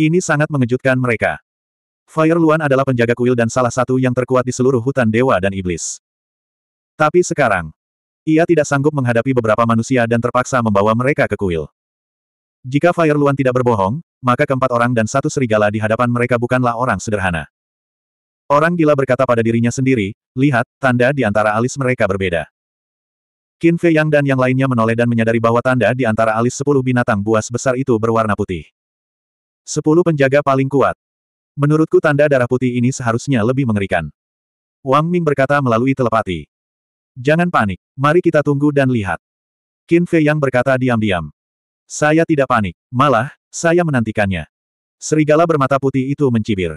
Ini sangat mengejutkan mereka. Fire Luan adalah penjaga kuil dan salah satu yang terkuat di seluruh hutan dewa dan iblis. Tapi sekarang, ia tidak sanggup menghadapi beberapa manusia dan terpaksa membawa mereka ke kuil. Jika Fire Luan tidak berbohong, maka keempat orang dan satu serigala di hadapan mereka bukanlah orang sederhana. Orang gila berkata pada dirinya sendiri, lihat, tanda di antara alis mereka berbeda. Qin Fei Yang dan yang lainnya menoleh dan menyadari bahwa tanda di antara alis sepuluh binatang buas besar itu berwarna putih. Sepuluh penjaga paling kuat. Menurutku tanda darah putih ini seharusnya lebih mengerikan. Wang Ming berkata melalui telepati. Jangan panik, mari kita tunggu dan lihat. Qin Fei Yang berkata diam-diam. Saya tidak panik, malah, saya menantikannya. Serigala bermata putih itu mencibir.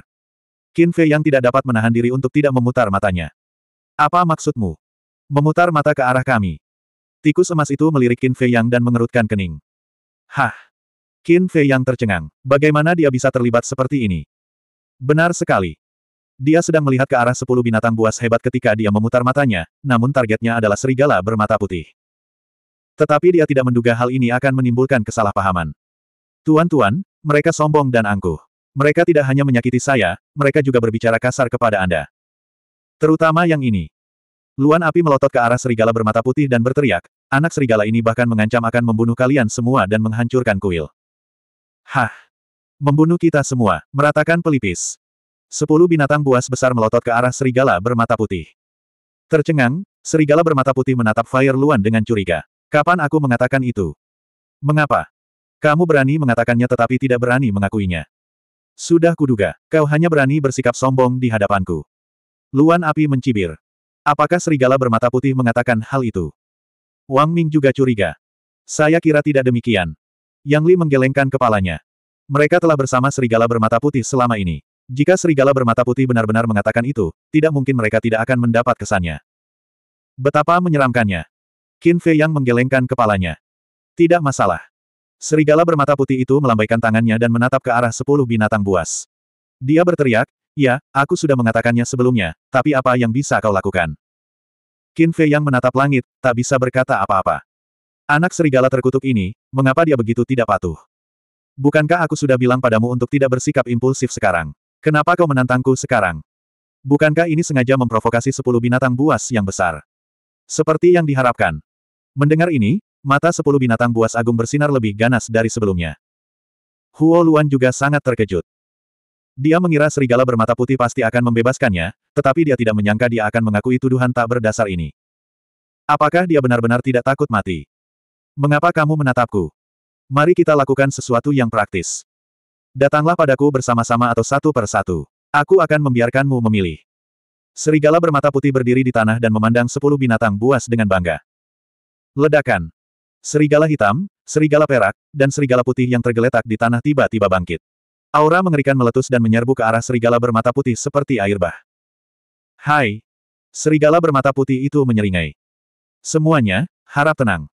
Qin Fei yang tidak dapat menahan diri untuk tidak memutar matanya. Apa maksudmu? Memutar mata ke arah kami. Tikus emas itu melirik Qin Fei Yang dan mengerutkan kening. Hah! Qin Fei Yang tercengang. Bagaimana dia bisa terlibat seperti ini? Benar sekali. Dia sedang melihat ke arah sepuluh binatang buas hebat ketika dia memutar matanya, namun targetnya adalah serigala bermata putih. Tetapi dia tidak menduga hal ini akan menimbulkan kesalahpahaman. Tuan-tuan, mereka sombong dan angkuh. Mereka tidak hanya menyakiti saya, mereka juga berbicara kasar kepada Anda. Terutama yang ini. Luan api melotot ke arah serigala bermata putih dan berteriak, anak serigala ini bahkan mengancam akan membunuh kalian semua dan menghancurkan kuil. Hah! Membunuh kita semua, meratakan pelipis. Sepuluh binatang buas besar melotot ke arah serigala bermata putih. Tercengang, serigala bermata putih menatap Fire Luan dengan curiga. Kapan aku mengatakan itu? Mengapa? Kamu berani mengatakannya tetapi tidak berani mengakuinya. Sudah kuduga, kau hanya berani bersikap sombong di hadapanku. Luan api mencibir. Apakah serigala bermata putih mengatakan hal itu? Wang Ming juga curiga. Saya kira tidak demikian. Yang Li menggelengkan kepalanya. Mereka telah bersama serigala bermata putih selama ini. Jika serigala bermata putih benar-benar mengatakan itu, tidak mungkin mereka tidak akan mendapat kesannya. Betapa menyeramkannya. Qin Fei yang menggelengkan kepalanya. Tidak masalah. Serigala bermata putih itu melambaikan tangannya dan menatap ke arah sepuluh binatang buas. Dia berteriak, ya, aku sudah mengatakannya sebelumnya, tapi apa yang bisa kau lakukan? Qin Fei yang menatap langit, tak bisa berkata apa-apa. Anak serigala terkutuk ini, mengapa dia begitu tidak patuh? Bukankah aku sudah bilang padamu untuk tidak bersikap impulsif sekarang? Kenapa kau menantangku sekarang? Bukankah ini sengaja memprovokasi sepuluh binatang buas yang besar? Seperti yang diharapkan, Mendengar ini, mata sepuluh binatang buas agung bersinar lebih ganas dari sebelumnya. Huo Luan juga sangat terkejut. Dia mengira serigala bermata putih pasti akan membebaskannya, tetapi dia tidak menyangka dia akan mengakui tuduhan tak berdasar ini. Apakah dia benar-benar tidak takut mati? Mengapa kamu menatapku? Mari kita lakukan sesuatu yang praktis. Datanglah padaku bersama-sama atau satu per satu. Aku akan membiarkanmu memilih. Serigala bermata putih berdiri di tanah dan memandang sepuluh binatang buas dengan bangga. Ledakan. Serigala hitam, serigala perak, dan serigala putih yang tergeletak di tanah tiba-tiba bangkit. Aura mengerikan meletus dan menyerbu ke arah serigala bermata putih seperti air bah. Hai! Serigala bermata putih itu menyeringai. Semuanya, harap tenang.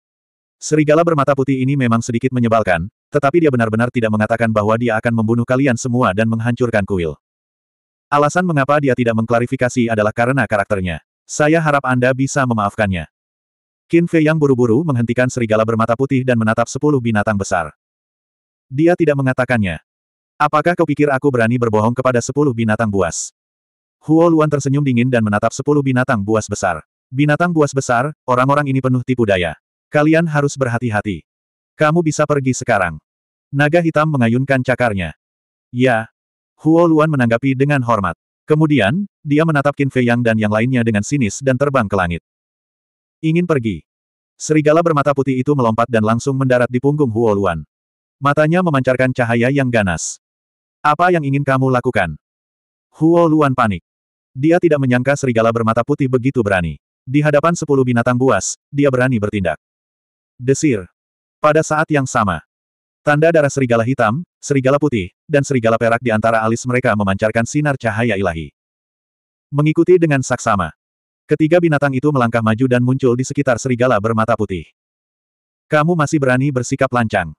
Serigala bermata putih ini memang sedikit menyebalkan, tetapi dia benar-benar tidak mengatakan bahwa dia akan membunuh kalian semua dan menghancurkan kuil. Alasan mengapa dia tidak mengklarifikasi adalah karena karakternya. Saya harap Anda bisa memaafkannya. Qin Fei yang buru-buru menghentikan serigala bermata putih dan menatap sepuluh binatang besar. Dia tidak mengatakannya. Apakah kau pikir aku berani berbohong kepada sepuluh binatang buas? Huo Luan tersenyum dingin dan menatap sepuluh binatang buas besar. Binatang buas besar, orang-orang ini penuh tipu daya. Kalian harus berhati-hati. Kamu bisa pergi sekarang. Naga hitam mengayunkan cakarnya. Ya. Huo Luan menanggapi dengan hormat. Kemudian, dia menatap Qin Fei Yang dan yang lainnya dengan sinis dan terbang ke langit. Ingin pergi. Serigala bermata putih itu melompat dan langsung mendarat di punggung Huo Luan. Matanya memancarkan cahaya yang ganas. Apa yang ingin kamu lakukan? Huo Luan panik. Dia tidak menyangka serigala bermata putih begitu berani. Di hadapan sepuluh binatang buas, dia berani bertindak. Desir. Pada saat yang sama, tanda darah serigala hitam, serigala putih, dan serigala perak di antara alis mereka memancarkan sinar cahaya ilahi. Mengikuti dengan saksama, Ketiga binatang itu melangkah maju dan muncul di sekitar serigala bermata putih. Kamu masih berani bersikap lancang.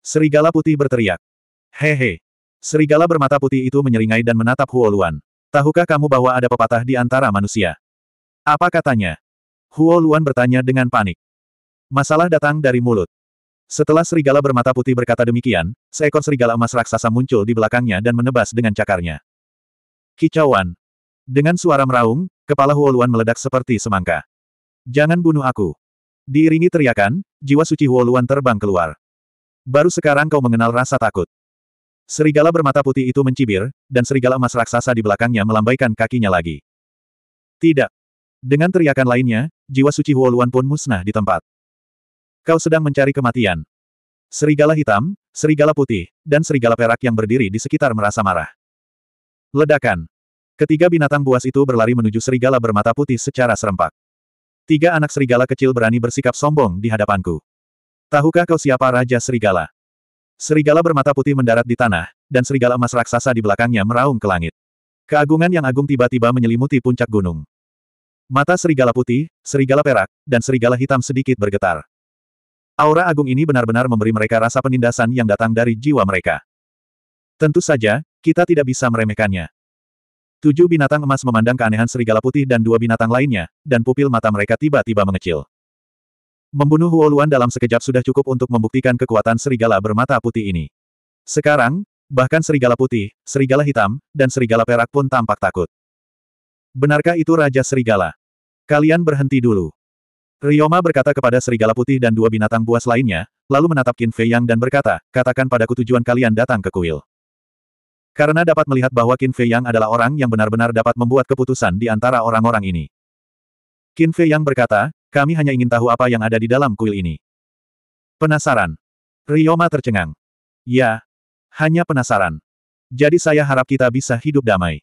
Serigala putih berteriak. Hehe. Serigala bermata putih itu menyeringai dan menatap Huo Luan. Tahukah kamu bahwa ada pepatah di antara manusia? Apa katanya? Huo Luan bertanya dengan panik. Masalah datang dari mulut. Setelah serigala bermata putih berkata demikian, seekor serigala emas raksasa muncul di belakangnya dan menebas dengan cakarnya. Kicauan. Dengan suara meraung, kepala Huoluan meledak seperti semangka. Jangan bunuh aku. Diiringi teriakan, jiwa suci Huoluan terbang keluar. Baru sekarang kau mengenal rasa takut. Serigala bermata putih itu mencibir, dan serigala emas raksasa di belakangnya melambaikan kakinya lagi. Tidak. Dengan teriakan lainnya, jiwa suci Huoluan pun musnah di tempat. Kau sedang mencari kematian. Serigala hitam, serigala putih, dan serigala perak yang berdiri di sekitar merasa marah. Ledakan. Ketiga binatang buas itu berlari menuju serigala bermata putih secara serempak. Tiga anak serigala kecil berani bersikap sombong di hadapanku. Tahukah kau siapa Raja Serigala? Serigala bermata putih mendarat di tanah, dan serigala emas raksasa di belakangnya meraung ke langit. Keagungan yang agung tiba-tiba menyelimuti puncak gunung. Mata serigala putih, serigala perak, dan serigala hitam sedikit bergetar. Aura agung ini benar-benar memberi mereka rasa penindasan yang datang dari jiwa mereka. Tentu saja, kita tidak bisa meremehkannya. Tujuh binatang emas memandang keanehan serigala putih dan dua binatang lainnya, dan pupil mata mereka tiba-tiba mengecil. Membunuh Huoluan dalam sekejap sudah cukup untuk membuktikan kekuatan serigala bermata putih ini. Sekarang, bahkan serigala putih, serigala hitam, dan serigala perak pun tampak takut. Benarkah itu Raja Serigala? Kalian berhenti dulu. Ryoma berkata kepada serigala putih dan dua binatang buas lainnya, lalu menatap Qin Fei Yang dan berkata, katakan padaku tujuan kalian datang ke kuil. Karena dapat melihat bahwa Qin Fei Yang adalah orang yang benar-benar dapat membuat keputusan di antara orang-orang ini. Qin Fei Yang berkata, kami hanya ingin tahu apa yang ada di dalam kuil ini. Penasaran. Ryoma tercengang. Ya. Hanya penasaran. Jadi saya harap kita bisa hidup damai.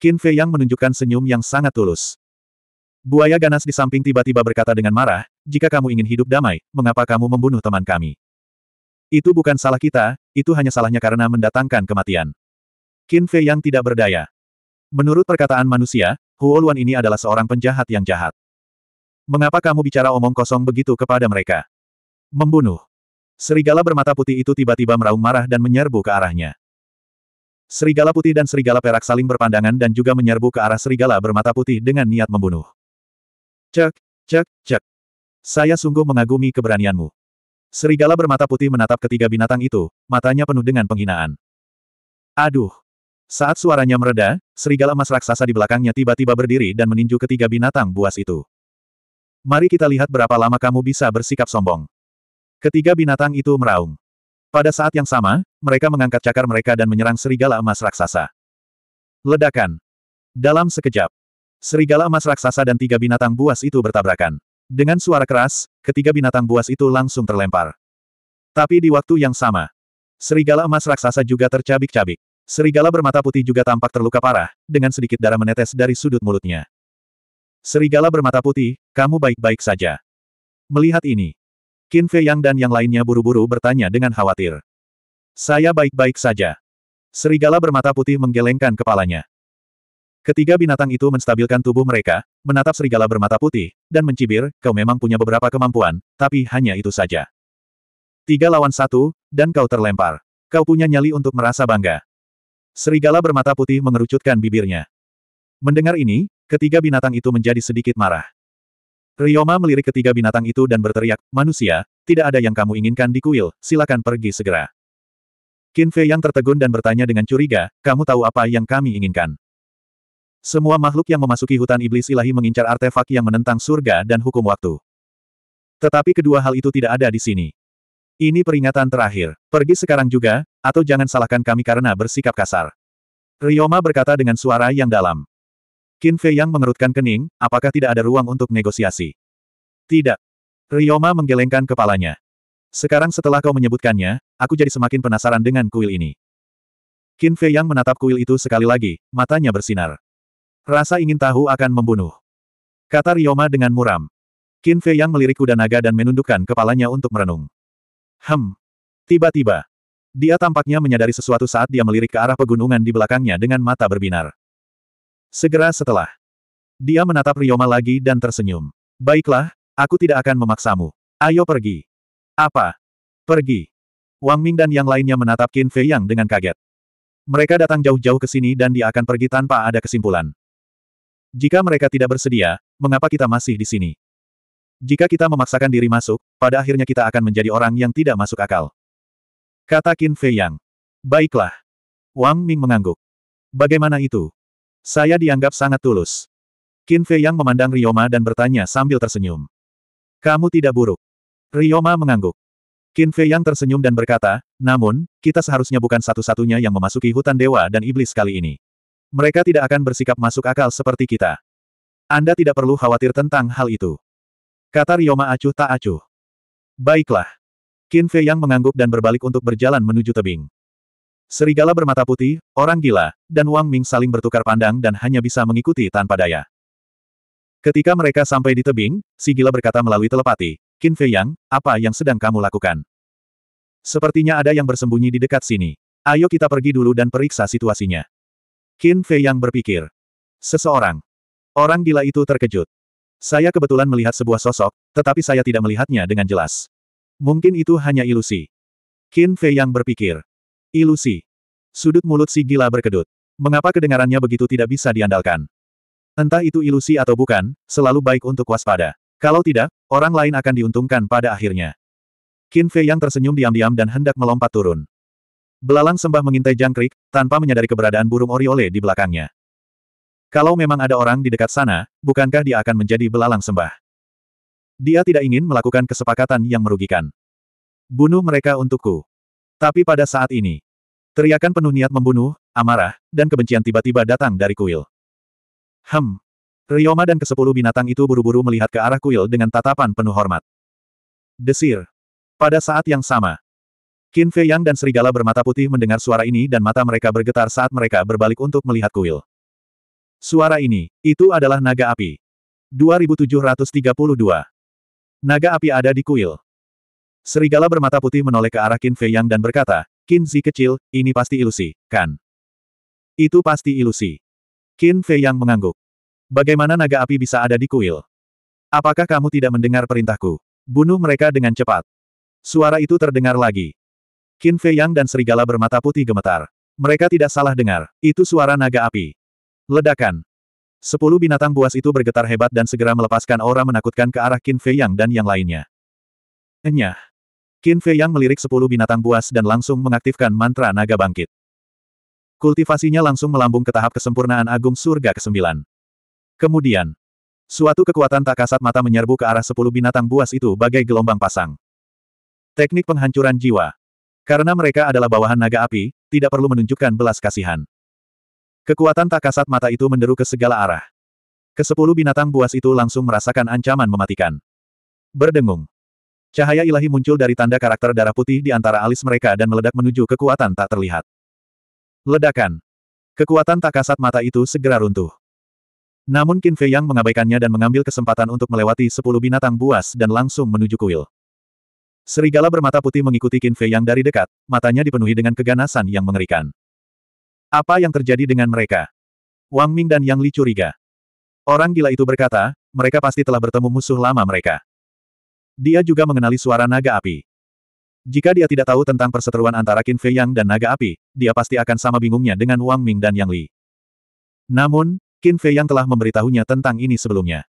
Qin Fei Yang menunjukkan senyum yang sangat tulus. Buaya ganas di samping tiba-tiba berkata dengan marah, jika kamu ingin hidup damai, mengapa kamu membunuh teman kami? Itu bukan salah kita, itu hanya salahnya karena mendatangkan kematian. Qin Fei Yang tidak berdaya. Menurut perkataan manusia, Huo Luan ini adalah seorang penjahat yang jahat. Mengapa kamu bicara omong kosong begitu kepada mereka? Membunuh. Serigala bermata putih itu tiba-tiba meraung marah dan menyerbu ke arahnya. Serigala putih dan serigala perak saling berpandangan dan juga menyerbu ke arah serigala bermata putih dengan niat membunuh. Cek, cek, cek. Saya sungguh mengagumi keberanianmu. Serigala bermata putih menatap ketiga binatang itu, matanya penuh dengan penghinaan. Aduh. Saat suaranya mereda, serigala emas raksasa di belakangnya tiba-tiba berdiri dan meninju ketiga binatang buas itu. Mari kita lihat berapa lama kamu bisa bersikap sombong. Ketiga binatang itu meraung. Pada saat yang sama, mereka mengangkat cakar mereka dan menyerang serigala emas raksasa. Ledakan. Dalam sekejap, serigala emas raksasa dan tiga binatang buas itu bertabrakan. Dengan suara keras, ketiga binatang buas itu langsung terlempar. Tapi di waktu yang sama, serigala emas raksasa juga tercabik-cabik. Serigala bermata putih juga tampak terluka parah, dengan sedikit darah menetes dari sudut mulutnya. Serigala bermata putih, kamu baik-baik saja. Melihat ini, Qin Fei Yang dan yang lainnya buru-buru bertanya dengan khawatir. Saya baik-baik saja. Serigala bermata putih menggelengkan kepalanya. Ketiga binatang itu menstabilkan tubuh mereka, menatap serigala bermata putih, dan mencibir, kau memang punya beberapa kemampuan, tapi hanya itu saja. Tiga lawan satu, dan kau terlempar. Kau punya nyali untuk merasa bangga. Serigala bermata putih mengerucutkan bibirnya. Mendengar ini, Ketiga binatang itu menjadi sedikit marah. Ryoma melirik ketiga binatang itu dan berteriak, manusia, tidak ada yang kamu inginkan di kuil, silakan pergi segera. Qin Fei yang tertegun dan bertanya dengan curiga, kamu tahu apa yang kami inginkan? Semua makhluk yang memasuki hutan iblis ilahi mengincar artefak yang menentang surga dan hukum waktu. Tetapi kedua hal itu tidak ada di sini. Ini peringatan terakhir. Pergi sekarang juga, atau jangan salahkan kami karena bersikap kasar. Ryoma berkata dengan suara yang dalam. Qin Fei Yang mengerutkan kening, apakah tidak ada ruang untuk negosiasi? Tidak. Ryoma menggelengkan kepalanya. Sekarang setelah kau menyebutkannya, aku jadi semakin penasaran dengan kuil ini. Qin Fei Yang menatap kuil itu sekali lagi, matanya bersinar. Rasa ingin tahu akan membunuh. Kata Ryoma dengan muram. Qin Fei Yang melirik kuda naga dan menundukkan kepalanya untuk merenung. Hem. Tiba-tiba. Dia tampaknya menyadari sesuatu saat dia melirik ke arah pegunungan di belakangnya dengan mata berbinar. Segera setelah. Dia menatap Ryoma lagi dan tersenyum. Baiklah, aku tidak akan memaksamu. Ayo pergi. Apa? Pergi. Wang Ming dan yang lainnya menatap Qin Fei Yang dengan kaget. Mereka datang jauh-jauh ke sini dan dia akan pergi tanpa ada kesimpulan. Jika mereka tidak bersedia, mengapa kita masih di sini? Jika kita memaksakan diri masuk, pada akhirnya kita akan menjadi orang yang tidak masuk akal. Kata Qin Fei Yang. Baiklah. Wang Ming mengangguk. Bagaimana itu? Saya dianggap sangat tulus. Qin Fei Yang memandang Ryoma dan bertanya sambil tersenyum. Kamu tidak buruk. Ryoma mengangguk. Qin Fei Yang tersenyum dan berkata, namun, kita seharusnya bukan satu-satunya yang memasuki hutan dewa dan iblis kali ini. Mereka tidak akan bersikap masuk akal seperti kita. Anda tidak perlu khawatir tentang hal itu. Kata Ryoma acuh tak acuh. Baiklah. Qin Fei yang mengangguk dan berbalik untuk berjalan menuju tebing. Serigala bermata putih, orang gila, dan Wang Ming saling bertukar pandang dan hanya bisa mengikuti tanpa daya. Ketika mereka sampai di tebing, si gila berkata melalui telepati, Qin Fei Yang, apa yang sedang kamu lakukan? Sepertinya ada yang bersembunyi di dekat sini. Ayo kita pergi dulu dan periksa situasinya. Qin Fei Yang berpikir. Seseorang. Orang gila itu terkejut. Saya kebetulan melihat sebuah sosok, tetapi saya tidak melihatnya dengan jelas. Mungkin itu hanya ilusi. Qin Fei yang berpikir. Ilusi. Sudut mulut si gila berkedut. Mengapa kedengarannya begitu tidak bisa diandalkan? Entah itu ilusi atau bukan, selalu baik untuk waspada. Kalau tidak, orang lain akan diuntungkan pada akhirnya. Qin Fei yang tersenyum diam-diam dan hendak melompat turun. Belalang sembah mengintai jangkrik, tanpa menyadari keberadaan burung oriole di belakangnya. Kalau memang ada orang di dekat sana, bukankah dia akan menjadi belalang sembah? Dia tidak ingin melakukan kesepakatan yang merugikan. Bunuh mereka untukku. Tapi pada saat ini, teriakan penuh niat membunuh, amarah, dan kebencian tiba-tiba datang dari kuil. Hem. Ryoma dan kesepuluh binatang itu buru-buru melihat ke arah kuil dengan tatapan penuh hormat. Desir. Pada saat yang sama, Qin Fei Yang dan serigala bermata putih mendengar suara ini dan mata mereka bergetar saat mereka berbalik untuk melihat kuil. Suara ini, itu adalah naga api. 2732. Naga api ada di kuil. Serigala bermata putih menoleh ke arah Qin Fei Yang dan berkata, Qin Zi kecil, ini pasti ilusi, kan? Itu pasti ilusi. Qin Fei Yang mengangguk. Bagaimana naga api bisa ada di kuil? Apakah kamu tidak mendengar perintahku? Bunuh mereka dengan cepat. Suara itu terdengar lagi. Qin Fei Yang dan serigala bermata putih gemetar. Mereka tidak salah dengar, itu suara naga api. Ledakan. Sepuluh binatang buas itu bergetar hebat dan segera melepaskan aura menakutkan ke arah Qin Fei Yang dan yang lainnya. Enyah. Qin Fei Yang melirik sepuluh binatang buas dan langsung mengaktifkan mantra naga bangkit. Kultivasinya langsung melambung ke tahap kesempurnaan agung surga ke-9. Kemudian, suatu kekuatan tak kasat mata menyerbu ke arah sepuluh binatang buas itu bagai gelombang pasang. Teknik penghancuran jiwa. Karena mereka adalah bawahan naga api, tidak perlu menunjukkan belas kasihan. Kekuatan tak kasat mata itu menderu ke segala arah. Kesepuluh binatang buas itu langsung merasakan ancaman mematikan. Berdengung. Cahaya ilahi muncul dari tanda karakter darah putih di antara alis mereka dan meledak menuju kekuatan tak terlihat. Ledakan. Kekuatan tak kasat mata itu segera runtuh. Namun Qin Fei Yang mengabaikannya dan mengambil kesempatan untuk melewati sepuluh binatang buas dan langsung menuju kuil. Serigala bermata putih mengikuti Qin Fei Yang dari dekat, matanya dipenuhi dengan keganasan yang mengerikan. Apa yang terjadi dengan mereka? Wang Ming dan Yang Li curiga. Orang gila itu berkata, mereka pasti telah bertemu musuh lama mereka. Dia juga mengenali suara naga api. Jika dia tidak tahu tentang perseteruan antara Qin Fei Yang dan naga api, dia pasti akan sama bingungnya dengan Wang Ming dan Yang Li. Namun, Qin Fei Yang telah memberitahunya tentang ini sebelumnya.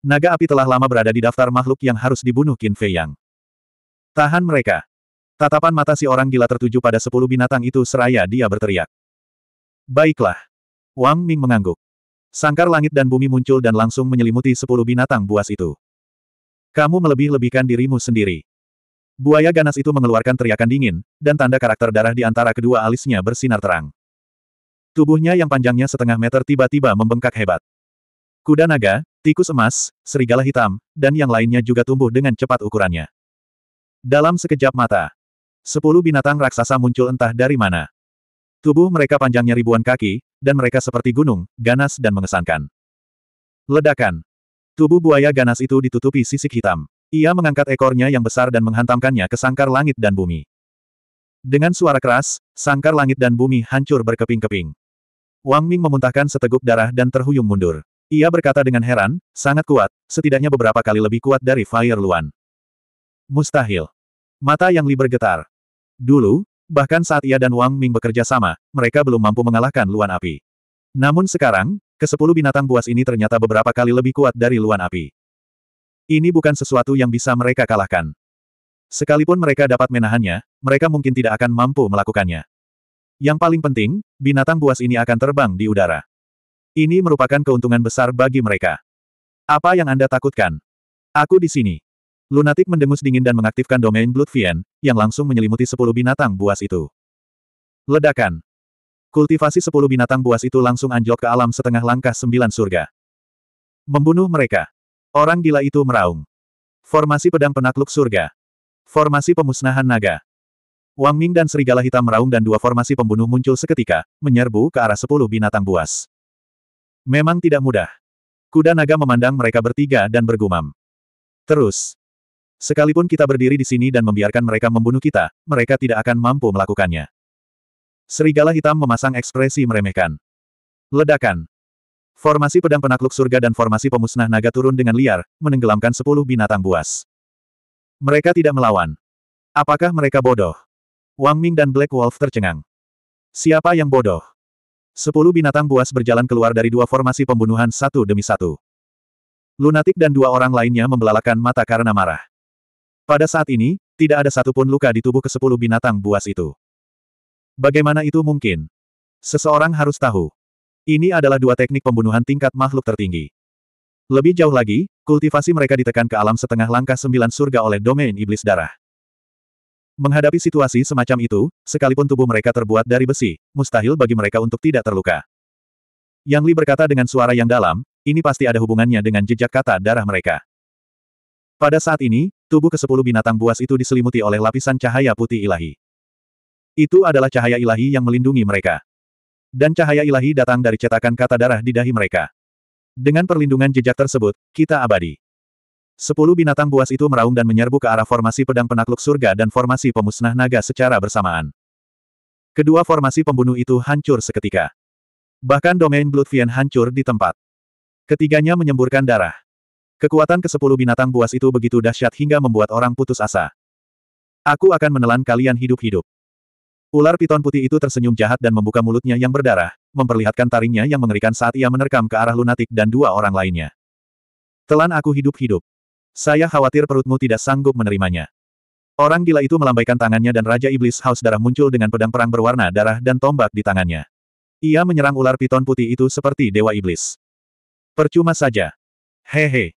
Naga api telah lama berada di daftar makhluk yang harus dibunuh Qin Fei Yang. Tahan mereka. Tatapan mata si orang gila tertuju pada sepuluh binatang itu seraya dia berteriak. Baiklah. Wang Ming mengangguk. Sangkar langit dan bumi muncul dan langsung menyelimuti sepuluh binatang buas itu. Kamu melebih-lebihkan dirimu sendiri. Buaya ganas itu mengeluarkan teriakan dingin, dan tanda karakter darah di antara kedua alisnya bersinar terang. Tubuhnya yang panjangnya setengah meter tiba-tiba membengkak hebat. Kuda naga, tikus emas, serigala hitam, dan yang lainnya juga tumbuh dengan cepat ukurannya. Dalam sekejap mata, sepuluh binatang raksasa muncul entah dari mana. Tubuh mereka panjangnya ribuan kaki, dan mereka seperti gunung, ganas dan mengesankan. Ledakan. Tubuh buaya ganas itu ditutupi sisik hitam. Ia mengangkat ekornya yang besar dan menghantamkannya ke sangkar langit dan bumi. Dengan suara keras, sangkar langit dan bumi hancur berkeping-keping. Wang Ming memuntahkan seteguk darah dan terhuyung mundur. Ia berkata dengan heran, sangat kuat, setidaknya beberapa kali lebih kuat dari Fire Luan. Mustahil. Mata yang Li bergetar. Dulu, Bahkan saat ia dan Wang Ming bekerja sama, mereka belum mampu mengalahkan Luan Api. Namun sekarang, kesepuluh binatang buas ini ternyata beberapa kali lebih kuat dari Luan Api. Ini bukan sesuatu yang bisa mereka kalahkan. Sekalipun mereka dapat menahannya, mereka mungkin tidak akan mampu melakukannya. Yang paling penting, binatang buas ini akan terbang di udara. Ini merupakan keuntungan besar bagi mereka. Apa yang Anda takutkan? Aku di sini. Lunatik mendengus dingin dan mengaktifkan domain Blood Fiend, yang langsung menyelimuti sepuluh binatang buas itu. Ledakan. Kultivasi sepuluh binatang buas itu langsung anjlok ke alam setengah langkah sembilan surga. Membunuh mereka. Orang gila itu meraung. Formasi pedang penakluk surga. Formasi pemusnahan naga. Wang Ming dan serigala hitam meraung dan dua formasi pembunuh muncul seketika, menyerbu ke arah sepuluh binatang buas. Memang tidak mudah. Kuda naga memandang mereka bertiga dan bergumam. Terus. Sekalipun kita berdiri di sini dan membiarkan mereka membunuh kita, mereka tidak akan mampu melakukannya. Serigala hitam memasang ekspresi meremehkan. Ledakan. Formasi pedang penakluk surga dan formasi pemusnah naga turun dengan liar, menenggelamkan sepuluh binatang buas. Mereka tidak melawan. Apakah mereka bodoh? Wang Ming dan Black Wolf tercengang. Siapa yang bodoh? Sepuluh binatang buas berjalan keluar dari dua formasi pembunuhan satu demi satu. Lunatik dan dua orang lainnya membelalakan mata karena marah. Pada saat ini, tidak ada satupun luka di tubuh ke sepuluh binatang buas itu. Bagaimana itu mungkin? Seseorang harus tahu. Ini adalah dua teknik pembunuhan tingkat makhluk tertinggi. Lebih jauh lagi, kultivasi mereka ditekan ke alam setengah langkah sembilan surga oleh domain iblis darah. Menghadapi situasi semacam itu, sekalipun tubuh mereka terbuat dari besi, mustahil bagi mereka untuk tidak terluka. Yang Li berkata dengan suara yang dalam, ini pasti ada hubungannya dengan jejak kata darah mereka. Pada saat ini, tubuh ke-10 binatang buas itu diselimuti oleh lapisan cahaya putih ilahi. Itu adalah cahaya ilahi yang melindungi mereka. Dan cahaya ilahi datang dari cetakan kata darah di dahi mereka. Dengan perlindungan jejak tersebut, kita abadi. Sepuluh binatang buas itu meraung dan menyerbu ke arah formasi pedang penakluk surga dan formasi pemusnah naga secara bersamaan. Kedua formasi pembunuh itu hancur seketika. Bahkan domain Blood Fiend hancur di tempat. Ketiganya menyemburkan darah. Kekuatan ke sepuluh binatang buas itu begitu dahsyat hingga membuat orang putus asa. Aku akan menelan kalian hidup-hidup. Ular piton putih itu tersenyum jahat dan membuka mulutnya yang berdarah, memperlihatkan taringnya yang mengerikan saat ia menerkam ke arah lunatik dan dua orang lainnya. Telan aku hidup-hidup. Saya khawatir perutmu tidak sanggup menerimanya. Orang gila itu melambaikan tangannya dan Raja Iblis Haus Darah muncul dengan pedang perang berwarna darah dan tombak di tangannya. Ia menyerang ular piton putih itu seperti Dewa Iblis. Percuma saja. Hehe.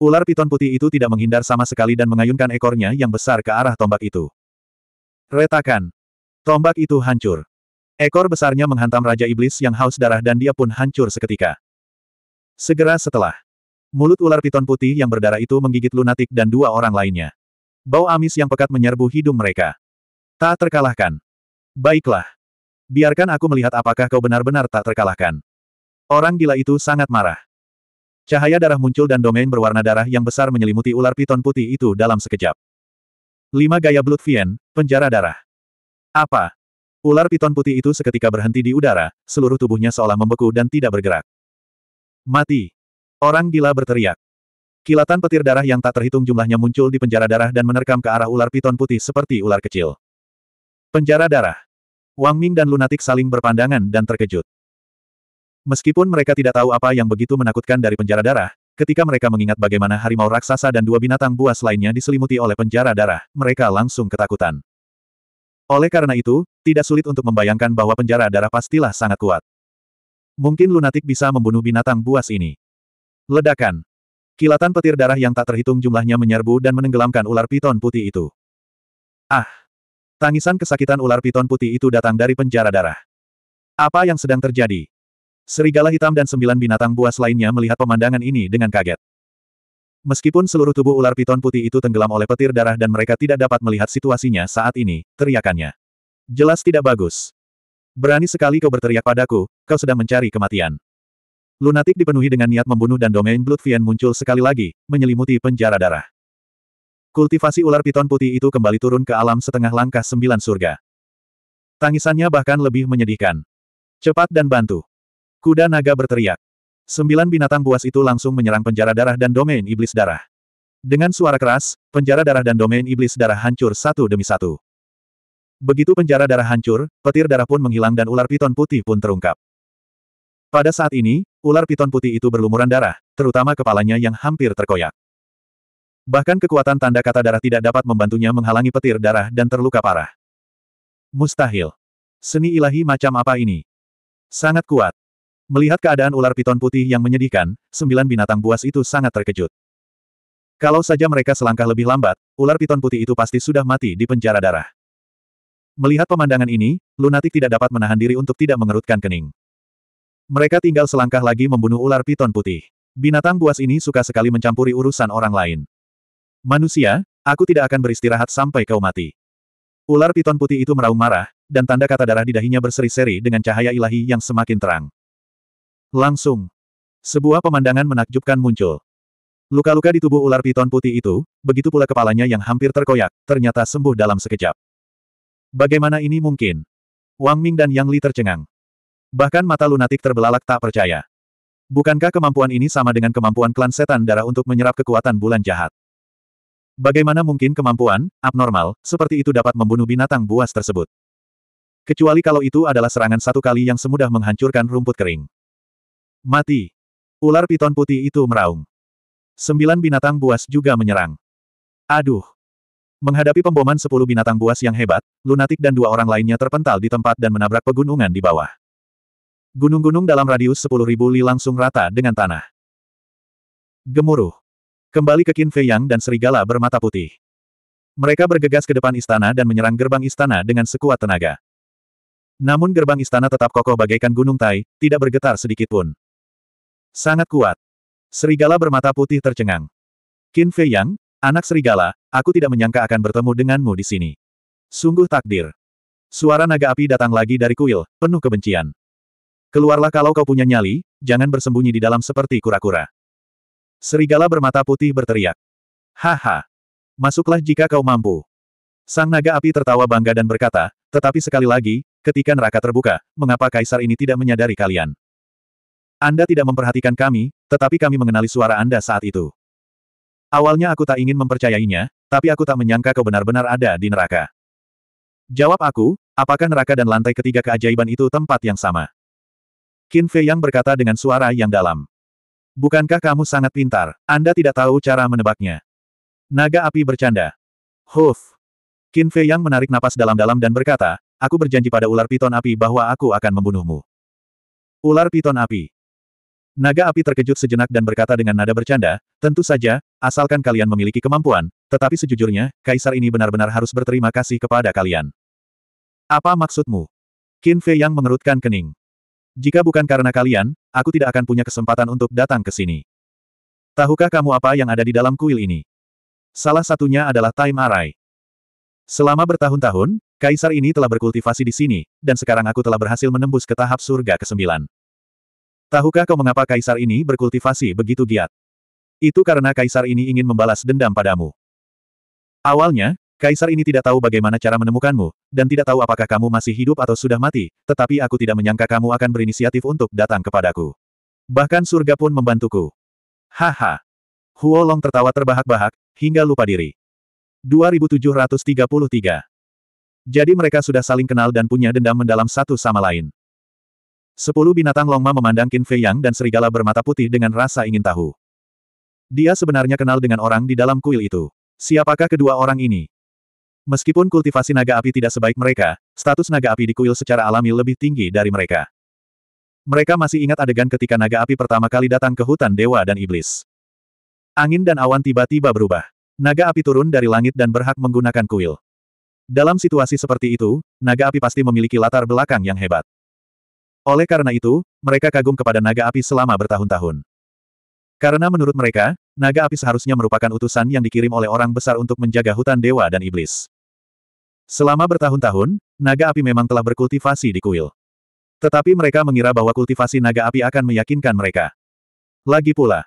Ular piton putih itu tidak menghindar sama sekali dan mengayunkan ekornya yang besar ke arah tombak itu. Retakan. Tombak itu hancur. Ekor besarnya menghantam Raja Iblis yang haus darah dan dia pun hancur seketika. Segera setelah, Mulut ular piton putih yang berdarah itu menggigit lunatik dan dua orang lainnya. Bau amis yang pekat menyerbu hidung mereka. Tak terkalahkan. Baiklah. Biarkan aku melihat apakah kau benar-benar tak terkalahkan. Orang gila itu sangat marah. Cahaya darah muncul dan domain berwarna darah yang besar menyelimuti ular piton putih itu dalam sekejap. Lima gaya Blood Fiend, penjara darah. Apa? Ular piton putih itu seketika berhenti di udara, seluruh tubuhnya seolah membeku dan tidak bergerak. Mati. Orang gila berteriak. Kilatan petir darah yang tak terhitung jumlahnya muncul di penjara darah dan menerkam ke arah ular piton putih seperti ular kecil. Penjara darah. Wang Ming dan lunatik saling berpandangan dan terkejut. Meskipun mereka tidak tahu apa yang begitu menakutkan dari penjara darah, ketika mereka mengingat bagaimana harimau raksasa dan dua binatang buas lainnya diselimuti oleh penjara darah, mereka langsung ketakutan. Oleh karena itu, tidak sulit untuk membayangkan bahwa penjara darah pastilah sangat kuat. Mungkin lunatik bisa membunuh binatang buas ini. Ledakan. Kilatan petir darah yang tak terhitung jumlahnya menyerbu dan menenggelamkan ular piton putih itu. Ah! Tangisan kesakitan ular piton putih itu datang dari penjara darah. Apa yang sedang terjadi? Serigala hitam dan sembilan binatang buas lainnya melihat pemandangan ini dengan kaget. Meskipun seluruh tubuh ular piton putih itu tenggelam oleh petir darah dan mereka tidak dapat melihat situasinya saat ini, teriakannya. Jelas tidak bagus. Berani sekali kau berteriak padaku, kau sedang mencari kematian. Lunatik dipenuhi dengan niat membunuh dan domain Blood Fiend muncul sekali lagi, menyelimuti penjara darah. Kultivasi ular piton putih itu kembali turun ke alam setengah langkah sembilan surga. Tangisannya bahkan lebih menyedihkan. Cepat dan bantu. Kuda naga berteriak. Sembilan binatang buas itu langsung menyerang penjara darah dan domain iblis darah. Dengan suara keras, penjara darah dan domain iblis darah hancur satu demi satu. Begitu penjara darah hancur, petir darah pun menghilang dan ular piton putih pun terungkap. Pada saat ini, ular piton putih itu berlumuran darah, terutama kepalanya yang hampir terkoyak. Bahkan kekuatan tanda kata darah tidak dapat membantunya menghalangi petir darah dan terluka parah. Mustahil. Seni ilahi macam apa ini? Sangat kuat. Melihat keadaan ular piton putih yang menyedihkan, sembilan binatang buas itu sangat terkejut. Kalau saja mereka selangkah lebih lambat, ular piton putih itu pasti sudah mati di penjara darah. Melihat pemandangan ini, lunatik tidak dapat menahan diri untuk tidak mengerutkan kening. Mereka tinggal selangkah lagi membunuh ular piton putih. Binatang buas ini suka sekali mencampuri urusan orang lain. Manusia, aku tidak akan beristirahat sampai kau mati. Ular piton putih itu meraung marah, dan tanda kata darah di dahinya berseri-seri dengan cahaya ilahi yang semakin terang. Langsung, sebuah pemandangan menakjubkan muncul. Luka-luka di tubuh ular piton putih itu, begitu pula kepalanya yang hampir terkoyak, ternyata sembuh dalam sekejap. Bagaimana ini mungkin? Wang Ming dan Yang Li tercengang. Bahkan mata lunatik terbelalak tak percaya. Bukankah kemampuan ini sama dengan kemampuan klan setan darah untuk menyerap kekuatan bulan jahat? Bagaimana mungkin kemampuan, abnormal, seperti itu dapat membunuh binatang buas tersebut? Kecuali kalau itu adalah serangan satu kali yang semudah menghancurkan rumput kering. Mati. Ular piton putih itu meraung. Sembilan binatang buas juga menyerang. Aduh. Menghadapi pemboman sepuluh binatang buas yang hebat, lunatik dan dua orang lainnya terpental di tempat dan menabrak pegunungan di bawah. Gunung-gunung dalam radius sepuluh ribu li langsung rata dengan tanah. Gemuruh. Kembali ke Qin Fei Yang dan serigala bermata putih. Mereka bergegas ke depan istana dan menyerang gerbang istana dengan sekuat tenaga. Namun gerbang istana tetap kokoh bagaikan gunung Tai, tidak bergetar sedikit pun. Sangat kuat. Serigala bermata putih tercengang. Qin Fei Yang, anak serigala, aku tidak menyangka akan bertemu denganmu di sini. Sungguh takdir. Suara naga api datang lagi dari kuil, penuh kebencian. Keluarlah kalau kau punya nyali, jangan bersembunyi di dalam seperti kura-kura. Serigala bermata putih berteriak. Haha. Masuklah jika kau mampu. Sang naga api tertawa bangga dan berkata, tetapi sekali lagi, ketika neraka terbuka, mengapa kaisar ini tidak menyadari kalian? Anda tidak memperhatikan kami, tetapi kami mengenali suara Anda saat itu. Awalnya aku tak ingin mempercayainya, tapi aku tak menyangka kau benar-benar ada di neraka. Jawab aku, apakah neraka dan lantai ketiga keajaiban itu tempat yang sama? Qin Fei Yang berkata dengan suara yang dalam. Bukankah kamu sangat pintar? Anda tidak tahu cara menebaknya. Naga api bercanda. Huf. Qin Fei yang menarik napas dalam-dalam dan berkata, aku berjanji pada ular piton api bahwa aku akan membunuhmu. Ular piton api. Naga api terkejut sejenak dan berkata dengan nada bercanda, tentu saja, asalkan kalian memiliki kemampuan, tetapi sejujurnya, kaisar ini benar-benar harus berterima kasih kepada kalian. Apa maksudmu? Qin Fei yang mengerutkan kening. Jika bukan karena kalian, aku tidak akan punya kesempatan untuk datang ke sini. Tahukah kamu apa yang ada di dalam kuil ini? Salah satunya adalah Time Array. Selama bertahun-tahun, kaisar ini telah berkultivasi di sini, dan sekarang aku telah berhasil menembus ke tahap surga ke-9. Tahukah kau mengapa kaisar ini berkultivasi begitu giat? Itu karena kaisar ini ingin membalas dendam padamu. Awalnya, Kaisar ini tidak tahu bagaimana cara menemukanmu, dan tidak tahu apakah kamu masih hidup atau sudah mati, tetapi aku tidak menyangka kamu akan berinisiatif untuk datang kepadaku. Bahkan surga pun membantuku. Haha. Huo Long tertawa terbahak-bahak, hingga lupa diri. 2733. Jadi mereka sudah saling kenal dan punya dendam mendalam satu sama lain. Sepuluh binatang Longma memandang Qin Fei Yang dan serigala bermata putih dengan rasa ingin tahu. Dia sebenarnya kenal dengan orang di dalam kuil itu. Siapakah kedua orang ini? Meskipun kultivasi naga api tidak sebaik mereka, status naga api di kuil secara alami lebih tinggi dari mereka. Mereka masih ingat adegan ketika naga api pertama kali datang ke hutan dewa dan iblis. Angin dan awan tiba-tiba berubah. Naga api turun dari langit dan berhak menggunakan kuil. Dalam situasi seperti itu, naga api pasti memiliki latar belakang yang hebat. Oleh karena itu, mereka kagum kepada naga api selama bertahun-tahun. Karena menurut mereka, naga api seharusnya merupakan utusan yang dikirim oleh orang besar untuk menjaga hutan dewa dan iblis. Selama bertahun-tahun, naga api memang telah berkultivasi di kuil. Tetapi mereka mengira bahwa kultivasi naga api akan meyakinkan mereka. Lagi pula,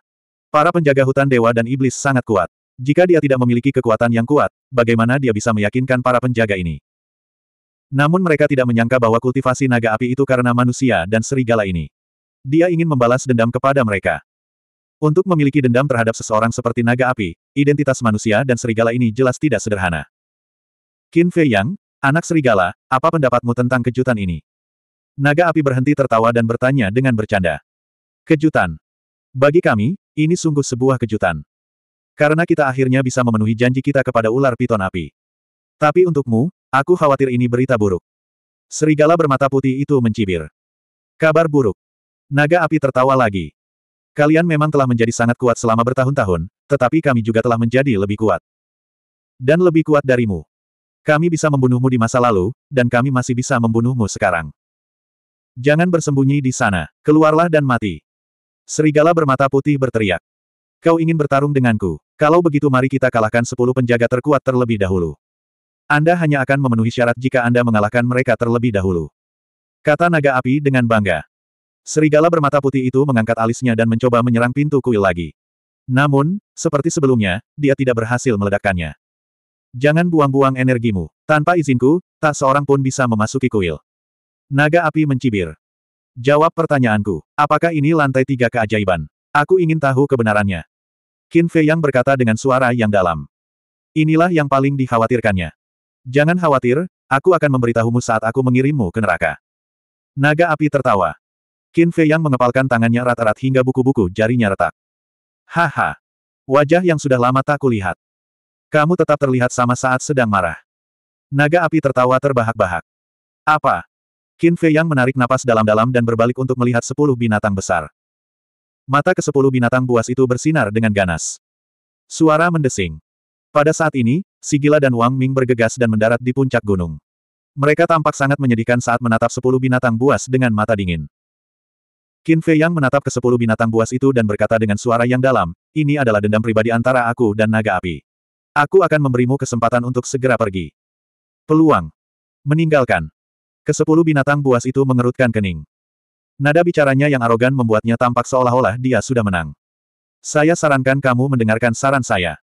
para penjaga hutan dewa dan iblis sangat kuat. Jika dia tidak memiliki kekuatan yang kuat, bagaimana dia bisa meyakinkan para penjaga ini? Namun mereka tidak menyangka bahwa kultivasi naga api itu karena manusia dan serigala ini. Dia ingin membalas dendam kepada mereka. Untuk memiliki dendam terhadap seseorang seperti naga api, identitas manusia dan serigala ini jelas tidak sederhana. Qin Fei Yang, anak serigala, apa pendapatmu tentang kejutan ini? Naga api berhenti tertawa dan bertanya dengan bercanda. Kejutan. Bagi kami, ini sungguh sebuah kejutan. Karena kita akhirnya bisa memenuhi janji kita kepada ular piton api. Tapi untukmu, aku khawatir ini berita buruk. Serigala bermata putih itu mencibir. Kabar buruk. Naga api tertawa lagi. Kalian memang telah menjadi sangat kuat selama bertahun-tahun, tetapi kami juga telah menjadi lebih kuat. Dan lebih kuat darimu. Kami bisa membunuhmu di masa lalu, dan kami masih bisa membunuhmu sekarang. Jangan bersembunyi di sana, keluarlah dan mati. Serigala bermata putih berteriak. Kau ingin bertarung denganku. Kalau begitu mari kita kalahkan sepuluh penjaga terkuat terlebih dahulu. Anda hanya akan memenuhi syarat jika Anda mengalahkan mereka terlebih dahulu. Kata naga api dengan bangga. Serigala bermata putih itu mengangkat alisnya dan mencoba menyerang pintu kuil lagi. Namun, seperti sebelumnya, dia tidak berhasil meledakkannya. Jangan buang-buang energimu. Tanpa izinku, tak seorang pun bisa memasuki kuil. Naga api mencibir. Jawab pertanyaanku. Apakah ini lantai tiga keajaiban? Aku ingin tahu kebenarannya. Qin Fei Yang berkata dengan suara yang dalam. Inilah yang paling dikhawatirkannya. Jangan khawatir, aku akan memberitahumu saat aku mengirimmu ke neraka. Naga api tertawa. Qin Fei yang mengepalkan tangannya erat-erat hingga buku-buku jarinya retak. Haha. Wajah yang sudah lama tak kulihat. Kamu tetap terlihat sama saat sedang marah. Naga api tertawa terbahak-bahak. Apa? Qin Fei yang menarik napas dalam-dalam dan berbalik untuk melihat sepuluh binatang besar. Mata ke sepuluh binatang buas itu bersinar dengan ganas. Suara mendesing. Pada saat ini, Sigila dan Wang Ming bergegas dan mendarat di puncak gunung. Mereka tampak sangat menyedihkan saat menatap sepuluh binatang buas dengan mata dingin. Qin Fei Yang menatap ke sepuluh binatang buas itu dan berkata dengan suara yang dalam, ini adalah dendam pribadi antara aku dan naga api. Aku akan memberimu kesempatan untuk segera pergi. Peluang. Meninggalkan. Kesepuluh binatang buas itu mengerutkan kening. Nada bicaranya yang arogan membuatnya tampak seolah-olah dia sudah menang. Saya sarankan kamu mendengarkan saran saya.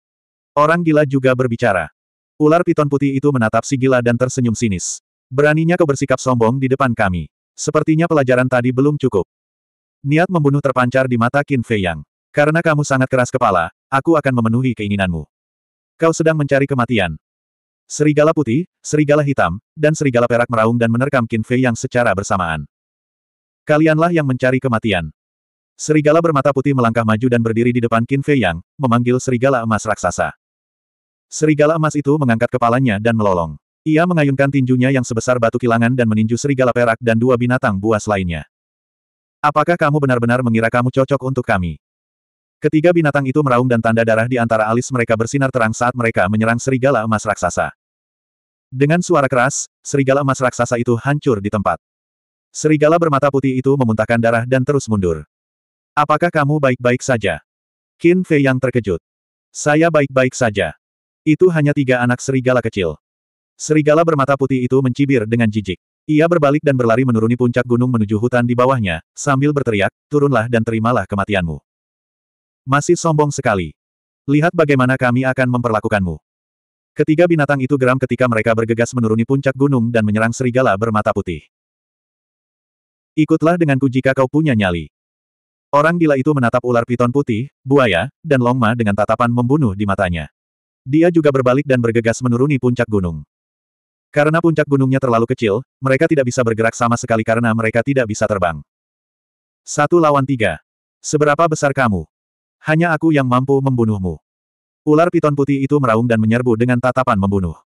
Orang gila juga berbicara. Ular piton putih itu menatap si gila dan tersenyum sinis. Beraninya kau bersikap sombong di depan kami. Sepertinya pelajaran tadi belum cukup. Niat membunuh terpancar di mata Qin Fei Yang. Karena kamu sangat keras kepala, aku akan memenuhi keinginanmu. Kau sedang mencari kematian. Serigala putih, serigala hitam, dan serigala perak meraung dan menerkam Qin Fei Yang secara bersamaan. Kalianlah yang mencari kematian. Serigala bermata putih melangkah maju dan berdiri di depan Qin Fei Yang, memanggil serigala emas raksasa. Serigala emas itu mengangkat kepalanya dan melolong. Ia mengayunkan tinjunya yang sebesar batu kilangan dan meninju serigala perak dan dua binatang buas lainnya. Apakah kamu benar-benar mengira kamu cocok untuk kami? Ketiga binatang itu meraung dan tanda darah di antara alis mereka bersinar terang saat mereka menyerang serigala emas raksasa. Dengan suara keras, serigala emas raksasa itu hancur di tempat. Serigala bermata putih itu memuntahkan darah dan terus mundur. Apakah kamu baik-baik saja? Qin Fei yang terkejut. Saya baik-baik saja. Itu hanya tiga anak serigala kecil. Serigala bermata putih itu mencibir dengan jijik. Ia berbalik dan berlari menuruni puncak gunung menuju hutan di bawahnya, sambil berteriak, turunlah dan terimalah kematianmu. Masih sombong sekali. Lihat bagaimana kami akan memperlakukanmu. Ketiga binatang itu geram ketika mereka bergegas menuruni puncak gunung dan menyerang serigala bermata putih. Ikutlah denganku jika kau punya nyali. Orang gila itu menatap ular piton putih, buaya, dan longma dengan tatapan membunuh di matanya. Dia juga berbalik dan bergegas menuruni puncak gunung. Karena puncak gunungnya terlalu kecil, mereka tidak bisa bergerak sama sekali karena mereka tidak bisa terbang. Satu lawan tiga. Seberapa besar kamu? Hanya aku yang mampu membunuhmu. Ular piton putih itu meraung dan menyerbu dengan tatapan membunuh.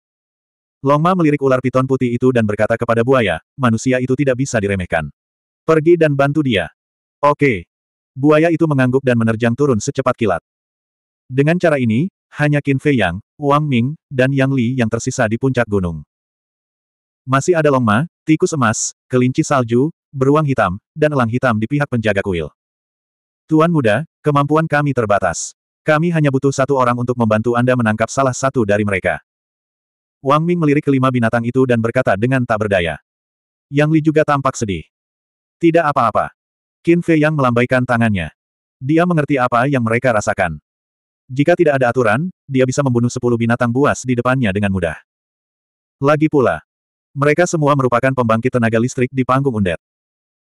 Longma melirik ular piton putih itu dan berkata kepada buaya, manusia itu tidak bisa diremehkan. Pergi dan bantu dia. Oke. Buaya itu mengangguk dan menerjang turun secepat kilat. Dengan cara ini, hanya Qin Fei Yang, Wang Ming, dan Yang Li yang tersisa di puncak gunung. Masih ada longma, tikus emas, kelinci salju, beruang hitam, dan elang hitam di pihak penjaga kuil. Tuan muda, kemampuan kami terbatas. Kami hanya butuh satu orang untuk membantu Anda menangkap salah satu dari mereka. Wang Ming melirik kelima binatang itu dan berkata dengan tak berdaya. Yang Li juga tampak sedih. Tidak apa-apa. Qin Fei yang melambaikan tangannya. Dia mengerti apa yang mereka rasakan. Jika tidak ada aturan, dia bisa membunuh sepuluh binatang buas di depannya dengan mudah. Lagi pula, mereka semua merupakan pembangkit tenaga listrik di panggung undet.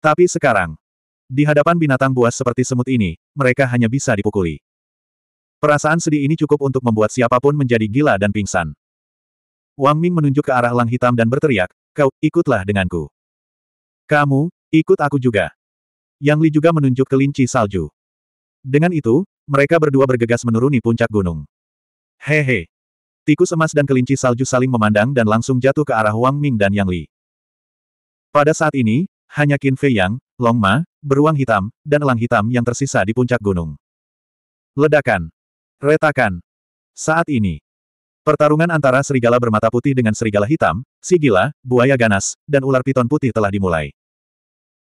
Tapi sekarang, di hadapan binatang buas seperti semut ini, mereka hanya bisa dipukuli. Perasaan sedih ini cukup untuk membuat siapa pun menjadi gila dan pingsan. Wang Ming menunjuk ke arah elang hitam dan berteriak, kau, ikutlah denganku. Kamu, ikut aku juga. Yang Li juga menunjuk kelinci salju. Dengan itu, mereka berdua bergegas menuruni puncak gunung. Hehe. Tikus emas dan kelinci salju saling memandang dan langsung jatuh ke arah Wang Ming dan Yang Li. Pada saat ini, hanya Qin Fei Yang, Long Ma, beruang hitam, dan elang hitam yang tersisa di puncak gunung. Ledakan. Retakan. Saat ini, pertarungan antara serigala bermata putih dengan serigala hitam, si gila, buaya ganas, dan ular piton putih telah dimulai.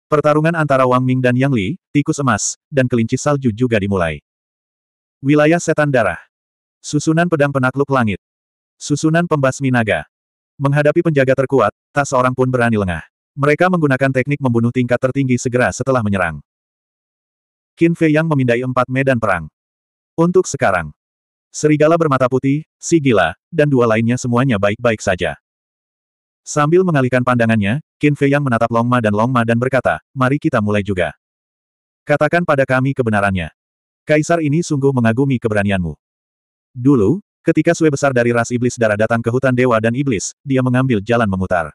Pertarungan antara Wang Ming dan Yang Li, tikus emas, dan kelinci salju juga dimulai. Wilayah setan darah. Susunan pedang penakluk langit. Susunan pembasmi naga. Menghadapi penjaga terkuat, tak seorang pun berani lengah. Mereka menggunakan teknik membunuh tingkat tertinggi segera setelah menyerang. Qin Fei yang memindai empat medan perang. Untuk sekarang, serigala bermata putih, si gila, dan dua lainnya semuanya baik-baik saja. Sambil mengalihkan pandangannya, Qin Fei yang menatap Long Ma dan Long Ma dan berkata, mari kita mulai juga. Katakan pada kami kebenarannya. Kaisar ini sungguh mengagumi keberanianmu. Dulu, Ketika Sue besar dari ras iblis darah datang ke hutan dewa dan iblis, dia mengambil jalan memutar.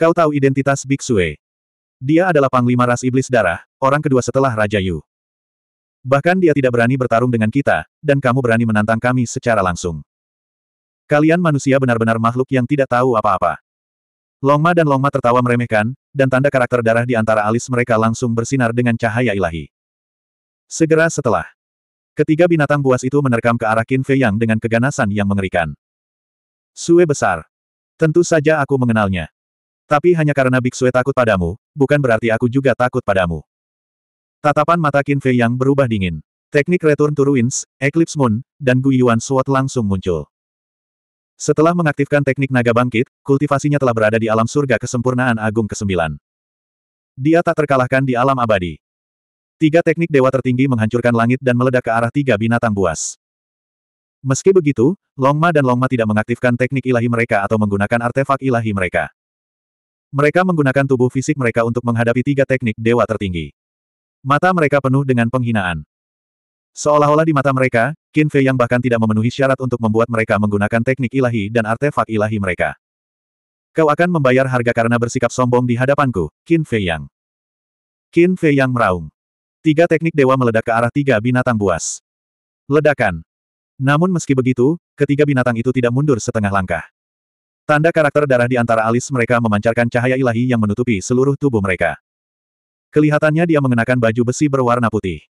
Kau tahu identitas Big Sue. Dia adalah panglima ras iblis darah, orang kedua setelah Raja Yu. Bahkan dia tidak berani bertarung dengan kita, dan kamu berani menantang kami secara langsung. Kalian manusia benar-benar makhluk yang tidak tahu apa-apa. Longma dan Longma tertawa meremehkan, dan tanda karakter darah di antara alis mereka langsung bersinar dengan cahaya ilahi. Segera setelah, Ketiga binatang buas itu menerkam ke arah Qin Fei Yang dengan keganasan yang mengerikan. Sue besar. Tentu saja aku mengenalnya. Tapi hanya karena Big takut padamu, bukan berarti aku juga takut padamu. Tatapan mata Qin Fei Yang berubah dingin. Teknik Return to Ruins, Eclipse Moon, dan Gu Yuan Sword langsung muncul. Setelah mengaktifkan teknik naga bangkit, kultivasinya telah berada di alam surga kesempurnaan agung ke-9. Dia tak terkalahkan di alam abadi. Tiga teknik dewa tertinggi menghancurkan langit dan meledak ke arah tiga binatang buas. Meski begitu, Longma dan Longma tidak mengaktifkan teknik ilahi mereka atau menggunakan artefak ilahi mereka. Mereka menggunakan tubuh fisik mereka untuk menghadapi tiga teknik dewa tertinggi. Mata mereka penuh dengan penghinaan. Seolah-olah di mata mereka, Qin Fei yang bahkan tidak memenuhi syarat untuk membuat mereka menggunakan teknik ilahi dan artefak ilahi mereka. Kau akan membayar harga karena bersikap sombong di hadapanku, Qin Fei Yang. Qin Fei Yang meraung. Tiga teknik dewa meledak ke arah tiga binatang buas. Ledakan. Namun meski begitu, ketiga binatang itu tidak mundur setengah langkah. Tanda karakter darah di antara alis mereka memancarkan cahaya ilahi yang menutupi seluruh tubuh mereka. Kelihatannya dia mengenakan baju besi berwarna putih.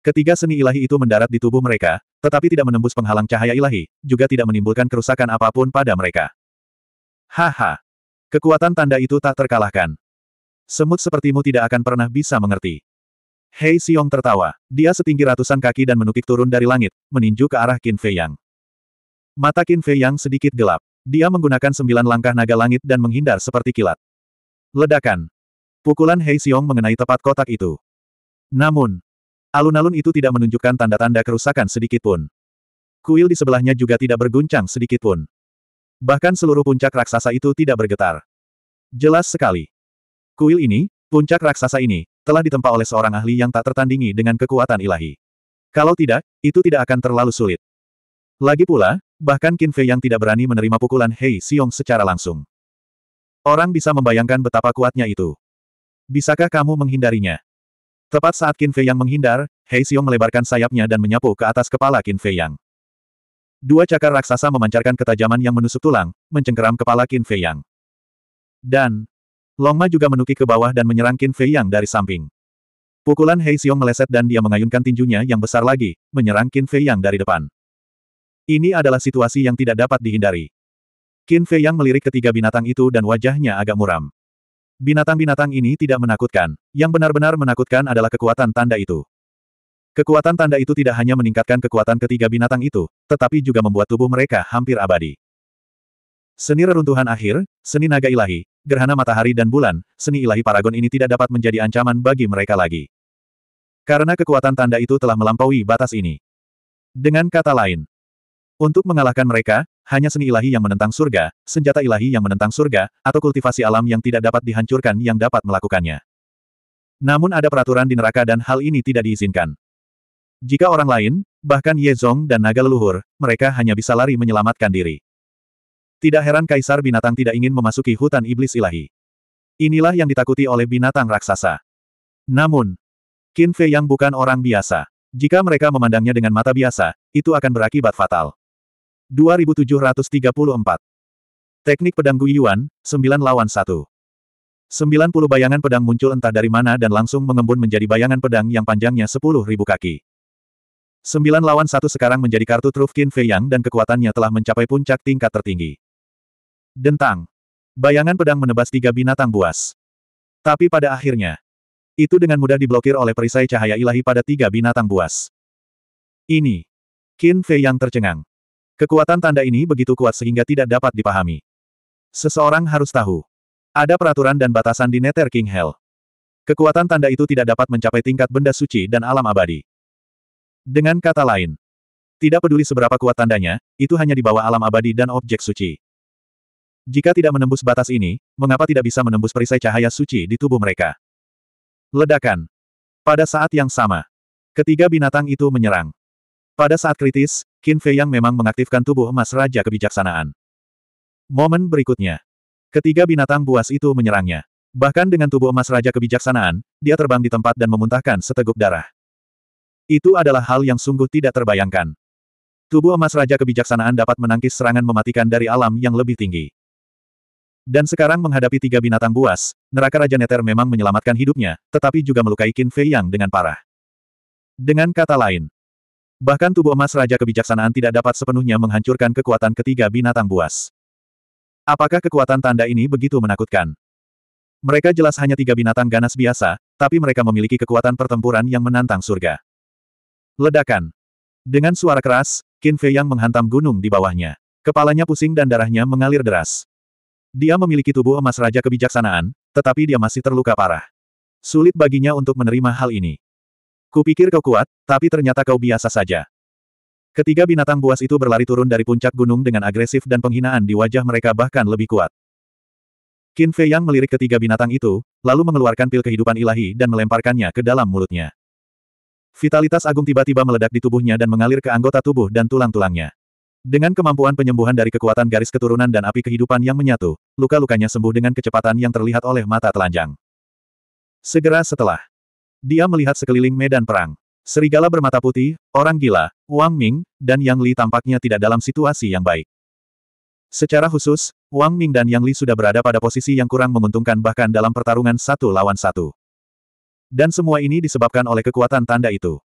Ketiga seni ilahi itu mendarat di tubuh mereka, tetapi tidak menembus penghalang cahaya ilahi, juga tidak menimbulkan kerusakan apa pun pada mereka. Haha. Kekuatan tanda itu tak terkalahkan. Semut sepertimu tidak akan pernah bisa mengerti. Hei Xiong tertawa. Dia setinggi ratusan kaki dan menukik turun dari langit, meninju ke arah Qin Fei Yang. Mata Qin Fei Yang sedikit gelap. Dia menggunakan sembilan langkah naga langit dan menghindar seperti kilat. Ledakan. Pukulan Hei Xiong mengenai tepat kotak itu. Namun, alun-alun itu tidak menunjukkan tanda-tanda kerusakan sedikit pun. Kuil di sebelahnya juga tidak berguncang sedikit pun. Bahkan seluruh puncak raksasa itu tidak bergetar. Jelas sekali. Kuil ini, puncak raksasa ini, telah ditempa oleh seorang ahli yang tak tertandingi dengan kekuatan ilahi. Kalau tidak, itu tidak akan terlalu sulit. Lagi pula, bahkan Qin Fei yang tidak berani menerima pukulan Hei Xiong secara langsung. Orang bisa membayangkan betapa kuatnya itu. Bisakah kamu menghindarinya? Tepat saat Qin Fei yang menghindar, Hei Xiong melebarkan sayapnya dan menyapu ke atas kepala Qin Fei yang. Dua cakar raksasa memancarkan ketajaman yang menusuk tulang, mencengkeram kepala Qin Fei yang. Dan, Longma juga menukik ke bawah dan menyerang Qin Fei Yang dari samping. Pukulan Hei Xiong meleset dan dia mengayunkan tinjunya yang besar lagi, menyerang Qin Fei Yang dari depan. Ini adalah situasi yang tidak dapat dihindari. Qin Fei Yang melirik ketiga binatang itu dan wajahnya agak muram. Binatang-binatang ini tidak menakutkan. Yang benar-benar menakutkan adalah kekuatan tanda itu. Kekuatan tanda itu tidak hanya meningkatkan kekuatan ketiga binatang itu, tetapi juga membuat tubuh mereka hampir abadi. Seni reruntuhan akhir, seni naga ilahi, gerhana matahari dan bulan, seni ilahi paragon ini tidak dapat menjadi ancaman bagi mereka lagi. Karena kekuatan tanda itu telah melampaui batas ini. Dengan kata lain, untuk mengalahkan mereka, hanya seni ilahi yang menentang surga, senjata ilahi yang menentang surga, atau kultivasi alam yang tidak dapat dihancurkan yang dapat melakukannya. Namun ada peraturan di neraka dan hal ini tidak diizinkan. Jika orang lain, bahkan Ye Zong dan naga leluhur, mereka hanya bisa lari menyelamatkan diri. Tidak heran Kaisar Binatang tidak ingin memasuki hutan iblis ilahi. Inilah yang ditakuti oleh binatang raksasa. Namun, Qin Fei yang bukan orang biasa. Jika mereka memandangnya dengan mata biasa, itu akan berakibat fatal. 2734. Teknik pedang Gu Yuan, 9 lawan 1. 90 bayangan pedang muncul entah dari mana dan langsung mengembun menjadi bayangan pedang yang panjangnya 10.000 kaki. 9 lawan 1 sekarang menjadi kartu truf Qin Fei Yang dan kekuatannya telah mencapai puncak tingkat tertinggi. Dentang. Bayangan pedang menebas tiga binatang buas. Tapi pada akhirnya, itu dengan mudah diblokir oleh perisai cahaya ilahi pada tiga binatang buas. Ini. Qin Fei yang tercengang. Kekuatan tanda ini begitu kuat sehingga tidak dapat dipahami. Seseorang harus tahu. Ada peraturan dan batasan di Nether King Hell. Kekuatan tanda itu tidak dapat mencapai tingkat benda suci dan alam abadi. Dengan kata lain, tidak peduli seberapa kuat tandanya, itu hanya di bawah alam abadi dan objek suci. Jika tidak menembus batas ini, mengapa tidak bisa menembus perisai cahaya suci di tubuh mereka? Ledakan. Pada saat yang sama, ketiga binatang itu menyerang. Pada saat kritis, Qin Fei Yang memang mengaktifkan tubuh emas Raja Kebijaksanaan. Momen berikutnya. Ketiga binatang buas itu menyerangnya. Bahkan dengan tubuh emas Raja Kebijaksanaan, dia terbang di tempat dan memuntahkan seteguk darah. Itu adalah hal yang sungguh tidak terbayangkan. Tubuh emas Raja Kebijaksanaan dapat menangkis serangan mematikan dari alam yang lebih tinggi. Dan sekarang menghadapi tiga binatang buas, neraka Raja Neter memang menyelamatkan hidupnya, tetapi juga melukai Qin Fei Yang dengan parah. Dengan kata lain, bahkan tubuh emas Raja Kebijaksanaan tidak dapat sepenuhnya menghancurkan kekuatan ketiga binatang buas. Apakah kekuatan tanda ini begitu menakutkan? Mereka jelas hanya tiga binatang ganas biasa, tapi mereka memiliki kekuatan pertempuran yang menantang surga. Ledakan. Dengan suara keras, Qin Fei Yang menghantam gunung di bawahnya. Kepalanya pusing dan darahnya mengalir deras. Dia memiliki tubuh emas Raja Kebijaksanaan, tetapi dia masih terluka parah. Sulit baginya untuk menerima hal ini. Kupikir kau kuat, tapi ternyata kau biasa saja. Ketiga binatang buas itu berlari turun dari puncak gunung dengan agresif dan penghinaan di wajah mereka bahkan lebih kuat. Qin Fei Yang melirik ketiga binatang itu, lalu mengeluarkan pil kehidupan ilahi dan melemparkannya ke dalam mulutnya. Vitalitas agung tiba-tiba meledak di tubuhnya dan mengalir ke anggota tubuh dan tulang-tulangnya. Dengan kemampuan penyembuhan dari kekuatan garis keturunan dan api kehidupan yang menyatu, luka-lukanya sembuh dengan kecepatan yang terlihat oleh mata telanjang. Segera setelah, dia melihat sekeliling medan perang. Serigala bermata putih, orang gila, Wang Ming, dan Yang Li tampaknya tidak dalam situasi yang baik. Secara khusus, Wang Ming dan Yang Li sudah berada pada posisi yang kurang menguntungkan bahkan dalam pertarungan satu lawan satu. Dan semua ini disebabkan oleh kekuatan tanda itu.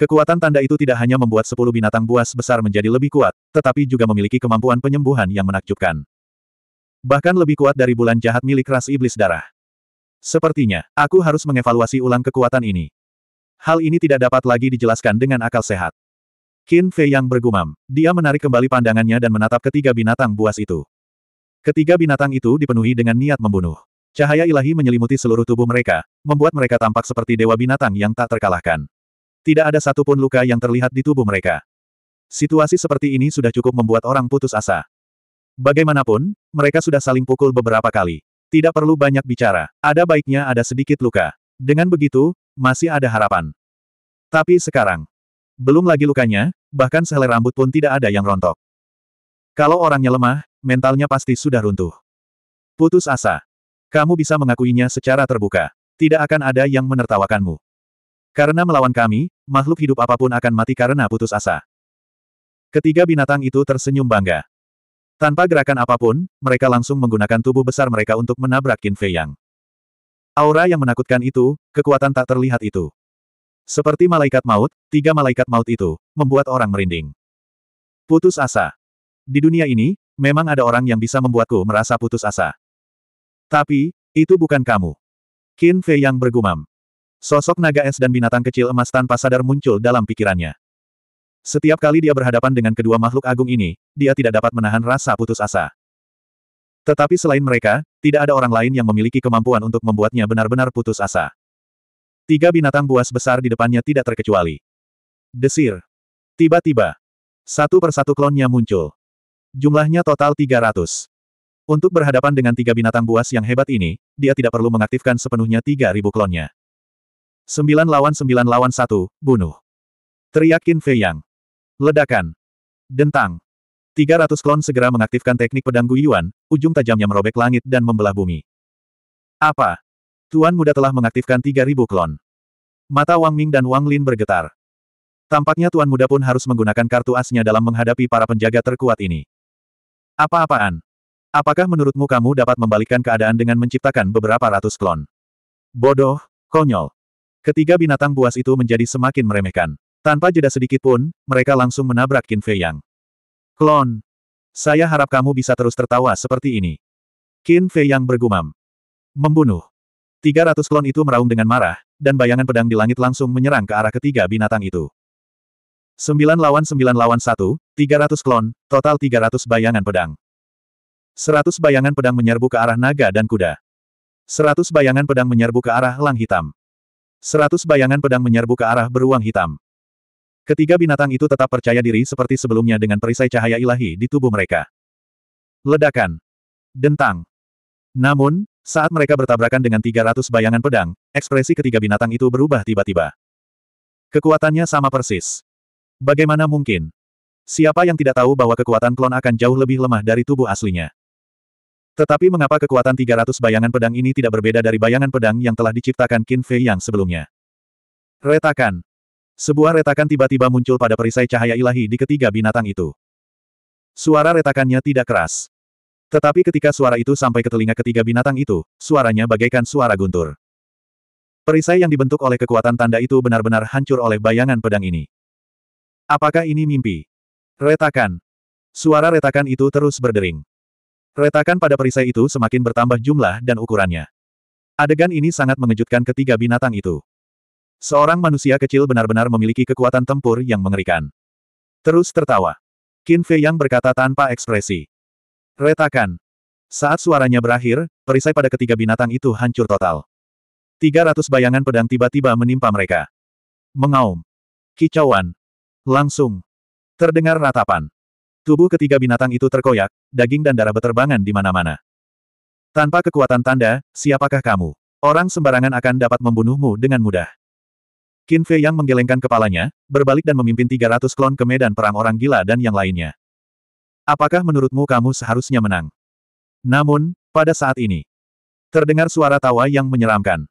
Kekuatan tanda itu tidak hanya membuat sepuluh binatang buas besar menjadi lebih kuat, tetapi juga memiliki kemampuan penyembuhan yang menakjubkan. Bahkan lebih kuat dari bulan jahat milik ras iblis darah. Sepertinya, aku harus mengevaluasi ulang kekuatan ini. Hal ini tidak dapat lagi dijelaskan dengan akal sehat. Qin Fei yang bergumam. Dia menarik kembali pandangannya dan menatap ketiga binatang buas itu. Ketiga binatang itu dipenuhi dengan niat membunuh. Cahaya ilahi menyelimuti seluruh tubuh mereka, membuat mereka tampak seperti dewa binatang yang tak terkalahkan. Tidak ada satupun luka yang terlihat di tubuh mereka. Situasi seperti ini sudah cukup membuat orang putus asa. Bagaimanapun, mereka sudah saling pukul beberapa kali. Tidak perlu banyak bicara, ada baiknya ada sedikit luka. Dengan begitu, masih ada harapan. Tapi sekarang, belum lagi lukanya, bahkan sehelai rambut pun tidak ada yang rontok. Kalau orangnya lemah, mentalnya pasti sudah runtuh. Putus asa. Kamu bisa mengakuinya secara terbuka. Tidak akan ada yang menertawakanmu. Karena melawan kami, makhluk hidup apa pun akan mati karena putus asa. Ketiga binatang itu tersenyum bangga. Tanpa gerakan apa pun, mereka langsung menggunakan tubuh besar mereka untuk menabrak Qin Fei Yang. Aura yang menakutkan itu, kekuatan tak terlihat itu. Seperti malaikat maut, tiga malaikat maut itu, membuat orang merinding. Putus asa. Di dunia ini, memang ada orang yang bisa membuatku merasa putus asa. Tapi, itu bukan kamu. Qin Fei yang bergumam. Sosok naga es dan binatang kecil emas tanpa sadar muncul dalam pikirannya. Setiap kali dia berhadapan dengan kedua makhluk agung ini, dia tidak dapat menahan rasa putus asa. Tetapi selain mereka, tidak ada orang lain yang memiliki kemampuan untuk membuatnya benar-benar putus asa. Tiga binatang buas besar di depannya tidak terkecuali. Desir. Tiba-tiba, satu persatu klonnya muncul. Jumlahnya total 300. Untuk berhadapan dengan tiga binatang buas yang hebat ini, dia tidak perlu mengaktifkan sepenuhnya 3000 klonnya. Sembilan lawan sembilan lawan satu, bunuh. Teriakin Fei Yang. Ledakan. Dentang. 300 klon segera mengaktifkan teknik pedang Guyuan, ujung tajamnya merobek langit dan membelah bumi. Apa? Tuan muda telah mengaktifkan 3000 klon. Mata Wang Ming dan Wang Lin bergetar. Tampaknya Tuan Muda pun harus menggunakan kartu asnya dalam menghadapi para penjaga terkuat ini. Apa-apaan? Apakah menurutmu kamu dapat membalikkan keadaan dengan menciptakan beberapa ratus klon? Bodoh, konyol. Ketiga binatang buas itu menjadi semakin meremehkan. Tanpa jeda sedikit pun, mereka langsung menabrak Qin Fei Yang. Klon. Saya harap kamu bisa terus tertawa seperti ini. Qin Fei Yang bergumam. Membunuh. 300 klon itu meraung dengan marah, dan bayangan pedang di langit langsung menyerang ke arah ketiga binatang itu. 9 lawan 9 lawan 1, 300 klon, total 300 bayangan pedang. Seratus bayangan pedang menyerbu ke arah naga dan kuda. Seratus bayangan pedang menyerbu ke arah elang hitam. Seratus bayangan pedang menyerbu ke arah beruang hitam. Ketiga binatang itu tetap percaya diri seperti sebelumnya dengan perisai cahaya ilahi di tubuh mereka. Ledakan. Dentang. Namun, saat mereka bertabrakan dengan 300 bayangan pedang, ekspresi ketiga binatang itu berubah tiba-tiba. Kekuatannya sama persis. Bagaimana mungkin? Siapa yang tidak tahu bahwa kekuatan klon akan jauh lebih lemah dari tubuh aslinya? Tetapi mengapa kekuatan 300 bayangan pedang ini tidak berbeda dari bayangan pedang yang telah diciptakan Qin Fei yang sebelumnya? Retakan. Sebuah retakan tiba-tiba muncul pada perisai cahaya ilahi di ketiga binatang itu. Suara retakannya tidak keras. Tetapi ketika suara itu sampai ke telinga ketiga binatang itu, suaranya bagaikan suara guntur. Perisai yang dibentuk oleh kekuatan tanda itu benar-benar hancur oleh bayangan pedang ini. Apakah ini mimpi? Retakan. Suara retakan itu terus berdering. Retakan pada perisai itu semakin bertambah jumlah dan ukurannya. Adegan ini sangat mengejutkan ketiga binatang itu. Seorang manusia kecil benar-benar memiliki kekuatan tempur yang mengerikan. Terus tertawa. Qin Fei yang berkata tanpa ekspresi. Retakan. Saat suaranya berakhir, perisai pada ketiga binatang itu hancur total. 300 bayangan pedang tiba-tiba menimpa mereka. Mengaum. Kicauan. Langsung. Terdengar ratapan. Tubuh ketiga binatang itu terkoyak, daging dan darah beterbangan di mana-mana. Tanpa kekuatan tanda, siapakah kamu? Orang sembarangan akan dapat membunuhmu dengan mudah. Qin Fei yang menggelengkan kepalanya, berbalik dan memimpin 300 klon ke medan perang orang gila dan yang lainnya. Apakah menurutmu kamu seharusnya menang? Namun, pada saat ini, terdengar suara tawa yang menyeramkan.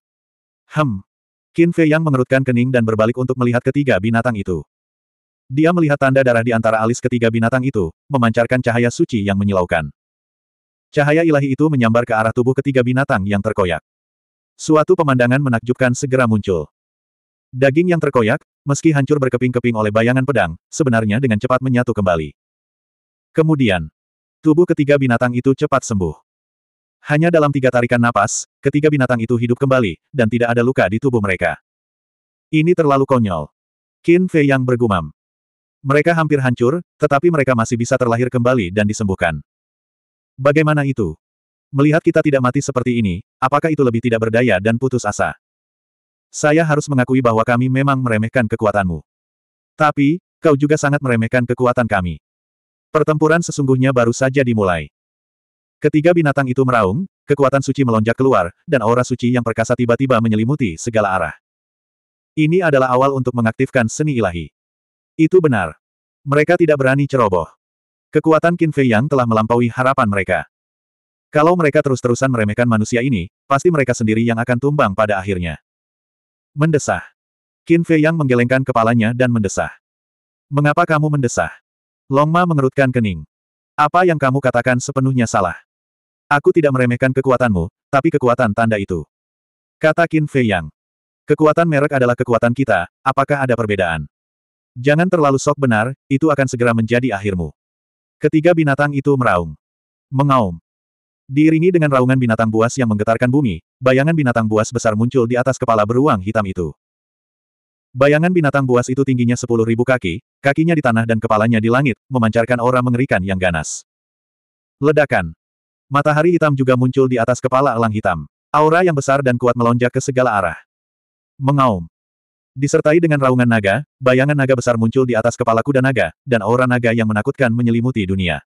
Hem. Qin Fei yang mengerutkan kening dan berbalik untuk melihat ketiga binatang itu. Dia melihat tanda darah di antara alis ketiga binatang itu, memancarkan cahaya suci yang menyilaukan. Cahaya ilahi itu menyambar ke arah tubuh ketiga binatang yang terkoyak. Suatu pemandangan menakjubkan segera muncul. Daging yang terkoyak, meski hancur berkeping-keping oleh bayangan pedang, sebenarnya dengan cepat menyatu kembali. Kemudian, tubuh ketiga binatang itu cepat sembuh. Hanya dalam tiga tarikan napas, ketiga binatang itu hidup kembali, dan tidak ada luka di tubuh mereka. Ini terlalu konyol. Qin Fei yang bergumam. Mereka hampir hancur, tetapi mereka masih bisa terlahir kembali dan disembuhkan. Bagaimana itu? Melihat kita tidak mati seperti ini, apakah itu lebih tidak berdaya dan putus asa? Saya harus mengakui bahwa kami memang meremehkan kekuatanmu. Tapi, kau juga sangat meremehkan kekuatan kami. Pertempuran sesungguhnya baru saja dimulai. Ketiga binatang itu meraung, kekuatan suci melonjak keluar, dan aura suci yang perkasa tiba-tiba menyelimuti segala arah. Ini adalah awal untuk mengaktifkan seni ilahi. Itu benar. Mereka tidak berani ceroboh. Kekuatan Qin Fei Yang telah melampaui harapan mereka. Kalau mereka terus-terusan meremehkan manusia ini, pasti mereka sendiri yang akan tumbang pada akhirnya. Mendesah. Qin Fei Yang menggelengkan kepalanya dan mendesah. Mengapa kamu mendesah? Longma mengerutkan kening. Apa yang kamu katakan sepenuhnya salah. Aku tidak meremehkan kekuatanmu, tapi kekuatan tanda itu. Kata Qin Fei Yang. Kekuatan merek adalah kekuatan kita, apakah ada perbedaan? Jangan terlalu sok benar, itu akan segera menjadi akhirmu. Ketiga binatang itu meraung. Mengaum. Diiringi dengan raungan binatang buas yang menggetarkan bumi, bayangan binatang buas besar muncul di atas kepala beruang hitam itu. Bayangan binatang buas itu tingginya sepuluh ribu kaki, kakinya di tanah dan kepalanya di langit, memancarkan aura mengerikan yang ganas. Ledakan. Matahari hitam juga muncul di atas kepala elang hitam. Aura yang besar dan kuat melonjak ke segala arah. Mengaum. Disertai dengan raungan naga, bayangan naga besar muncul di atas kepala kuda naga, dan aura naga yang menakutkan menyelimuti dunia.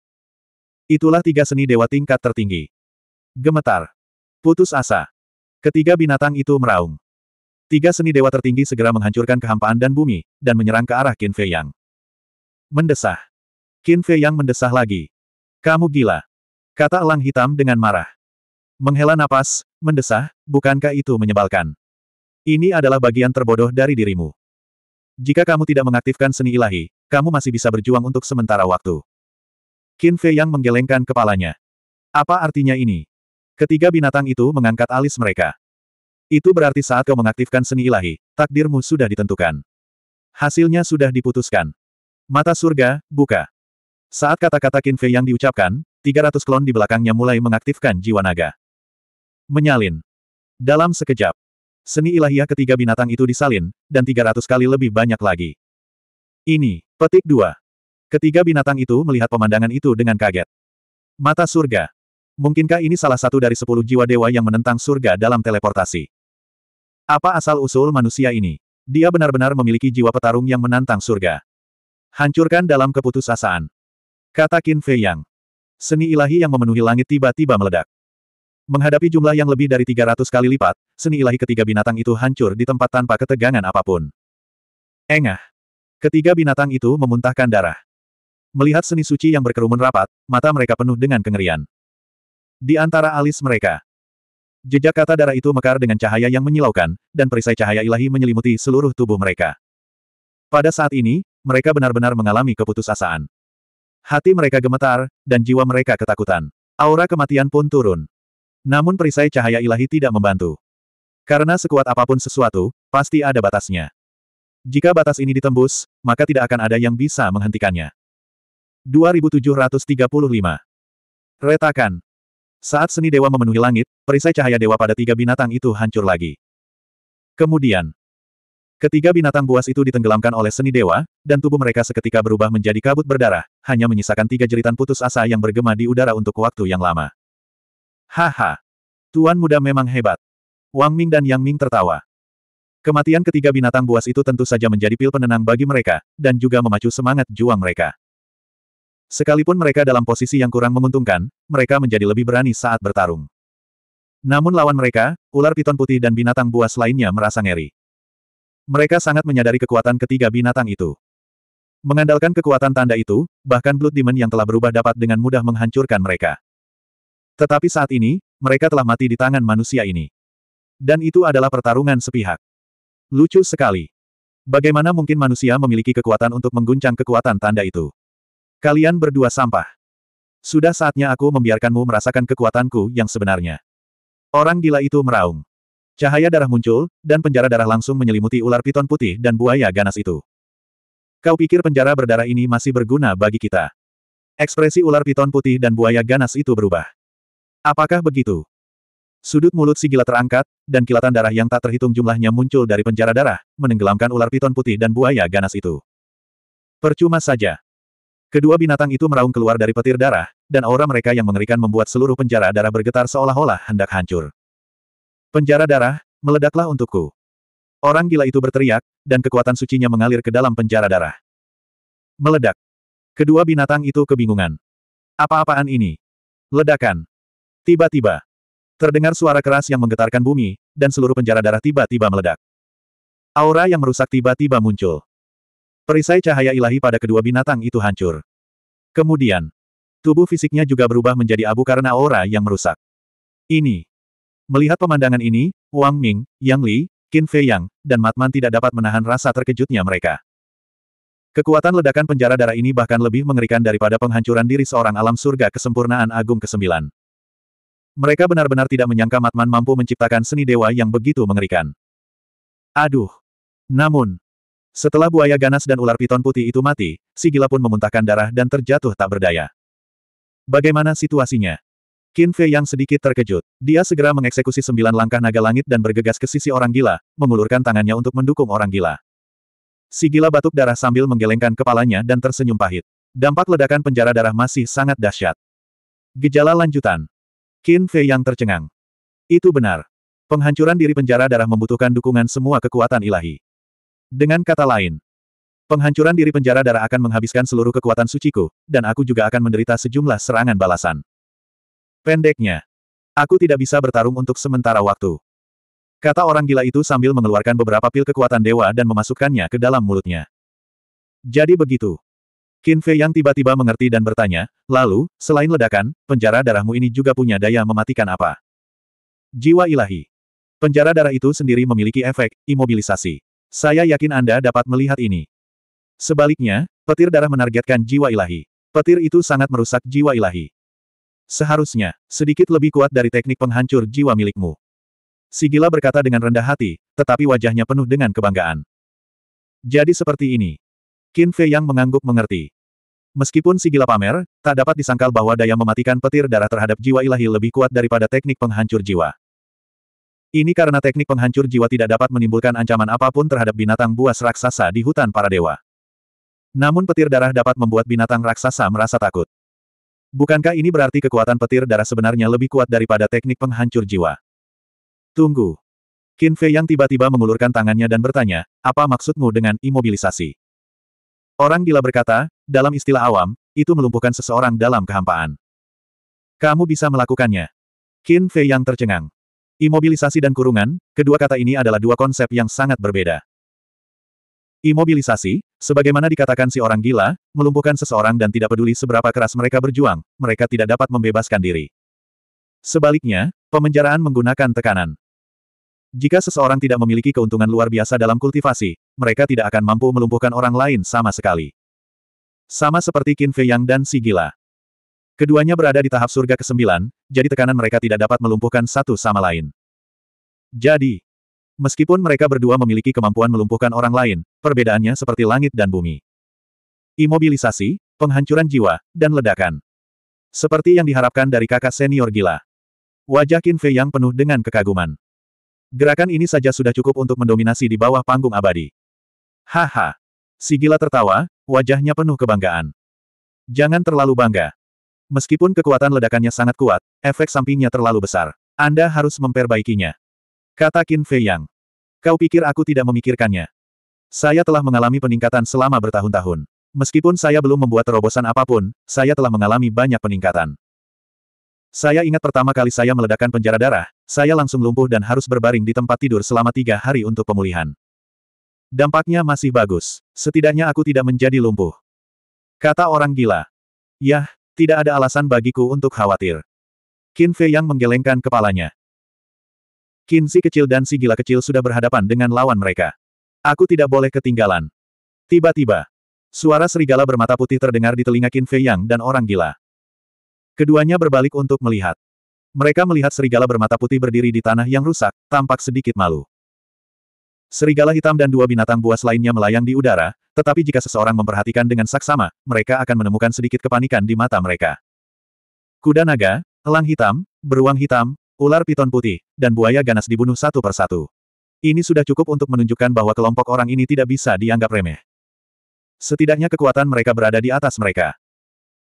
Itulah tiga seni dewa tingkat tertinggi. Gemetar. Putus asa. Ketiga binatang itu meraung. Tiga seni dewa tertinggi segera menghancurkan kehampaan dan bumi, dan menyerang ke arah Qin Fei Yang. Mendesah. Qin Fei Yang mendesah lagi. Kamu gila. Kata elang hitam dengan marah. Menghela napas, mendesah, bukankah itu menyebalkan? Ini adalah bagian terbodoh dari dirimu. Jika kamu tidak mengaktifkan seni ilahi, kamu masih bisa berjuang untuk sementara waktu. Qin Fei yang menggelengkan kepalanya. Apa artinya ini? Ketiga binatang itu mengangkat alis mereka. Itu berarti saat kau mengaktifkan seni ilahi, takdirmu sudah ditentukan. Hasilnya sudah diputuskan. Mata surga, buka. Saat kata-kata Qin Fei yang diucapkan, 300 klon di belakangnya mulai mengaktifkan jiwa naga. Menyalin. Dalam sekejap, seni ilahiyah ketiga binatang itu disalin, dan 300 kali lebih banyak lagi. Ini, petik dua. Ketiga binatang itu melihat pemandangan itu dengan kaget. Mata surga. Mungkinkah ini salah satu dari sepuluh jiwa dewa yang menentang surga dalam teleportasi? Apa asal-usul manusia ini? Dia benar-benar memiliki jiwa petarung yang menantang surga. Hancurkan dalam keputusasaan. Kata Qin Fei Yang. Seni ilahi yang memenuhi langit tiba-tiba meledak. Menghadapi jumlah yang lebih dari 300 kali lipat, seni ilahi ketiga binatang itu hancur di tempat tanpa ketegangan apa pun. Engah. Ketiga binatang itu memuntahkan darah. Melihat seni suci yang berkerumun rapat, mata mereka penuh dengan kengerian. Di antara alis mereka, jejak kata darah itu mekar dengan cahaya yang menyilaukan, dan perisai cahaya ilahi menyelimuti seluruh tubuh mereka. Pada saat ini, mereka benar-benar mengalami keputusasaan. Hati mereka gemetar, dan jiwa mereka ketakutan. Aura kematian pun turun. Namun perisai cahaya ilahi tidak membantu. Karena sekuat apa pun sesuatu, pasti ada batasnya. Jika batas ini ditembus, maka tidak akan ada yang bisa menghentikannya. 2735 Retakan saat seni dewa memenuhi langit, perisai cahaya dewa pada tiga binatang itu hancur lagi. Kemudian, ketiga binatang buas itu ditenggelamkan oleh seni dewa, dan tubuh mereka seketika berubah menjadi kabut berdarah, hanya menyisakan tiga jeritan putus asa yang bergema di udara untuk waktu yang lama. Haha! Tuan muda memang hebat. Wang Ming dan Yang Ming tertawa. Kematian ketiga binatang buas itu tentu saja menjadi pil penenang bagi mereka, dan juga memacu semangat juang mereka. Sekalipun mereka dalam posisi yang kurang menguntungkan, mereka menjadi lebih berani saat bertarung. Namun lawan mereka, ular piton putih dan binatang buas lainnya merasa ngeri. Mereka sangat menyadari kekuatan ketiga binatang itu. Mengandalkan kekuatan tanda itu, bahkan Blood Demon yang telah berubah dapat dengan mudah menghancurkan mereka. Tetapi saat ini, mereka telah mati di tangan manusia ini. Dan itu adalah pertarungan sepihak. Lucu sekali. Bagaimana mungkin manusia memiliki kekuatan untuk mengguncang kekuatan tanda itu? Kalian berdua sampah. Sudah saatnya aku membiarkanmu merasakan kekuatanku yang sebenarnya. Orang gila itu meraung. Cahaya darah muncul, dan penjara darah langsung menyelimuti ular piton putih dan buaya ganas itu. Kau pikir penjara berdarah ini masih berguna bagi kita? Ekspresi ular piton putih dan buaya ganas itu berubah. Apakah begitu? Sudut mulut si gila terangkat, dan kilatan darah yang tak terhitung jumlahnya muncul dari penjara darah, menenggelamkan ular piton putih dan buaya ganas itu. Percuma saja. Kedua binatang itu meraung keluar dari petir darah, dan aura mereka yang mengerikan membuat seluruh penjara darah bergetar seolah-olah hendak hancur. Penjara darah, meledaklah untukku. Orang gila itu berteriak, dan kekuatan sucinya mengalir ke dalam penjara darah. Meledak. Kedua binatang itu kebingungan. Apa-apaan ini? Ledakan. Tiba-tiba. Terdengar suara keras yang menggetarkan bumi, dan seluruh penjara darah tiba-tiba meledak. Aura yang merusak tiba-tiba muncul. Perisai cahaya ilahi pada kedua binatang itu hancur. Kemudian, tubuh fisiknya juga berubah menjadi abu karena aura yang merusak. Ini. Melihat pemandangan ini, Wang Ming, Yang Li, Qin Fei Yang, dan Matman tidak dapat menahan rasa terkejutnya mereka. Kekuatan ledakan penjara darah ini bahkan lebih mengerikan daripada penghancuran diri seorang alam surga kesempurnaan agung kesembilan. Mereka benar-benar tidak menyangka Matman mampu menciptakan seni dewa yang begitu mengerikan. Aduh! Namun, setelah buaya ganas dan ular piton putih itu mati, si gila pun memuntahkan darah dan terjatuh tak berdaya. Bagaimana situasinya? Qin Fei yang sedikit terkejut. Dia segera mengeksekusi sembilan langkah naga langit dan bergegas ke sisi orang gila, mengulurkan tangannya untuk mendukung orang gila. Si gila batuk darah sambil menggelengkan kepalanya dan tersenyum pahit. Dampak ledakan penjara darah masih sangat dahsyat. Gejala lanjutan. Qin Fei yang tercengang. Itu benar. Penghancuran diri penjara darah membutuhkan dukungan semua kekuatan ilahi. Dengan kata lain, penghancuran diri penjara darah akan menghabiskan seluruh kekuatan suciku, dan aku juga akan menderita sejumlah serangan balasan. Pendeknya, aku tidak bisa bertarung untuk sementara waktu. Kata orang gila itu sambil mengeluarkan beberapa pil kekuatan dewa dan memasukkannya ke dalam mulutnya. Jadi begitu. Qin Fei yang tiba-tiba mengerti dan bertanya, lalu, selain ledakan, penjara darahmu ini juga punya daya mematikan apa? Jiwa ilahi. Penjara darah itu sendiri memiliki efek, imobilisasi. Saya yakin Anda dapat melihat ini. Sebaliknya, petir darah menargetkan jiwa ilahi. Petir itu sangat merusak jiwa ilahi. Seharusnya, sedikit lebih kuat dari teknik penghancur jiwa milikmu. Sigila berkata dengan rendah hati, tetapi wajahnya penuh dengan kebanggaan. Jadi seperti ini. Qin Fei yang mengangguk mengerti. Meskipun Sigila pamer, tak dapat disangkal bahwa daya mematikan petir darah terhadap jiwa ilahi lebih kuat daripada teknik penghancur jiwa. Ini karena teknik penghancur jiwa tidak dapat menimbulkan ancaman apa pun terhadap binatang buas raksasa di hutan para dewa. Namun petir darah dapat membuat binatang raksasa merasa takut. Bukankah ini berarti kekuatan petir darah sebenarnya lebih kuat daripada teknik penghancur jiwa? Tunggu. Qin Fei yang tiba-tiba mengulurkan tangannya dan bertanya, apa maksudmu dengan imobilisasi? Orang gila berkata, dalam istilah awam, itu melumpuhkan seseorang dalam kehampaan. Kamu bisa melakukannya. Qin Fei yang tercengang. Imobilisasi dan kurungan, kedua kata ini adalah dua konsep yang sangat berbeda. Imobilisasi, sebagaimana dikatakan si orang gila, melumpuhkan seseorang dan tidak peduli seberapa keras mereka berjuang, mereka tidak dapat membebaskan diri. Sebaliknya, pemenjaraan menggunakan tekanan. Jika seseorang tidak memiliki keuntungan luar biasa dalam kultivasi, mereka tidak akan mampu melumpuhkan orang lain sama sekali. Sama seperti Qin Fei Yang dan si gila. Keduanya berada di tahap surga ke-9, jadi tekanan mereka tidak dapat melumpuhkan satu sama lain. Jadi, meskipun mereka berdua memiliki kemampuan melumpuhkan orang lain, perbedaannya seperti langit dan bumi. Imobilisasi, penghancuran jiwa, dan ledakan. Seperti yang diharapkan dari kakak senior gila. Wajah Qin Fei yang penuh dengan kekaguman. Gerakan ini saja sudah cukup untuk mendominasi di bawah panggung abadi. Haha. Si gila tertawa, wajahnya penuh kebanggaan. Jangan terlalu bangga. Meskipun kekuatan ledakannya sangat kuat, efek sampingnya terlalu besar. Anda harus memperbaikinya. Kata Qin Fei Yang. Kau pikir aku tidak memikirkannya? Saya telah mengalami peningkatan selama bertahun-tahun. Meskipun saya belum membuat terobosan apa pun, saya telah mengalami banyak peningkatan. Saya ingat pertama kali saya meledakkan penjara darah, saya langsung lumpuh dan harus berbaring di tempat tidur selama tiga hari untuk pemulihan. Dampaknya masih bagus. Setidaknya aku tidak menjadi lumpuh. Kata orang gila. Yah, tidak ada alasan bagiku untuk khawatir. Qin Fei yang menggelengkan kepalanya. Qin si kecil dan si gila kecil sudah berhadapan dengan lawan mereka. Aku tidak boleh ketinggalan. Tiba-tiba, suara serigala bermata putih terdengar di telinga Qin Fei Yang dan orang gila. Keduanya berbalik untuk melihat. Mereka melihat serigala bermata putih berdiri di tanah yang rusak, tampak sedikit malu. Serigala hitam dan dua binatang buas lainnya melayang di udara, tetapi jika seseorang memperhatikan dengan saksama, mereka akan menemukan sedikit kepanikan di mata mereka. Kuda naga, elang hitam, beruang hitam, ular piton putih, dan buaya ganas dibunuh satu persatu. Ini sudah cukup untuk menunjukkan bahwa kelompok orang ini tidak bisa dianggap remeh. Setidaknya kekuatan mereka berada di atas mereka.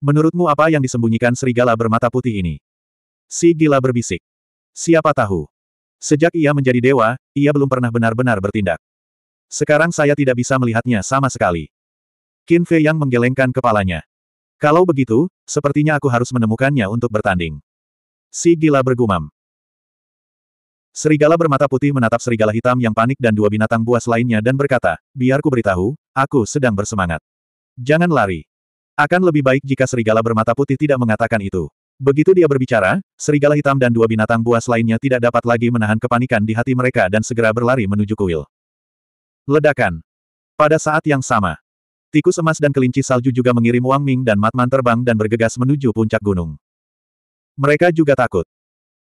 Menurutmu apa yang disembunyikan serigala bermata putih ini? Si gila berbisik. Siapa tahu? Sejak ia menjadi dewa, ia belum pernah benar-benar bertindak. Sekarang saya tidak bisa melihatnya sama sekali. Qin Fei yang menggelengkan kepalanya. Kalau begitu, sepertinya aku harus menemukannya untuk bertanding. Si gila bergumam. Serigala bermata putih menatap serigala hitam yang panik dan dua binatang buas lainnya dan berkata, biar ku beritahu, aku sedang bersemangat. Jangan lari. Akan lebih baik jika serigala bermata putih tidak mengatakan itu. Begitu dia berbicara, serigala hitam dan dua binatang buas lainnya tidak dapat lagi menahan kepanikan di hati mereka dan segera berlari menuju kuil. Ledakan. Pada saat yang sama, tikus emas dan kelinci salju juga mengirim Wang Ming dan Matman terbang dan bergegas menuju puncak gunung. Mereka juga takut.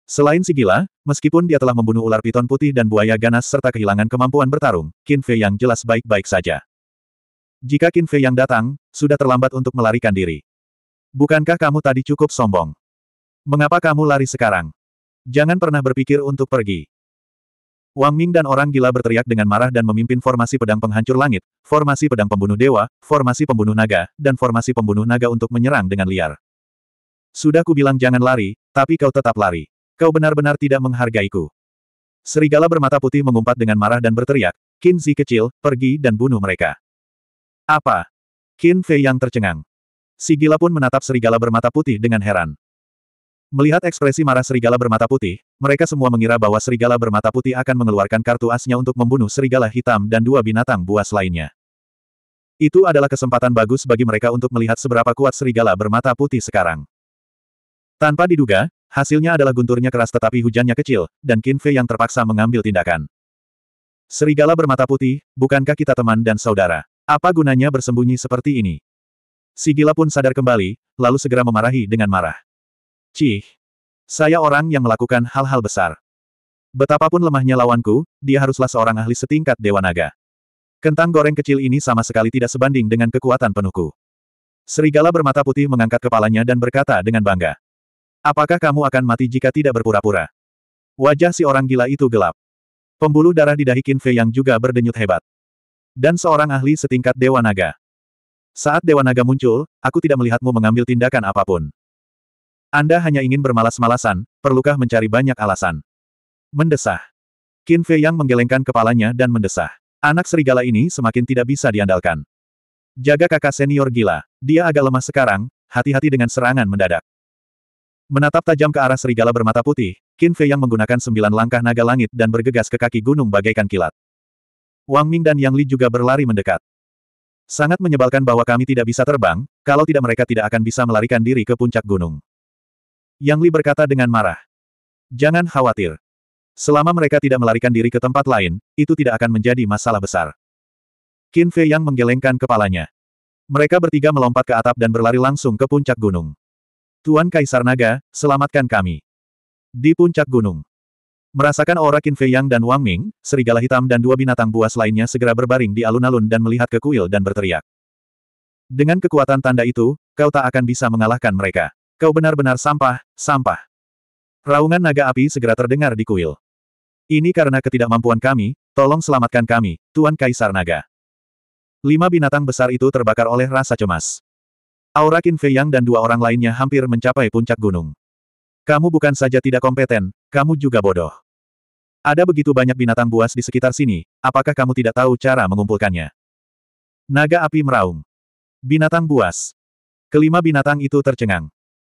Selain si gila, meskipun dia telah membunuh ular piton putih dan buaya ganas serta kehilangan kemampuan bertarung, Qin Fei yang jelas baik-baik saja. Jika Qin Fei yang datang, sudah terlambat untuk melarikan diri. Bukankah kamu tadi cukup sombong? Mengapa kamu lari sekarang? Jangan pernah berpikir untuk pergi. Wang Ming dan orang gila berteriak dengan marah dan memimpin formasi pedang penghancur langit, formasi pedang pembunuh dewa, formasi pembunuh naga, dan formasi pembunuh naga untuk menyerang dengan liar. Sudah kubilang jangan lari, tapi kau tetap lari. Kau benar-benar tidak menghargaiku. Serigala bermata putih mengumpat dengan marah dan berteriak, Qin Zi kecil, pergi dan bunuh mereka. Apa? Qin Fei yang tercengang. Si gila pun menatap serigala bermata putih dengan heran. Melihat ekspresi marah serigala bermata putih, mereka semua mengira bahwa serigala bermata putih akan mengeluarkan kartu asnya untuk membunuh serigala hitam dan dua binatang buas lainnya. Itu adalah kesempatan bagus bagi mereka untuk melihat seberapa kuat serigala bermata putih sekarang. Tanpa diduga, hasilnya adalah gunturnya keras tetapi hujannya kecil, dan Qin Fei yang terpaksa mengambil tindakan. Serigala bermata putih, bukankah kita teman dan saudara? Apa gunanya bersembunyi seperti ini? Si gila pun sadar kembali, lalu segera memarahi dengan marah. Cih! Saya orang yang melakukan hal-hal besar. Betapapun lemahnya lawanku, dia haruslah seorang ahli setingkat Dewa Naga. Kentang goreng kecil ini sama sekali tidak sebanding dengan kekuatan penuhku. Serigala bermata putih mengangkat kepalanya dan berkata dengan bangga. Apakah kamu akan mati jika tidak berpura-pura? Wajah si orang gila itu gelap. Pembuluh darah di dahi Qin Fei yang juga berdenyut hebat. Dan seorang ahli setingkat Dewa Naga. Saat Dewa Naga muncul, aku tidak melihatmu mengambil tindakan apa pun. Anda hanya ingin bermalas-malasan, perlukah mencari banyak alasan? Mendesah. Qin Fei yang menggelengkan kepalanya dan mendesah. Anak serigala ini semakin tidak bisa diandalkan. Jaga kakak senior gila, dia agak lemah sekarang, hati-hati dengan serangan mendadak. Menatap tajam ke arah serigala bermata putih, Qin Fei yang menggunakan sembilan langkah naga langit dan bergegas ke kaki gunung bagaikan kilat. Wang Ming dan Yang Li juga berlari mendekat. Sangat menyebalkan bahwa kami tidak bisa terbang, kalau tidak mereka tidak akan bisa melarikan diri ke puncak gunung. Yang Li berkata dengan marah. Jangan khawatir. Selama mereka tidak melarikan diri ke tempat lain, itu tidak akan menjadi masalah besar. Qin Fei yang menggelengkan kepalanya. Mereka bertiga melompat ke atap dan berlari langsung ke puncak gunung. Tuan Kaisar Naga, selamatkan kami. Di puncak gunung. Merasakan aura Qin Fei Yang dan Wang Ming, serigala hitam dan dua binatang buas lainnya segera berbaring di alun-alun dan melihat ke kuil dan berteriak. Dengan kekuatan tanda itu, kau tak akan bisa mengalahkan mereka. Kau benar-benar sampah, sampah. Raungan naga api segera terdengar di kuil. Ini karena ketidakmampuan kami, tolong selamatkan kami, Tuan Kaisar Naga. Lima binatang besar itu terbakar oleh rasa cemas. Aura Qin Fei Yang dan dua orang lainnya hampir mencapai puncak gunung. Kamu bukan saja tidak kompeten, kamu juga bodoh. Ada begitu banyak binatang buas di sekitar sini, apakah kamu tidak tahu cara mengumpulkannya? Naga api meraung. Binatang buas. Kelima binatang itu tercengang.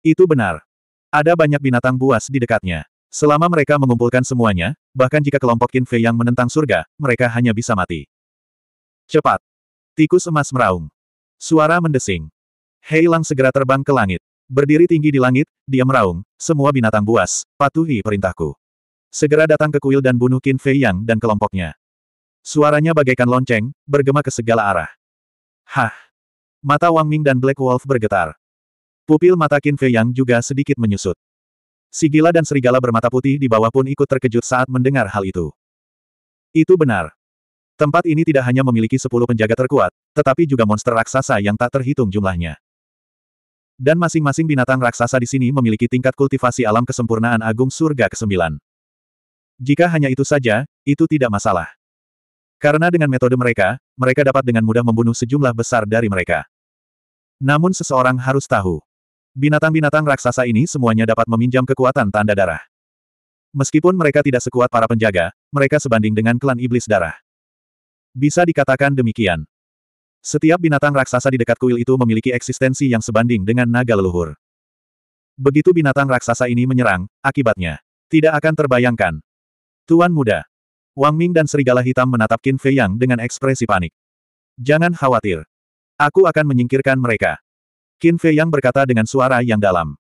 Itu benar. Ada banyak binatang buas di dekatnya. Selama mereka mengumpulkan semuanya, bahkan jika kelompok Qin Fei yang menentang surga, mereka hanya bisa mati. Cepat. Tikus emas meraung. Suara mendesing. Hei Lang segera terbang ke langit. Berdiri tinggi di langit, dia meraung, semua binatang buas, patuhi perintahku. Segera datang ke kuil dan bunuh Qin Fei Yang dan kelompoknya. Suaranya bagaikan lonceng, bergema ke segala arah. Hah! Mata Wang Ming dan Black Wolf bergetar. Pupil mata Qin Fei Yang juga sedikit menyusut. Si gila dan serigala bermata putih di bawah pun ikut terkejut saat mendengar hal itu. Itu benar. Tempat ini tidak hanya memiliki sepuluh penjaga terkuat, tetapi juga monster raksasa yang tak terhitung jumlahnya. Dan masing-masing binatang raksasa di sini memiliki tingkat kultivasi alam kesempurnaan agung surga ke-9. Jika hanya itu saja, itu tidak masalah. Karena dengan metode mereka, mereka dapat dengan mudah membunuh sejumlah besar dari mereka. Namun seseorang harus tahu. Binatang-binatang raksasa ini semuanya dapat meminjam kekuatan tanda darah. Meskipun mereka tidak sekuat para penjaga, mereka sebanding dengan klan iblis darah. Bisa dikatakan demikian. Setiap binatang raksasa di dekat kuil itu memiliki eksistensi yang sebanding dengan naga leluhur. Begitu binatang raksasa ini menyerang, akibatnya tidak akan terbayangkan. Tuan muda. Wang Ming dan serigala hitam menatap Qin Fei Yang dengan ekspresi panik. Jangan khawatir. Aku akan menyingkirkan mereka. Qin Fei Yang berkata dengan suara yang dalam.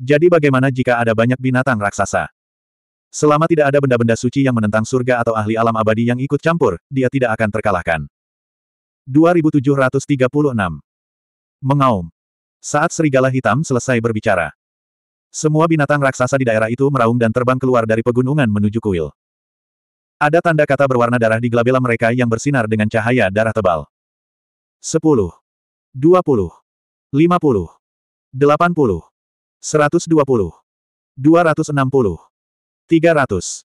Jadi bagaimana jika ada banyak binatang raksasa? Selama tidak ada benda-benda suci yang menentang surga atau ahli alam abadi yang ikut campur, dia tidak akan terkalahkan. 2736. Mengaum. Saat serigala hitam selesai berbicara. Semua binatang raksasa di daerah itu meraung dan terbang keluar dari pegunungan menuju kuil. Ada tanda kata berwarna darah di gelabela mereka yang bersinar dengan cahaya darah tebal. 10. 20. 50. 80. 120. 260. 300.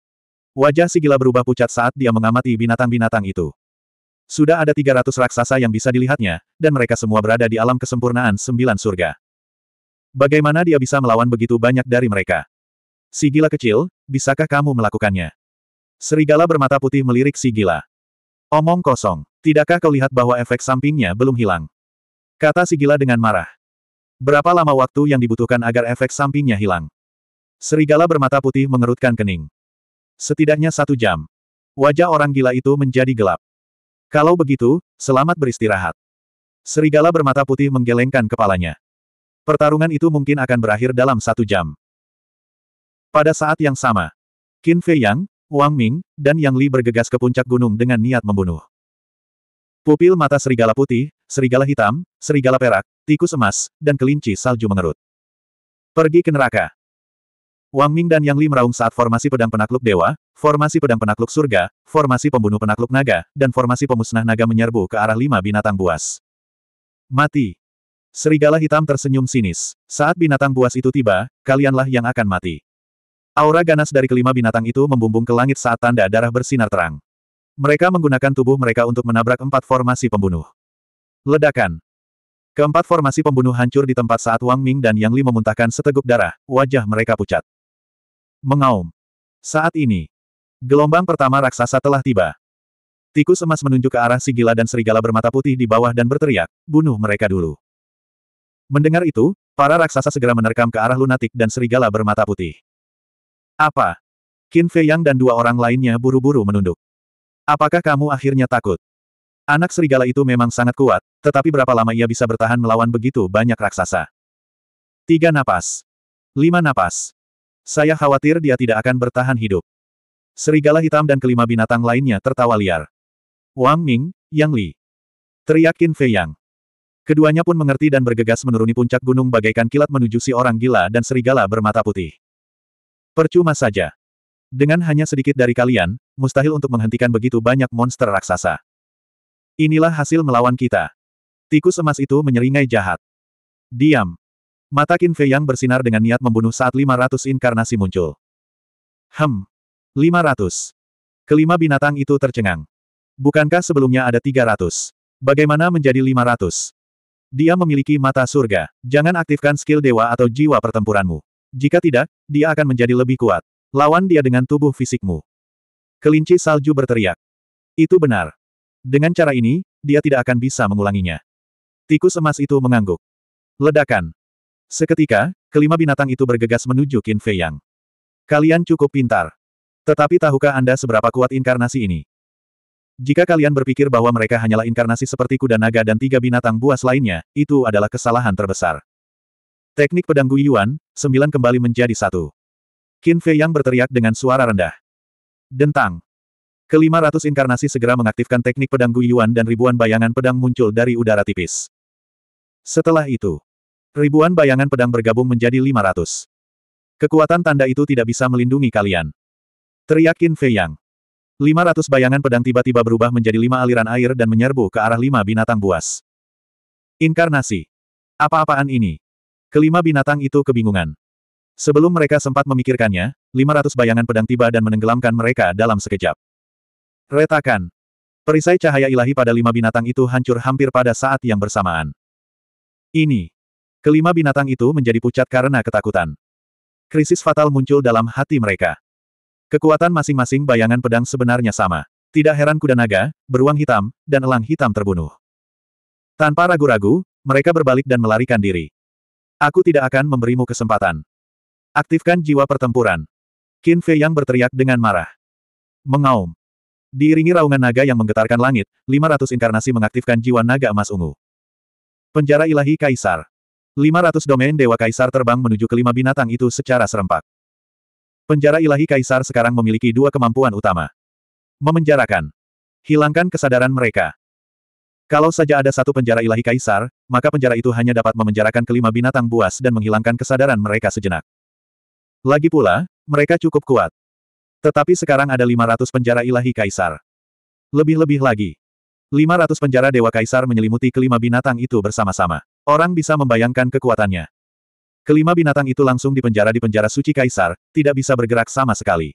Wajah si gila berubah pucat saat dia mengamati binatang-binatang itu. Sudah ada 300 raksasa yang bisa dilihatnya, dan mereka semua berada di alam kesempurnaan sembilan surga. Bagaimana dia bisa melawan begitu banyak dari mereka? Si gila kecil, bisakah kamu melakukannya? Serigala bermata putih melirik si gila. Omong kosong, tidakkah kau lihat bahwa efek sampingnya belum hilang? Kata si gila dengan marah. Berapa lama waktu yang dibutuhkan agar efek sampingnya hilang? Serigala bermata putih mengerutkan kening. Setidaknya satu jam. Wajah orang gila itu menjadi gelap. Kalau begitu, selamat beristirahat. Serigala bermata putih menggelengkan kepalanya. Pertarungan itu mungkin akan berakhir dalam satu jam. Pada saat yang sama, Qin Fei Yang, Wang Ming, dan Yang Li bergegas ke puncak gunung dengan niat membunuh. Pupil mata serigala putih, serigala hitam, serigala perak, tikus emas, dan kelinci salju mengerut. Pergi ke neraka. Wang Ming dan Yang Li meraung saat formasi pedang penakluk dewa, formasi pedang penakluk surga, formasi pembunuh penakluk naga, dan formasi pemusnah naga menyerbu ke arah lima binatang buas. Mati. Serigala hitam tersenyum sinis. Saat binatang buas itu tiba, kalianlah yang akan mati. Aura ganas dari kelima binatang itu membumbung ke langit saat tanda darah bersinar terang. Mereka menggunakan tubuh mereka untuk menabrak empat formasi pembunuh. Ledakan. Keempat formasi pembunuh hancur di tempat saat Wang Ming dan Yang Li memuntahkan seteguk darah, wajah mereka pucat. Mengaum. Saat ini, gelombang pertama raksasa telah tiba. Tikus emas menunjuk ke arah si gila dan serigala bermata putih di bawah dan berteriak, bunuh mereka dulu. Mendengar itu, para raksasa segera menerkam ke arah lunatik dan serigala bermata putih. Apa? Qin Fei Yang dan dua orang lainnya buru-buru menunduk. Apakah kamu akhirnya takut? Anak serigala itu memang sangat kuat, tetapi berapa lama ia bisa bertahan melawan begitu banyak raksasa? Tiga napas. Lima napas. Saya khawatir dia tidak akan bertahan hidup. Serigala hitam dan kelima binatang lainnya tertawa liar. Wang Ming, Yang Li. Teriak Qin Fei Yang. Keduanya pun mengerti dan bergegas menuruni puncak gunung bagaikan kilat menuju si orang gila dan serigala bermata putih. Percuma saja. Dengan hanya sedikit dari kalian, mustahil untuk menghentikan begitu banyak monster raksasa. Inilah hasil melawan kita. Tikus emas itu menyeringai jahat. Diam. Mata Qin Fei Yang bersinar dengan niat membunuh saat 500 inkarnasi muncul. Hem. 500. Kelima binatang itu tercengang. Bukankah sebelumnya ada 300? Bagaimana menjadi 500? Dia memiliki mata surga. Jangan aktifkan skill dewa atau jiwa pertempuranmu. Jika tidak, dia akan menjadi lebih kuat. Lawan dia dengan tubuh fisikmu. Kelinci salju berteriak. Itu benar. Dengan cara ini, dia tidak akan bisa mengulanginya. Tikus emas itu mengangguk. Ledakan. Seketika, kelima binatang itu bergegas menuju Qin Fei Yang. Kalian cukup pintar. Tetapi tahukah Anda seberapa kuat inkarnasi ini? Jika kalian berpikir bahwa mereka hanyalah inkarnasi seperti kuda naga dan tiga binatang buas lainnya, itu adalah kesalahan terbesar. Teknik pedang Gu Yuan, sembilan kembali menjadi satu. Qin Fei Yang berteriak dengan suara rendah. Dentang. Kelima ratus inkarnasi segera mengaktifkan teknik pedang Gu Yuan dan ribuan bayangan pedang muncul dari udara tipis. Setelah itu, ribuan bayangan pedang bergabung menjadi lima ratus. Kekuatan tanda itu tidak bisa melindungi kalian. Teriakin Fei Yang. Lima ratus bayangan pedang tiba-tiba berubah menjadi lima aliran air dan menyerbu ke arah lima binatang buas. Inkarnasi. Apa-apaan ini? Kelima binatang itu kebingungan. Sebelum mereka sempat memikirkannya, 500 bayangan pedang tiba dan menenggelamkan mereka dalam sekejap. Retakan. Perisai cahaya ilahi pada lima binatang itu hancur hampir pada saat yang bersamaan. Ini. Kelima binatang itu menjadi pucat karena ketakutan. Krisis fatal muncul dalam hati mereka. Kekuatan masing-masing bayangan pedang sebenarnya sama. Tidak heran kuda naga, beruang hitam, dan elang hitam terbunuh. Tanpa ragu-ragu, mereka berbalik dan melarikan diri. Aku tidak akan memberimu kesempatan. Aktifkan jiwa pertempuran. Qin Fei yang berteriak dengan marah. Mengaum. Diiringi raungan naga yang menggetarkan langit, 500 inkarnasi mengaktifkan jiwa naga emas ungu. Penjara ilahi Kaisar. 500 domain Dewa Kaisar terbang menuju kelima binatang itu secara serempak. Penjara ilahi Kaisar sekarang memiliki dua kemampuan utama. Memenjarakan. Hilangkan kesadaran mereka. Kalau saja ada satu penjara ilahi Kaisar, maka penjara itu hanya dapat memenjarakan kelima binatang buas dan menghilangkan kesadaran mereka sejenak. Lagi pula, mereka cukup kuat. Tetapi sekarang ada 500 penjara ilahi kaisar. Lebih-lebih lagi. 500 penjara dewa kaisar menyelimuti kelima binatang itu bersama-sama. Orang bisa membayangkan kekuatannya. Kelima binatang itu langsung dipenjara di penjara suci kaisar, tidak bisa bergerak sama sekali.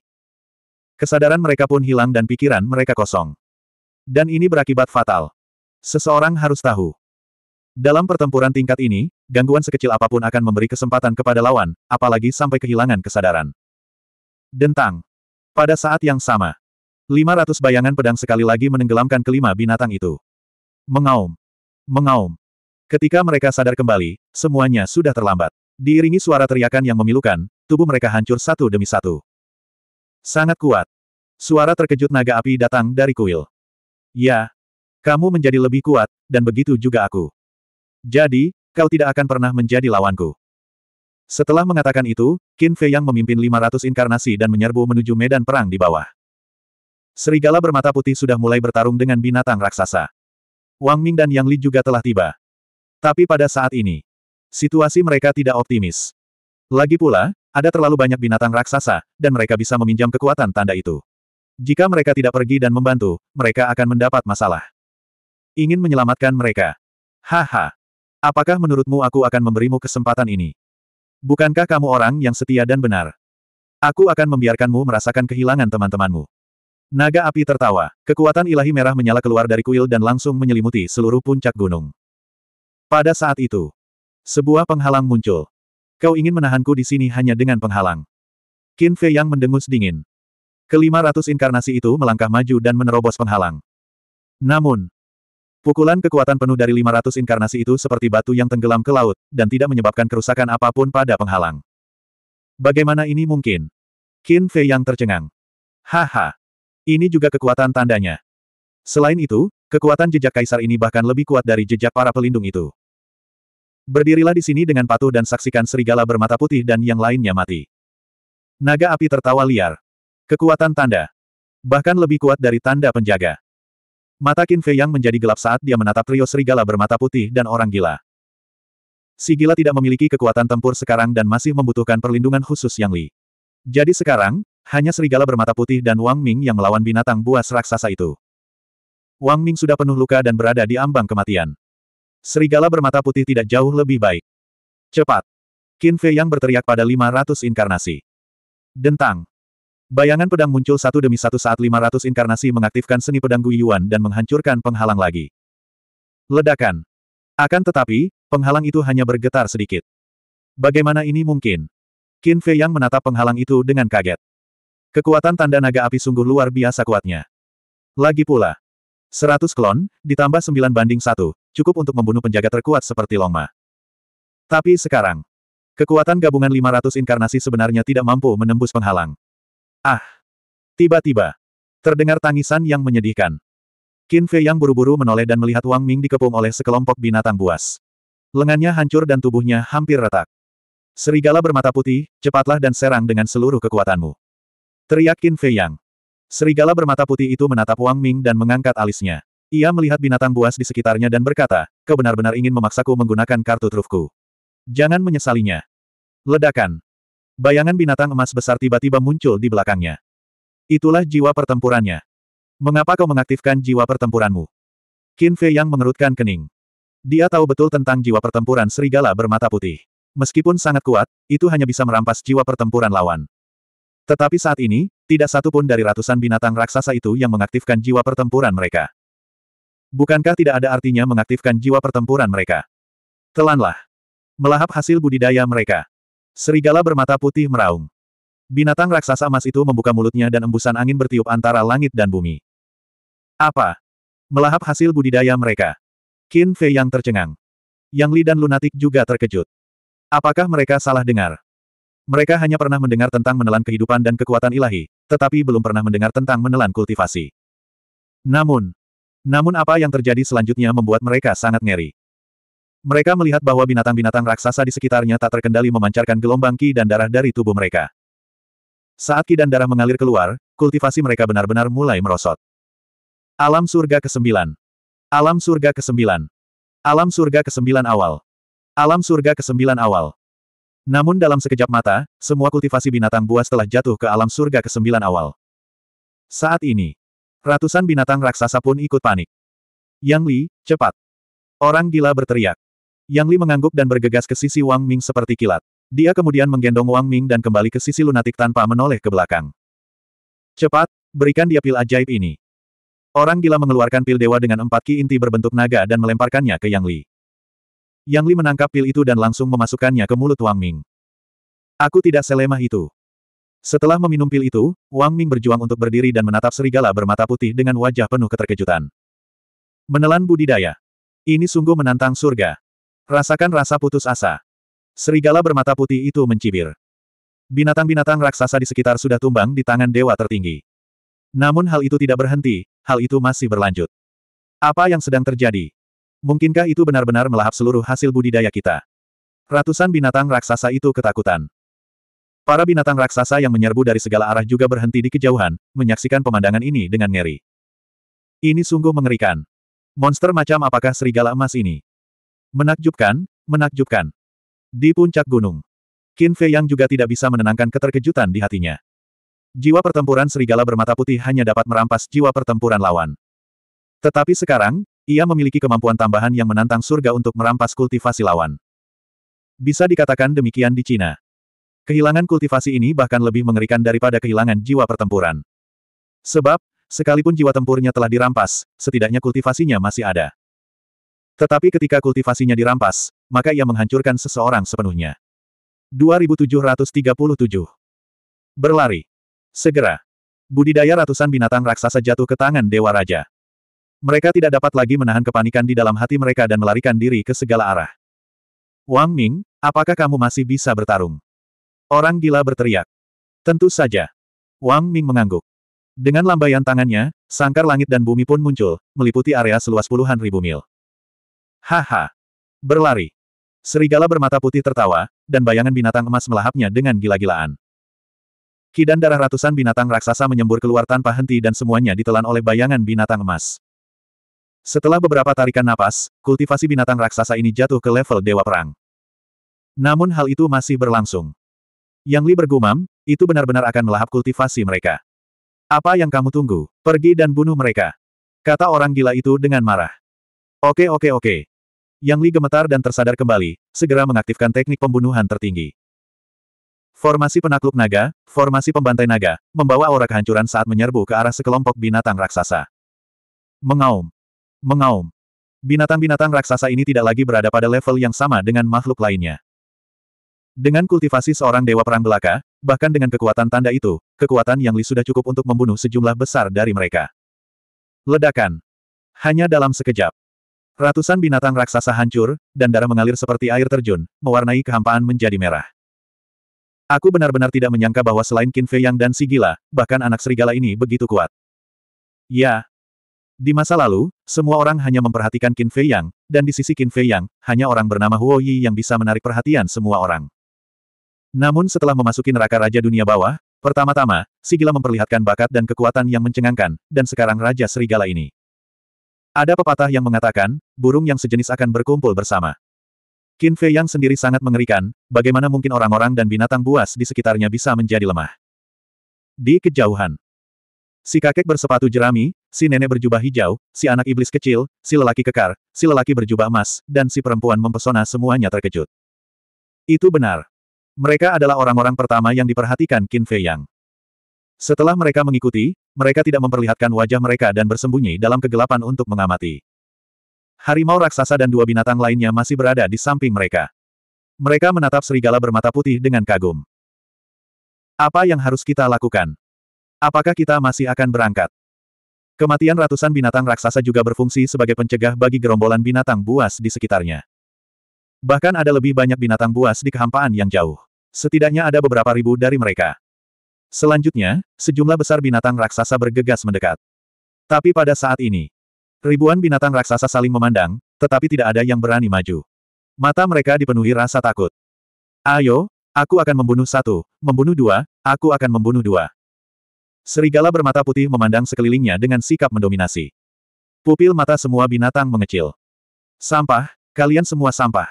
Kesadaran mereka pun hilang dan pikiran mereka kosong. Dan ini berakibat fatal. Seseorang harus tahu. Dalam pertempuran tingkat ini, gangguan sekecil apa pun akan memberi kesempatan kepada lawan, apalagi sampai kehilangan kesadaran. Dentang. Pada saat yang sama, 500 bayangan pedang sekali lagi menenggelamkan kelima binatang itu. Mengaum. Mengaum. Ketika mereka sadar kembali, semuanya sudah terlambat. Diiringi suara teriakan yang memilukan, tubuh mereka hancur satu demi satu. Sangat kuat. Suara terkejut naga api datang dari kuil. Ya. Kamu menjadi lebih kuat, dan begitu juga aku. Jadi, kau tidak akan pernah menjadi lawanku. Setelah mengatakan itu, Qin Fei yang memimpin 500 inkarnasi dan menyerbu menuju medan perang di bawah. Serigala bermata putih sudah mulai bertarung dengan binatang raksasa. Wang Ming dan Yang Li juga telah tiba. Tapi pada saat ini, situasi mereka tidak optimis. Lagi pula, ada terlalu banyak binatang raksasa, dan mereka bisa meminjam kekuatan tanda itu. Jika mereka tidak pergi dan membantu, mereka akan mendapat masalah. Ingin menyelamatkan mereka. Haha. Apakah menurutmu aku akan memberimu kesempatan ini? Bukankah kamu orang yang setia dan benar? Aku akan membiarkanmu merasakan kehilangan teman-temanmu. Naga api tertawa. Kekuatan ilahi merah menyala keluar dari kuil dan langsung menyelimuti seluruh puncak gunung. Pada saat itu, sebuah penghalang muncul. Kau ingin menahanku di sini hanya dengan penghalang. Qin Fei yang mendengus dingin. Kelima ratus inkarnasi itu melangkah maju dan menerobos penghalang. Namun, pukulan kekuatan penuh dari 500 inkarnasi itu seperti batu yang tenggelam ke laut, dan tidak menyebabkan kerusakan apa pun pada penghalang. Bagaimana ini mungkin? Qin Fei yang tercengang. Haha. Ini juga kekuatan tandanya. Selain itu, kekuatan jejak kaisar ini bahkan lebih kuat dari jejak para pelindung itu. Berdirilah di sini dengan patuh dan saksikan serigala bermata putih dan yang lainnya mati. Naga api tertawa liar. Kekuatan tanda. Bahkan lebih kuat dari tanda penjaga. Mata Qin Fei Yang menjadi gelap saat dia menatap trio serigala bermata putih dan orang gila. Si gila tidak memiliki kekuatan tempur sekarang dan masih membutuhkan perlindungan khusus Yang Li. Jadi sekarang, hanya serigala bermata putih dan Wang Ming yang melawan binatang buas raksasa itu. Wang Ming sudah penuh luka dan berada di ambang kematian. Serigala bermata putih tidak jauh lebih baik. Cepat! Qin Fei yang berteriak pada 500 inkarnasi. Dentang! Bayangan pedang muncul satu demi satu saat 500 inkarnasi mengaktifkan seni pedang Gu Yuan dan menghancurkan penghalang lagi. Ledakan! Akan tetapi, penghalang itu hanya bergetar sedikit. Bagaimana ini mungkin? Qin Fei yang menatap penghalang itu dengan kaget. Kekuatan tanda naga api sungguh luar biasa kuatnya. Lagi pula, Seratus klon, ditambah sembilan banding satu, cukup untuk membunuh penjaga terkuat seperti Longma. Tapi sekarang, kekuatan gabungan 500 inkarnasi sebenarnya tidak mampu menembus penghalang. Ah! Tiba-tiba, terdengar tangisan yang menyedihkan. Qin Fei yang buru-buru menoleh dan melihat Wang Ming dikepung oleh sekelompok binatang buas. Lengannya hancur dan tubuhnya hampir retak. Serigala bermata putih, cepatlah dan serang dengan seluruh kekuatanmu. Teriak Qin Fei Yang. Serigala bermata putih itu menatap Wang Ming dan mengangkat alisnya. Ia melihat binatang buas di sekitarnya dan berkata, kau benar-benar ingin memaksaku menggunakan kartu trufku. Jangan menyesalinya. Ledakan. Bayangan binatang emas besar tiba-tiba muncul di belakangnya. Itulah jiwa pertempurannya. Mengapa kau mengaktifkan jiwa pertempuranmu? Qin Fei yang mengerutkan kening. Dia tahu betul tentang jiwa pertempuran serigala bermata putih. Meskipun sangat kuat, itu hanya bisa merampas jiwa pertempuran lawan. Tetapi saat ini, tidak satu pun dari ratusan binatang raksasa itu yang mengaktifkan jiwa pertempuran mereka. Bukankah tidak ada artinya mengaktifkan jiwa pertempuran mereka? Telanlah. Melahap hasil budidaya mereka. Serigala bermata putih meraung. Binatang raksasa emas itu membuka mulutnya dan embusan angin bertiup antara langit dan bumi. Apa? Melahap hasil budidaya mereka. Qin Fei yang tercengang. Yang Li dan Lunatik juga terkejut. Apakah mereka salah dengar? Mereka hanya pernah mendengar tentang menelan kehidupan dan kekuatan ilahi, tetapi belum pernah mendengar tentang menelan kultivasi. Namun, namun apa yang terjadi selanjutnya membuat mereka sangat ngeri. Mereka melihat bahwa binatang-binatang raksasa di sekitarnya tak terkendali memancarkan gelombang ki dan darah dari tubuh mereka. Saat ki dan darah mengalir keluar, kultivasi mereka benar-benar mulai merosot. Alam surga ke-9. Alam surga ke-9. Alam surga ke-9 awal. Alam surga ke-9 awal. Namun dalam sekejap mata, semua kultivasi binatang buas telah jatuh ke alam surga ke-9 awal. Saat ini, ratusan binatang raksasa pun ikut panik. Yang Li, cepat! Orang gila berteriak. Yang Li mengangguk dan bergegas ke sisi Wang Ming seperti kilat. Dia kemudian menggendong Wang Ming dan kembali ke sisi lunatik tanpa menoleh ke belakang. Cepat, berikan dia pil ajaib ini. Orang gila mengeluarkan pil dewa dengan empat ki inti berbentuk naga dan melemparkannya ke Yang Li. Yang Li menangkap pil itu dan langsung memasukkannya ke mulut Wang Ming. Aku tidak selemah itu. Setelah meminum pil itu, Wang Ming berjuang untuk berdiri dan menatap serigala bermata putih dengan wajah penuh keterkejutan. Menelan budidaya. Ini sungguh menantang surga. Rasakan rasa putus asa. Serigala bermata putih itu mencibir. Binatang-binatang raksasa di sekitar sudah tumbang di tangan dewa tertinggi. Namun hal itu tidak berhenti, hal itu masih berlanjut. Apa yang sedang terjadi? Mungkinkah itu benar-benar melahap seluruh hasil budidaya kita? Ratusan binatang raksasa itu ketakutan. Para binatang raksasa yang menyerbu dari segala arah juga berhenti di kejauhan, menyaksikan pemandangan ini dengan ngeri. Ini sungguh mengerikan. Monster macam apakah serigala emas ini? Menakjubkan, menakjubkan. Di puncak gunung. Qin Fei Yang juga tidak bisa menenangkan keterkejutan di hatinya. Jiwa pertempuran serigala bermata putih hanya dapat merampas jiwa pertempuran lawan. Tetapi sekarang, ia memiliki kemampuan tambahan yang menantang surga untuk merampas kultivasi lawan. Bisa dikatakan demikian di Cina. Kehilangan kultivasi ini bahkan lebih mengerikan daripada kehilangan jiwa pertempuran. Sebab, sekalipun jiwa tempurnya telah dirampas, setidaknya kultivasinya masih ada. Tetapi ketika kultivasinya dirampas, maka ia menghancurkan seseorang sepenuhnya. 2737. Berlari. Segera. Budidaya ratusan binatang raksasa jatuh ke tangan Dewa Raja. Mereka tidak dapat lagi menahan kepanikan di dalam hati mereka dan melarikan diri ke segala arah. Wang Ming, apakah kamu masih bisa bertarung? Orang gila berteriak. Tentu saja. Wang Ming mengangguk. Dengan lambaian tangannya, sangkar langit dan bumi pun muncul, meliputi area seluas puluhan ribu mil. Haha. Berlari. Serigala bermata putih tertawa, dan bayangan binatang emas melahapnya dengan gila-gilaan. Kidan darah ratusan binatang raksasa menyembur keluar tanpa henti dan semuanya ditelan oleh bayangan binatang emas. Setelah beberapa tarikan napas, kultivasi binatang raksasa ini jatuh ke level Dewa Perang. Namun hal itu masih berlangsung. Yang Li bergumam, itu benar-benar akan melahap kultivasi mereka. Apa yang kamu tunggu? Pergi dan bunuh mereka. Kata orang gila itu dengan marah. Oke oke oke. Yang Li gemetar dan tersadar kembali, segera mengaktifkan teknik pembunuhan tertinggi. Formasi penakluk naga, formasi pembantai naga, membawa aura kehancuran saat menyerbu ke arah sekelompok binatang raksasa. Mengaum. Mengaum. Binatang-binatang raksasa ini tidak lagi berada pada level yang sama dengan makhluk lainnya. Dengan kultivasi seorang dewa perang belaka, bahkan dengan kekuatan tanda itu, kekuatan yang Li sudah cukup untuk membunuh sejumlah besar dari mereka. Ledakan. Hanya dalam sekejap. Ratusan binatang raksasa hancur, dan darah mengalir seperti air terjun, mewarnai kehampaan menjadi merah. Aku benar-benar tidak menyangka bahwa selain Qin Fei Yang dan si gila, bahkan anak serigala ini begitu kuat. Ya. Di masa lalu, semua orang hanya memperhatikan Qin Fei Yang, dan di sisi Qin Fei Yang, hanya orang bernama Huo Yi yang bisa menarik perhatian semua orang. Namun setelah memasuki neraka Raja Dunia Bawah, pertama-tama, si gila memperlihatkan bakat dan kekuatan yang mencengangkan, dan sekarang Raja Serigala ini. Ada pepatah yang mengatakan, burung yang sejenis akan berkumpul bersama. Qin Fei yang sendiri sangat mengerikan, bagaimana mungkin orang-orang dan binatang buas di sekitarnya bisa menjadi lemah. Di kejauhan. Si kakek bersepatu jerami, si nenek berjubah hijau, si anak iblis kecil, si lelaki kekar, si lelaki berjubah emas, dan si perempuan mempesona semuanya terkejut. Itu benar. Mereka adalah orang-orang pertama yang diperhatikan Qin Fei Yang. Setelah mereka mengikuti, mereka tidak memperlihatkan wajah mereka dan bersembunyi dalam kegelapan untuk mengamati. Harimau raksasa dan dua binatang lainnya masih berada di samping mereka. Mereka menatap serigala bermata putih dengan kagum. Apa yang harus kita lakukan? Apakah kita masih akan berangkat? Kematian ratusan binatang raksasa juga berfungsi sebagai pencegah bagi gerombolan binatang buas di sekitarnya. Bahkan ada lebih banyak binatang buas di kehampaan yang jauh. Setidaknya ada beberapa ribu dari mereka. Selanjutnya, sejumlah besar binatang raksasa bergegas mendekat. Tapi pada saat ini, ribuan binatang raksasa saling memandang, tetapi tidak ada yang berani maju. Mata mereka dipenuhi rasa takut. Ayo, aku akan membunuh satu, membunuh dua, aku akan membunuh dua. Serigala bermata putih memandang sekelilingnya dengan sikap mendominasi. Pupil mata semua binatang mengecil. Sampah, kalian semua sampah.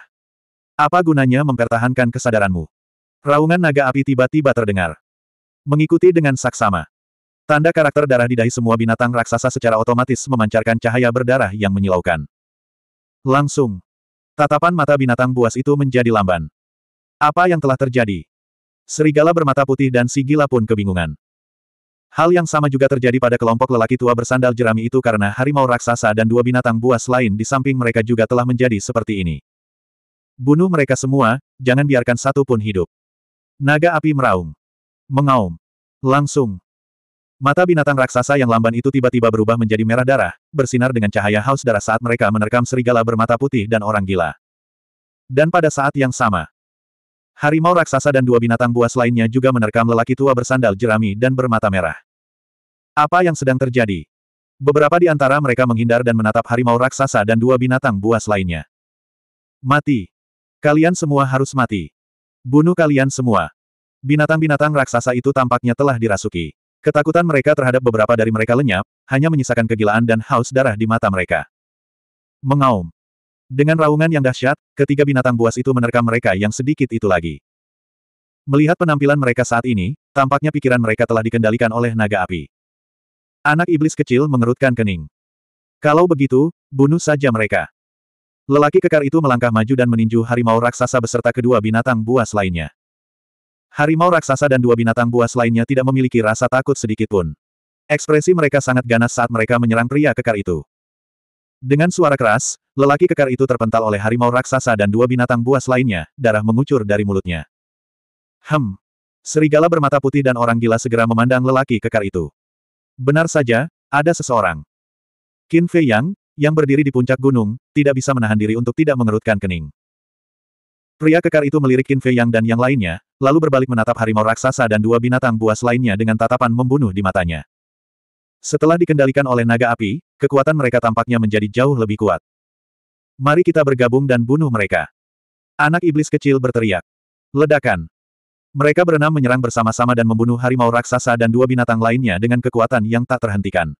Apa gunanya mempertahankan kesadaranmu? Raungan naga api tiba-tiba terdengar. Mengikuti dengan saksama. Tanda karakter darah di dahi semua binatang raksasa secara otomatis memancarkan cahaya berdarah yang menyilaukan. Langsung. Tatapan mata binatang buas itu menjadi lamban. Apa yang telah terjadi? Serigala bermata putih dan si gila pun kebingungan. Hal yang sama juga terjadi pada kelompok lelaki tua bersandal jerami itu karena harimau raksasa dan dua binatang buas lain di samping mereka juga telah menjadi seperti ini. Bunuh mereka semua, jangan biarkan satu pun hidup. Naga api meraung. Mengaum. Langsung. Mata binatang raksasa yang lamban itu tiba-tiba berubah menjadi merah darah, bersinar dengan cahaya haus darah saat mereka menerkam serigala bermata putih dan orang gila. Dan pada saat yang sama, harimau raksasa dan dua binatang buas lainnya juga menerkam lelaki tua bersandal jerami dan bermata merah. Apa yang sedang terjadi? Beberapa di antara mereka menghindar dan menatap harimau raksasa dan dua binatang buas lainnya. Mati. Kalian semua harus mati. Bunuh kalian semua. Binatang-binatang raksasa itu tampaknya telah dirasuki. Ketakutan mereka terhadap beberapa dari mereka lenyap, hanya menyisakan kegilaan dan haus darah di mata mereka. Mengaum. Dengan raungan yang dahsyat, ketiga binatang buas itu menerkam mereka yang sedikit itu lagi. Melihat penampilan mereka saat ini, tampaknya pikiran mereka telah dikendalikan oleh naga api. Anak iblis kecil mengerutkan kening. Kalau begitu, bunuh saja mereka. Lelaki kekar itu melangkah maju dan meninju harimau raksasa beserta kedua binatang buas lainnya. Harimau raksasa dan dua binatang buas lainnya tidak memiliki rasa takut sedikitpun. Ekspresi mereka sangat ganas saat mereka menyerang pria kekar itu. Dengan suara keras, lelaki kekar itu terpental oleh harimau raksasa dan dua binatang buas lainnya, darah mengucur dari mulutnya. Hem. Serigala bermata putih dan orang gila segera memandang lelaki kekar itu. Benar saja, ada seseorang. Qin Fei Yang, yang berdiri di puncak gunung, tidak bisa menahan diri untuk tidak mengerutkan kening. Pria kekar itu melirik Qin Fei Yang dan yang lainnya, lalu berbalik menatap harimau raksasa dan dua binatang buas lainnya dengan tatapan membunuh di matanya. Setelah dikendalikan oleh naga api, kekuatan mereka tampaknya menjadi jauh lebih kuat. Mari kita bergabung dan bunuh mereka. Anak iblis kecil berteriak. Ledakan. Mereka berenam menyerang bersama-sama dan membunuh harimau raksasa dan dua binatang lainnya dengan kekuatan yang tak terhentikan.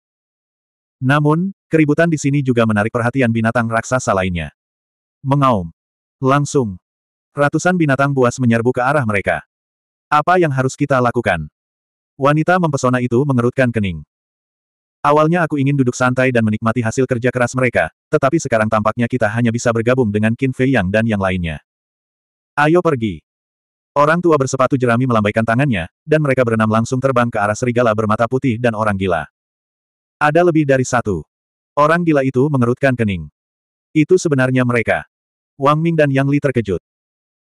Namun, keributan di sini juga menarik perhatian binatang raksasa lainnya. Mengaum. Langsung, Ratusan binatang buas menyerbu ke arah mereka. Apa yang harus kita lakukan? Wanita mempesona itu mengerutkan kening. Awalnya aku ingin duduk santai dan menikmati hasil kerja keras mereka, tetapi sekarang tampaknya kita hanya bisa bergabung dengan Qin Fei Yang dan yang lainnya. Ayo pergi. Orang tua bersepatu jerami melambaikan tangannya, dan mereka berenam langsung terbang ke arah serigala bermata putih dan orang gila. Ada lebih dari satu. Orang gila itu mengerutkan kening. Itu sebenarnya mereka. Wang Ming dan Yang Li terkejut.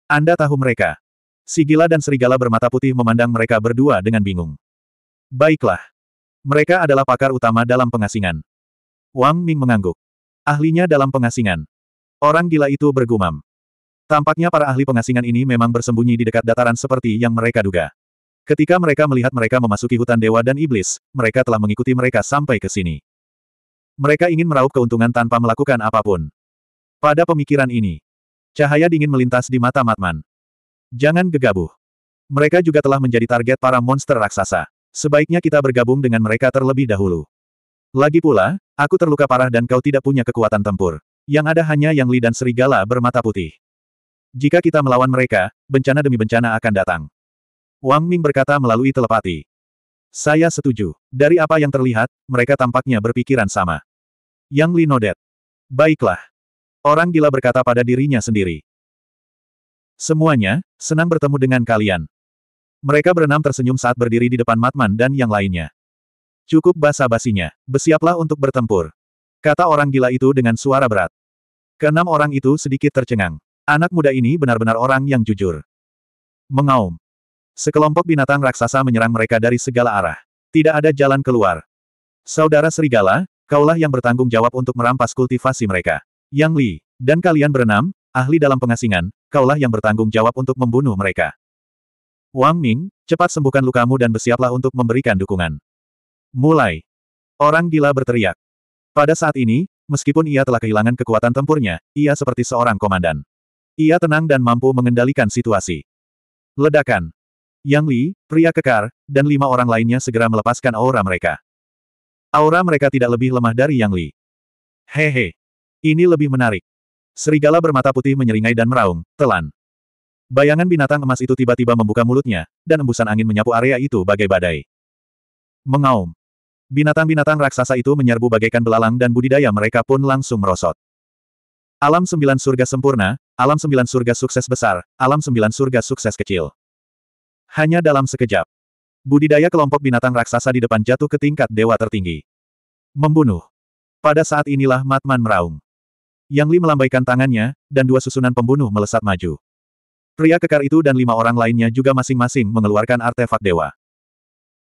Anda tahu mereka. Si gila dan serigala bermata putih memandang mereka berdua dengan bingung. Baiklah. Mereka adalah pakar utama dalam pengasingan. Wang Ming mengangguk. Ahlinya dalam pengasingan. Orang gila itu bergumam. Tampaknya para ahli pengasingan ini memang bersembunyi di dekat dataran seperti yang mereka duga. Ketika mereka melihat mereka memasuki hutan dewa dan iblis, mereka telah mengikuti mereka sampai ke sini. Mereka ingin meraup keuntungan tanpa melakukan apa pun. Pada pemikiran ini, Cahaya dingin melintas di mata Matman. Jangan gegabah. Mereka juga telah menjadi target para monster raksasa. Sebaiknya kita bergabung dengan mereka terlebih dahulu. Lagi pula, aku terluka parah dan kau tidak punya kekuatan tempur. Yang ada hanya Yang Li dan Serigala bermata putih. Jika kita melawan mereka, bencana demi bencana akan datang. Wang Ming berkata melalui telepati. Saya setuju. Dari apa yang terlihat, mereka tampaknya berpikiran sama. Yang Li nodet. Baiklah. Orang gila berkata pada dirinya sendiri. Semuanya, senang bertemu dengan kalian. Mereka berenam tersenyum saat berdiri di depan Matman dan yang lainnya. Cukup basa-basinya, bersiaplah untuk bertempur. Kata orang gila itu dengan suara berat. Keenam orang itu sedikit tercengang. Anak muda ini benar-benar orang yang jujur. Mengaum. Sekelompok binatang raksasa menyerang mereka dari segala arah. Tidak ada jalan keluar. Saudara serigala, kaulah yang bertanggung jawab untuk merampas kultivasi mereka. Yang Li, dan kalian berenam, ahli dalam pengasingan, kaulah yang bertanggung jawab untuk membunuh mereka. Wang Ming, cepat sembuhkan lukamu dan bersiaplah untuk memberikan dukungan. Mulai. Orang gila berteriak. Pada saat ini, meskipun ia telah kehilangan kekuatan tempurnya, ia seperti seorang komandan. Ia tenang dan mampu mengendalikan situasi. Ledakan. Yang Li, pria kekar, dan lima orang lainnya segera melepaskan aura mereka. Aura mereka tidak lebih lemah dari Yang Li. Hehe. Ini lebih menarik. Serigala bermata putih menyeringai dan meraung, telan. Bayangan binatang emas itu tiba-tiba membuka mulutnya, dan embusan angin menyapu area itu bagai badai. Mengaum. Binatang-binatang raksasa itu menyerbu bagaikan belalang dan budidaya mereka pun langsung merosot. Alam sembilan surga sempurna, alam sembilan surga sukses besar, alam sembilan surga sukses kecil. Hanya dalam sekejap. Budidaya kelompok binatang raksasa di depan jatuh ke tingkat dewa tertinggi. Membunuh. Pada saat inilah Matman meraung. Yang Li melambaikan tangannya, dan dua susunan pembunuh melesat maju. Pria kekar itu dan lima orang lainnya juga masing-masing mengeluarkan artefak dewa.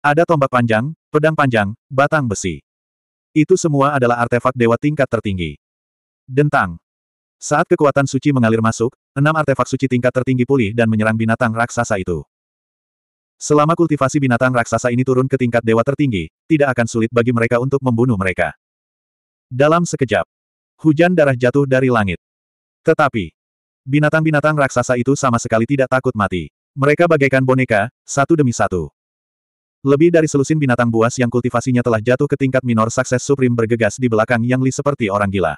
Ada tombak panjang, pedang panjang, batang besi. Itu semua adalah artefak dewa tingkat tertinggi. Dentang. Saat kekuatan suci mengalir masuk, enam artefak suci tingkat tertinggi pulih dan menyerang binatang raksasa itu. Selama kultivasi binatang raksasa ini turun ke tingkat dewa tertinggi, tidak akan sulit bagi mereka untuk membunuh mereka. Dalam sekejap, Hujan darah jatuh dari langit. Tetapi, binatang-binatang raksasa itu sama sekali tidak takut mati. Mereka bagaikan boneka, satu demi satu. Lebih dari selusin binatang buas yang kultivasinya telah jatuh ke tingkat minor sukses supreme bergegas di belakang Yang Li seperti orang gila.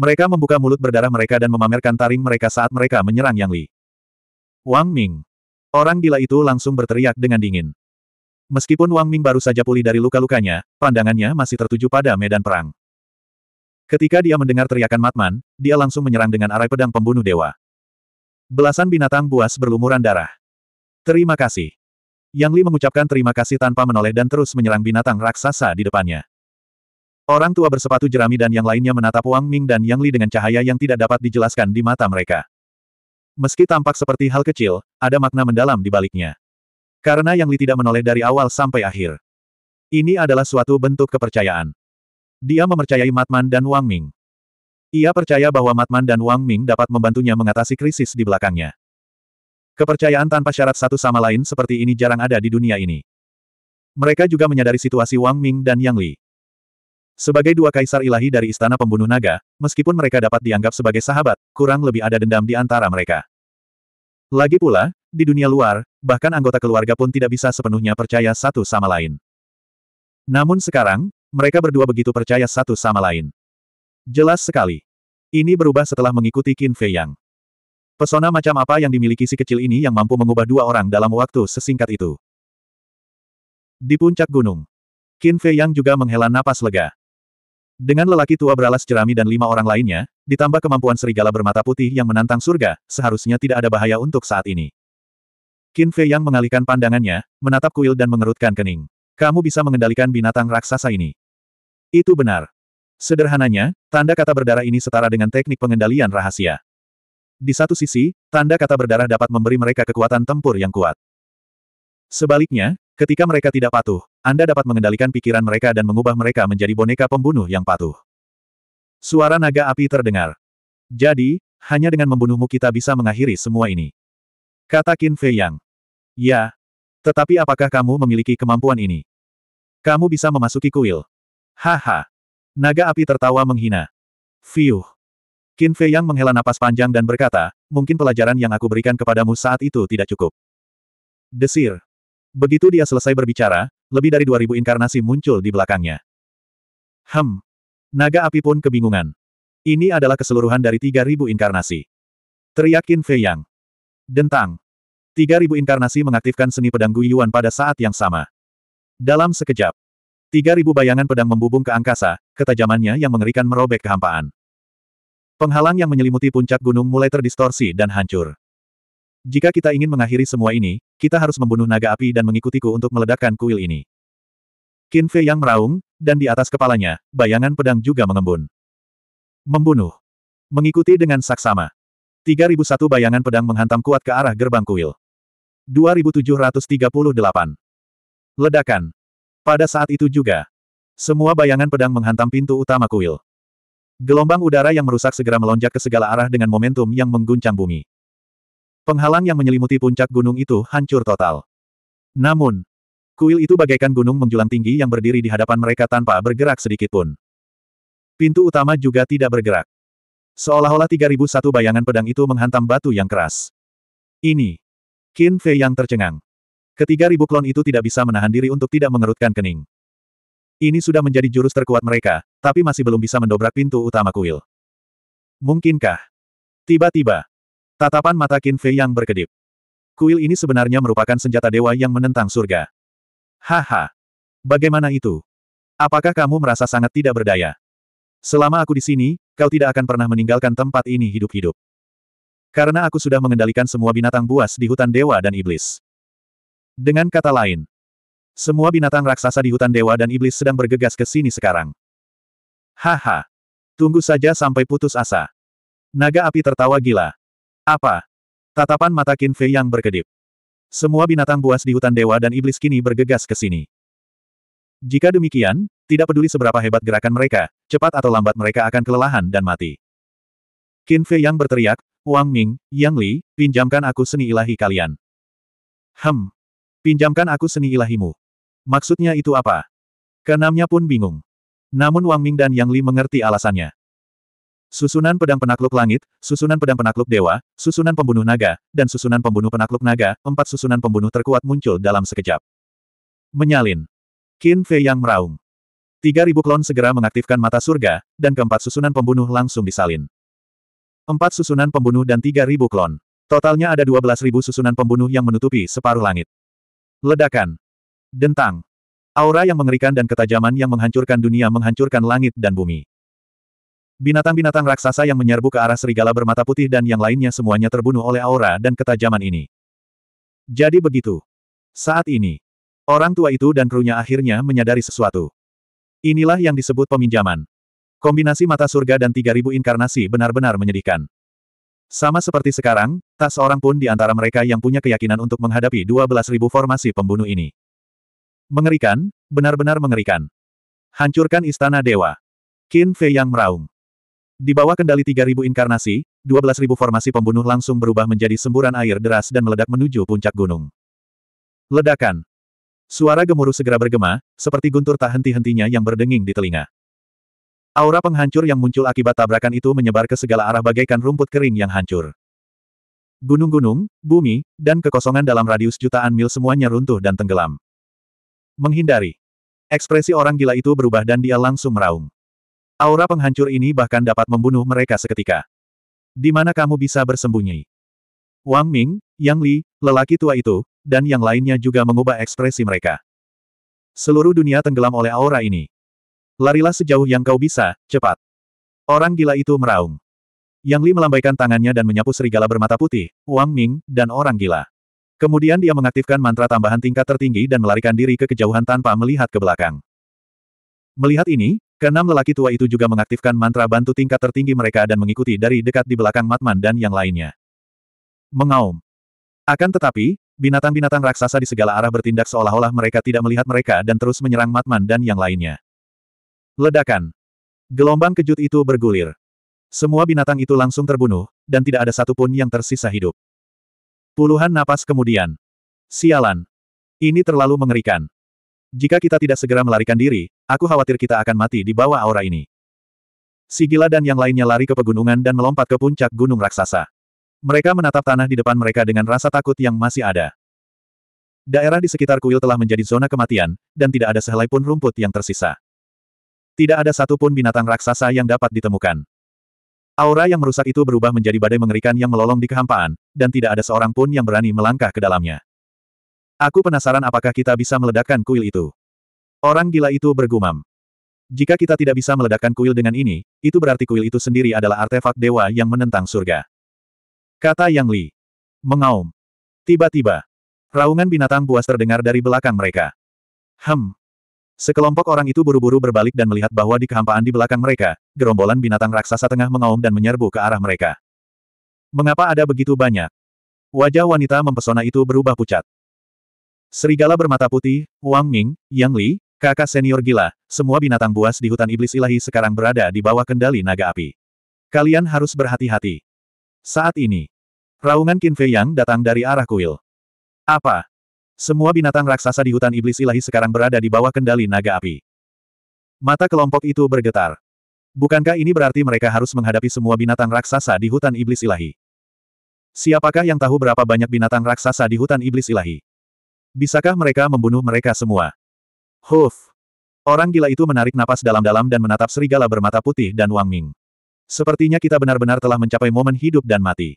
Mereka membuka mulut berdarah mereka dan memamerkan taring mereka saat mereka menyerang Yang Li. Wang Ming. Orang gila itu langsung berteriak dengan dingin. Meskipun Wang Ming baru saja pulih dari luka-lukanya, pandangannya masih tertuju pada medan perang. Ketika dia mendengar teriakan Matman, dia langsung menyerang dengan arai pedang pembunuh dewa. Belasan binatang buas berlumuran darah. Terima kasih. Yang Li mengucapkan terima kasih tanpa menoleh dan terus menyerang binatang raksasa di depannya. Orang tua bersepatu jerami dan yang lainnya menatap Wang Ming dan Yang Li dengan cahaya yang tidak dapat dijelaskan di mata mereka. Meski tampak seperti hal kecil, ada makna mendalam di baliknya. Karena Yang Li tidak menoleh dari awal sampai akhir. Ini adalah suatu bentuk kepercayaan. Dia mempercayai Matman dan Wang Ming. Ia percaya bahwa Matman dan Wang Ming dapat membantunya mengatasi krisis di belakangnya. Kepercayaan tanpa syarat satu sama lain seperti ini jarang ada di dunia ini. Mereka juga menyadari situasi Wang Ming dan Yang Li. Sebagai dua kaisar ilahi dari istana pembunuh naga, meskipun mereka dapat dianggap sebagai sahabat, kurang lebih ada dendam di antara mereka. Lagi pula, di dunia luar, bahkan anggota keluarga pun tidak bisa sepenuhnya percaya satu sama lain. Namun sekarang, mereka berdua begitu percaya satu sama lain. Jelas sekali. Ini berubah setelah mengikuti Qin Fei Yang. Pesona macam apa yang dimiliki si kecil ini yang mampu mengubah dua orang dalam waktu sesingkat itu? Di puncak gunung, Qin Fei Yang juga menghela napas lega. Dengan lelaki tua beralas jerami dan lima orang lainnya, ditambah kemampuan serigala bermata putih yang menantang surga, seharusnya tidak ada bahaya untuk saat ini. Qin Fei Yang mengalihkan pandangannya, menatap kuil dan mengerutkan kening. Kamu bisa mengendalikan binatang raksasa ini. Itu benar. Sederhananya, tanda kata berdarah ini setara dengan teknik pengendalian rahasia. Di satu sisi, tanda kata berdarah dapat memberi mereka kekuatan tempur yang kuat. Sebaliknya, ketika mereka tidak patuh, Anda dapat mengendalikan pikiran mereka dan mengubah mereka menjadi boneka pembunuh yang patuh. Suara naga api terdengar. Jadi, hanya dengan membunuhmu kita bisa mengakhiri semua ini. Kata Qin Fei Yang. Ya. Tetapi apakah kamu memiliki kemampuan ini? Kamu bisa memasuki kuil. Haha. Naga api tertawa menghina. Fiuh. Qin Fei Yang menghela napas panjang dan berkata, mungkin pelajaran yang aku berikan kepadamu saat itu tidak cukup. Desir. Begitu dia selesai berbicara, lebih dari 2000 inkarnasi muncul di belakangnya. Hem. Naga api pun kebingungan. Ini adalah keseluruhan dari 3000 inkarnasi. Teriak Qin Fei Yang. Dentang. 3000 inkarnasi mengaktifkan seni pedang Gu Yuan pada saat yang sama. Dalam sekejap. 3000 bayangan pedang membubung ke angkasa, ketajamannya yang mengerikan merobek kehampaan. Penghalang yang menyelimuti puncak gunung mulai terdistorsi dan hancur. Jika kita ingin mengakhiri semua ini, kita harus membunuh naga api dan mengikutiku untuk meledakkan kuil ini. Qin Fei yang meraung, dan di atas kepalanya, bayangan pedang juga mengembun. Membunuh. Mengikuti dengan saksama. 3001 bayangan pedang menghantam kuat ke arah gerbang kuil. 2738. Ledakan. Pada saat itu juga, semua bayangan pedang menghantam pintu utama kuil. Gelombang udara yang merusak segera melonjak ke segala arah dengan momentum yang mengguncang bumi. Penghalang yang menyelimuti puncak gunung itu hancur total. Namun, kuil itu bagaikan gunung menjulang tinggi yang berdiri di hadapan mereka tanpa bergerak sedikit pun. Pintu utama juga tidak bergerak. Seolah-olah 3001 bayangan pedang itu menghantam batu yang keras. Ini. Qin Fei yang tercengang. Ketiga ribu klon itu tidak bisa menahan diri untuk tidak mengerutkan kening. Ini sudah menjadi jurus terkuat mereka, tapi masih belum bisa mendobrak pintu utama kuil. Mungkinkah? Tiba-tiba, tatapan mata Qin Fei yang berkedip. Kuil ini sebenarnya merupakan senjata dewa yang menentang surga. Haha. Bagaimana itu? Apakah kamu merasa sangat tidak berdaya? Selama aku di sini, kau tidak akan pernah meninggalkan tempat ini hidup-hidup. Karena aku sudah mengendalikan semua binatang buas di hutan dewa dan iblis. Dengan kata lain, semua binatang raksasa di hutan dewa dan iblis sedang bergegas ke sini sekarang. Haha. Tunggu saja sampai putus asa. Naga api tertawa gila. Apa? Tatapan mata Qin Fei yang berkedip. Semua binatang buas di hutan dewa dan iblis kini bergegas ke sini. Jika demikian, tidak peduli seberapa hebat gerakan mereka, cepat atau lambat mereka akan kelelahan dan mati. Qin Fei yang berteriak, Wang Ming, Yang Li, pinjamkan aku seni ilahi kalian. Hem. Pinjamkan aku seni ilahimu. Maksudnya itu apa? Kenamnya pun bingung. Namun Wang Ming dan Yang Li mengerti alasannya. Susunan pedang penakluk langit, susunan pedang penakluk dewa, susunan pembunuh naga, dan susunan pembunuh penakluk naga, empat susunan pembunuh terkuat muncul dalam sekejap. Menyalin. Qin Fei yang meraung. Tiga ribu klon segera mengaktifkan mata surga, dan keempat susunan pembunuh langsung disalin. Empat susunan pembunuh dan tiga ribu klon. Totalnya ada dua belas ribu susunan pembunuh yang menutupi separuh langit. Ledakan. Dentang. Aura yang mengerikan dan ketajaman yang menghancurkan dunia menghancurkan langit dan bumi. Binatang-binatang raksasa yang menyerbu ke arah serigala bermata putih dan yang lainnya semuanya terbunuh oleh aura dan ketajaman ini. Jadi begitu. Saat ini, orang tua itu dan krunya akhirnya menyadari sesuatu. Inilah yang disebut peminjaman. Kombinasi mata surga dan 3000 inkarnasi benar-benar menyedihkan. Sama seperti sekarang, tak seorang pun di antara mereka yang punya keyakinan untuk menghadapi 12.000 formasi pembunuh ini. Mengerikan, benar-benar mengerikan. Hancurkan istana dewa. Qin Fei yang meraung. Di bawah kendali 3000 inkarnasi, 12.000 formasi pembunuh langsung berubah menjadi semburan air deras dan meledak menuju puncak gunung. Ledakan. Suara gemuruh segera bergema, seperti guntur tak henti-hentinya yang berdenging di telinga. Aura penghancur yang muncul akibat tabrakan itu menyebar ke segala arah bagaikan rumput kering yang hancur. Gunung-gunung, bumi, dan kekosongan dalam radius jutaan mil semuanya runtuh dan tenggelam. Menghindari. Ekspresi orang gila itu berubah dan dia langsung meraung. Aura penghancur ini bahkan dapat membunuh mereka seketika. Di mana kamu bisa bersembunyi? Wang Ming, Yang Li, lelaki tua itu, dan yang lainnya juga mengubah ekspresi mereka. Seluruh dunia tenggelam oleh aura ini. Larilah sejauh yang kau bisa, cepat. Orang gila itu meraung. Yang Li melambaikan tangannya dan menyapu serigala bermata putih, Wang Ming, dan orang gila. Kemudian dia mengaktifkan mantra tambahan tingkat tertinggi dan melarikan diri ke kejauhan tanpa melihat ke belakang. Melihat ini, Keenam lelaki tua itu juga mengaktifkan mantra bantu tingkat tertinggi mereka dan mengikuti dari dekat di belakang Matman dan yang lainnya. Mengaum. Akan tetapi, binatang-binatang raksasa di segala arah bertindak seolah-olah mereka tidak melihat mereka dan terus menyerang Matman dan yang lainnya. Ledakan. Gelombang kejut itu bergulir. Semua binatang itu langsung terbunuh, dan tidak ada satupun yang tersisa hidup. Puluhan napas kemudian. Sialan. Ini terlalu mengerikan. Jika kita tidak segera melarikan diri, aku khawatir kita akan mati di bawah aura ini. Si gila dan yang lainnya lari ke pegunungan dan melompat ke puncak gunung raksasa. Mereka menatap tanah di depan mereka dengan rasa takut yang masih ada. Daerah di sekitar kuil telah menjadi zona kematian, dan tidak ada sehelai pun rumput yang tersisa. Tidak ada satupun binatang raksasa yang dapat ditemukan. Aura yang merusak itu berubah menjadi badai mengerikan yang melolong di kehampaan, dan tidak ada seorang pun yang berani melangkah ke dalamnya. Aku penasaran apakah kita bisa meledakkan kuil itu. Orang gila itu bergumam. Jika kita tidak bisa meledakkan kuil dengan ini, itu berarti kuil itu sendiri adalah artefak dewa yang menentang surga. Kata Yang Li. Mengaum. Tiba-tiba. Raungan binatang buas terdengar dari belakang mereka. Hem. Sekelompok orang itu buru-buru berbalik dan melihat bahwa di kehampaan di belakang mereka, gerombolan binatang raksasa tengah mengaum dan menyerbu ke arah mereka. Mengapa ada begitu banyak? Wajah wanita mempesona itu berubah pucat. Serigala bermata putih, Wang Ming, Yang Li, kakak senior gila, semua binatang buas di hutan iblis ilahi sekarang berada di bawah kendali naga api. Kalian harus berhati-hati. Saat ini, raungan Qin Fei Yang datang dari arah kuil. Apa? Semua binatang raksasa di hutan iblis ilahi sekarang berada di bawah kendali naga api. Mata kelompok itu bergetar. Bukankah ini berarti mereka harus menghadapi semua binatang raksasa di hutan iblis ilahi? Siapakah yang tahu berapa banyak binatang raksasa di hutan iblis ilahi? Bisakah mereka membunuh mereka semua? Huf! Orang gila itu menarik napas dalam-dalam dan menatap serigala bermata putih dan Wang Ming. Sepertinya kita benar-benar telah mencapai momen hidup dan mati.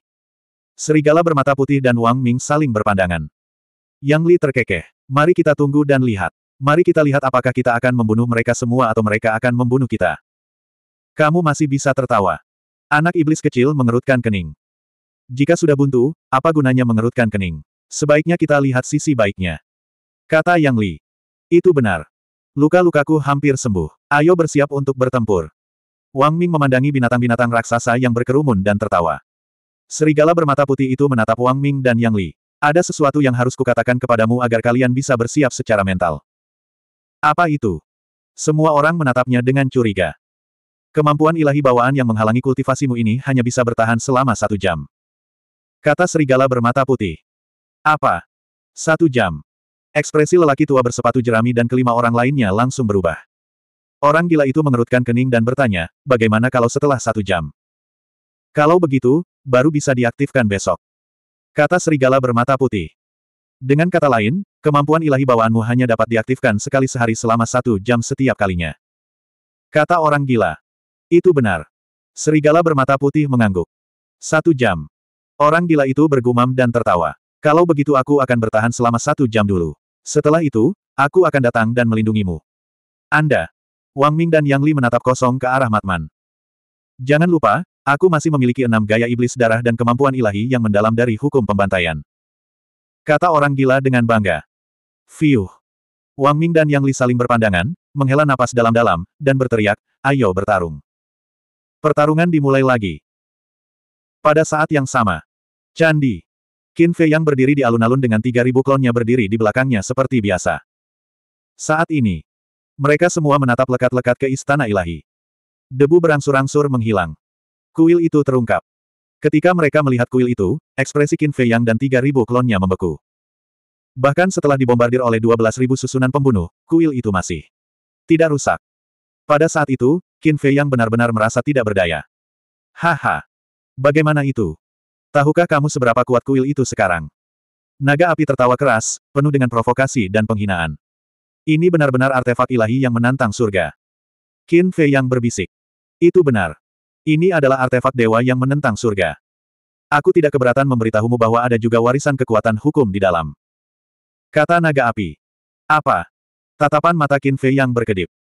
Serigala bermata putih dan Wang Ming saling berpandangan. Yang Li terkekeh. Mari kita tunggu dan lihat. Mari kita lihat apakah kita akan membunuh mereka semua atau mereka akan membunuh kita. Kamu masih bisa tertawa. Anak iblis kecil mengerutkan kening. Jika sudah buntu, apa gunanya mengerutkan kening? Sebaiknya kita lihat sisi baiknya. Kata Yang Li. Itu benar. Luka-lukaku hampir sembuh. Ayo bersiap untuk bertempur. Wang Ming memandangi binatang-binatang raksasa yang berkerumun dan tertawa. Serigala bermata putih itu menatap Wang Ming dan Yang Li. Ada sesuatu yang harus kukatakan kepadamu agar kalian bisa bersiap secara mental. Apa itu? Semua orang menatapnya dengan curiga. Kemampuan ilahi bawaan yang menghalangi kultivasimu ini hanya bisa bertahan selama satu jam. Kata serigala bermata putih. Apa? Satu jam. Ekspresi lelaki tua bersepatu jerami dan kelima orang lainnya langsung berubah. Orang gila itu mengerutkan kening dan bertanya, bagaimana kalau setelah satu jam? Kalau begitu, baru bisa diaktifkan besok. Kata serigala bermata putih. Dengan kata lain, kemampuan ilahi bawaanmu hanya dapat diaktifkan sekali sehari selama satu jam setiap kalinya. Kata orang gila. Itu benar. Serigala bermata putih mengangguk. Satu jam. Orang gila itu bergumam dan tertawa. Kalau begitu aku akan bertahan selama satu jam dulu. Setelah itu, aku akan datang dan melindungimu. Anda. Wang Ming dan Yang Li menatap kosong ke arah Matman. Jangan lupa, aku masih memiliki enam gaya iblis darah dan kemampuan ilahi yang mendalam dari hukum pembantaian. Kata orang gila dengan bangga. Fiuh. Wang Ming dan Yang Li saling berpandangan, menghela napas dalam-dalam, dan berteriak, ayo bertarung. Pertarungan dimulai lagi. Pada saat yang sama, Candi. Qin Fei yang berdiri di alun-alun dengan 3.000 klonnya berdiri di belakangnya seperti biasa. Saat ini, mereka semua menatap lekat-lekat ke istana ilahi. Debu berangsur-angsur menghilang. Kuil itu terungkap. Ketika mereka melihat kuil itu, ekspresi Qin Fei Yang dan 3.000 klonnya membeku. Bahkan setelah dibombardir oleh 12.000 susunan pembunuh, kuil itu masih tidak rusak. Pada saat itu, Qin Fei yang benar-benar merasa tidak berdaya. Haha. Bagaimana itu? Tahukah kamu seberapa kuat kuil itu sekarang? Naga api tertawa keras, penuh dengan provokasi dan penghinaan. Ini benar-benar artefak ilahi yang menantang surga. Qin Fei yang berbisik. Itu benar. Ini adalah artefak dewa yang menentang surga. Aku tidak keberatan memberitahumu bahwa ada juga warisan kekuatan hukum di dalam. Kata naga api. Apa? Tatapan mata Qin Fei yang berkedip.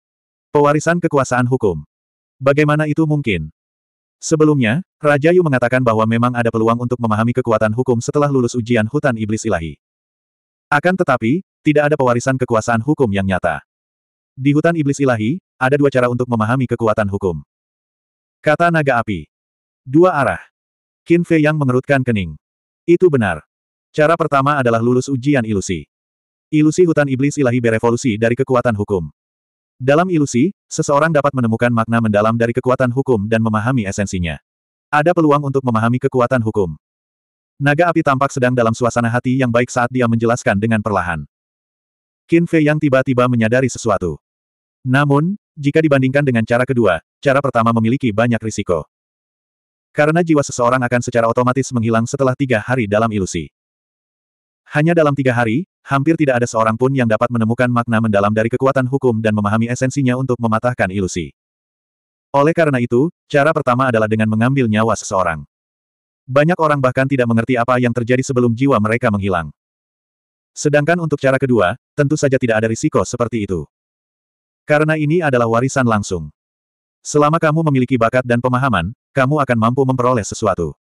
Pewarisan kekuasaan hukum. Bagaimana itu mungkin? Sebelumnya, Raja Yu mengatakan bahwa memang ada peluang untuk memahami kekuatan hukum setelah lulus ujian hutan iblis ilahi. Akan tetapi, tidak ada pewarisan kekuasaan hukum yang nyata. Di hutan iblis ilahi, ada dua cara untuk memahami kekuatan hukum. Kata naga api. Dua arah. Qin Fei yang mengerutkan kening. Itu benar. Cara pertama adalah lulus ujian ilusi. Ilusi hutan iblis ilahi berevolusi dari kekuatan hukum. Dalam ilusi, seseorang dapat menemukan makna mendalam dari kekuatan hukum dan memahami esensinya. Ada peluang untuk memahami kekuatan hukum. Naga api tampak sedang dalam suasana hati yang baik saat dia menjelaskan dengan perlahan. Qin Fei yang tiba-tiba menyadari sesuatu. Namun, jika dibandingkan dengan cara kedua, cara pertama memiliki banyak risiko. Karena jiwa seseorang akan secara otomatis menghilang setelah tiga hari dalam ilusi. Hanya dalam tiga hari, hampir tidak ada seorang pun yang dapat menemukan makna mendalam dari kekuatan hukum dan memahami esensinya untuk mematahkan ilusi. Oleh karena itu, cara pertama adalah dengan mengambil nyawa seseorang. Banyak orang bahkan tidak mengerti apa yang terjadi sebelum jiwa mereka menghilang. Sedangkan untuk cara kedua, tentu saja tidak ada risiko seperti itu. Karena ini adalah warisan langsung. Selama kamu memiliki bakat dan pemahaman, kamu akan mampu memperoleh sesuatu.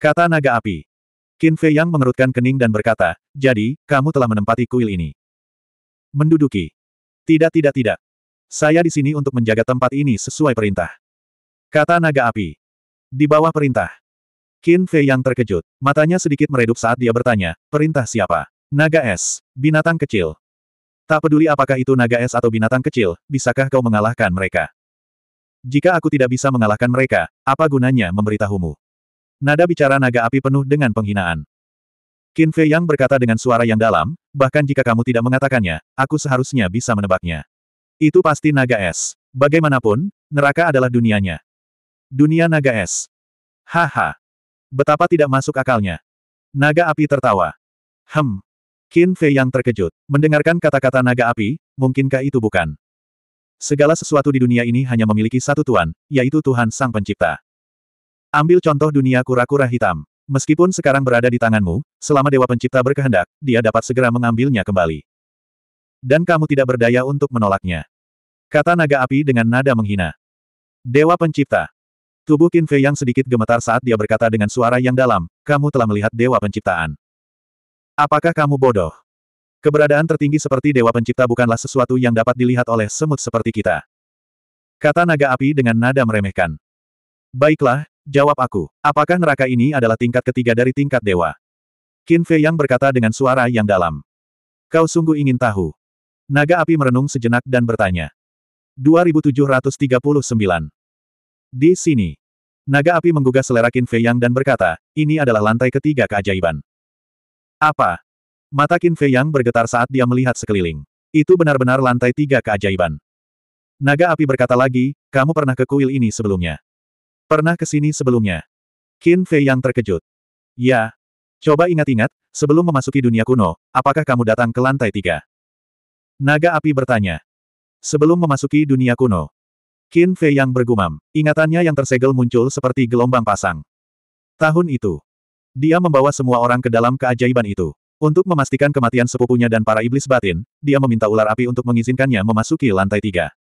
Kata naga api. Qin Fei Yang mengerutkan kening dan berkata, jadi, kamu telah menempati kuil ini. Menduduki. Tidak tidak tidak. Saya di sini untuk menjaga tempat ini sesuai perintah. Kata naga api. Di bawah perintah. Qin Fei Yang terkejut. Matanya sedikit meredup saat dia bertanya, perintah siapa? Naga es. Binatang kecil. Tak peduli apakah itu naga es atau binatang kecil, bisakah kau mengalahkan mereka? Jika aku tidak bisa mengalahkan mereka, apa gunanya memberitahumu? Nada bicara naga api penuh dengan penghinaan. Qin Fei Yang berkata dengan suara yang dalam, bahkan jika kamu tidak mengatakannya, aku seharusnya bisa menebaknya. Itu pasti naga es. Bagaimanapun, neraka adalah dunianya. Dunia naga es. Haha. Betapa tidak masuk akalnya. Naga api tertawa. Hem. Qin Fei yang terkejut. Mendengarkan kata-kata naga api, mungkinkah itu bukan? Segala sesuatu di dunia ini hanya memiliki satu Tuhan, yaitu Tuhan Sang Pencipta. Ambil contoh dunia kura-kura hitam. Meskipun sekarang berada di tanganmu, selama Dewa Pencipta berkehendak, dia dapat segera mengambilnya kembali. Dan kamu tidak berdaya untuk menolaknya. Kata naga api dengan nada menghina. Dewa Pencipta. Tubuh Qin Fei yang sedikit gemetar saat dia berkata dengan suara yang dalam, kamu telah melihat Dewa Penciptaan. Apakah kamu bodoh? Keberadaan tertinggi seperti Dewa Pencipta bukanlah sesuatu yang dapat dilihat oleh semut seperti kita. Kata naga api dengan nada meremehkan. Baiklah, Jawab aku, apakah neraka ini adalah tingkat ketiga dari tingkat dewa? Qin Fei yang berkata dengan suara yang dalam. Kau sungguh ingin tahu. Naga api merenung sejenak dan bertanya. 2739. Di sini. Naga api menggugah selera Qin Fei Yang dan berkata, ini adalah lantai ketiga keajaiban. Apa? Mata Qin Fei Yang bergetar saat dia melihat sekeliling. Itu benar-benar lantai tiga keajaiban. Naga api berkata lagi, kamu pernah ke kuil ini sebelumnya. Pernah ke sini sebelumnya. Qin Fei yang terkejut. Ya. Coba ingat-ingat, sebelum memasuki dunia kuno, apakah kamu datang ke lantai tiga? Naga api bertanya. Sebelum memasuki dunia kuno. Qin Fei yang bergumam. Ingatannya yang tersegel muncul seperti gelombang pasang. Tahun itu. Dia membawa semua orang ke dalam keajaiban itu. Untuk memastikan kematian sepupunya dan para iblis batin, dia meminta ular api untuk mengizinkannya memasuki lantai tiga.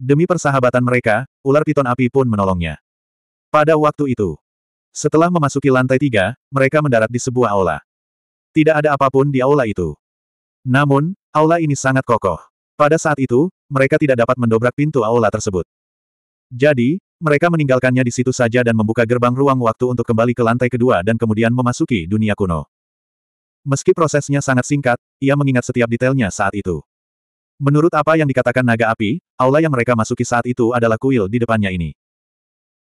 Demi persahabatan mereka, ular piton api pun menolongnya. Pada waktu itu, setelah memasuki lantai tiga, mereka mendarat di sebuah aula. Tidak ada apa pun di aula itu. Namun, aula ini sangat kokoh. Pada saat itu, mereka tidak dapat mendobrak pintu aula tersebut. Jadi, mereka meninggalkannya di situ saja dan membuka gerbang ruang waktu untuk kembali ke lantai kedua dan kemudian memasuki dunia kuno. Meski prosesnya sangat singkat, ia mengingat setiap detailnya saat itu. Menurut apa yang dikatakan naga api, aula yang mereka masuki saat itu adalah kuil di depannya ini.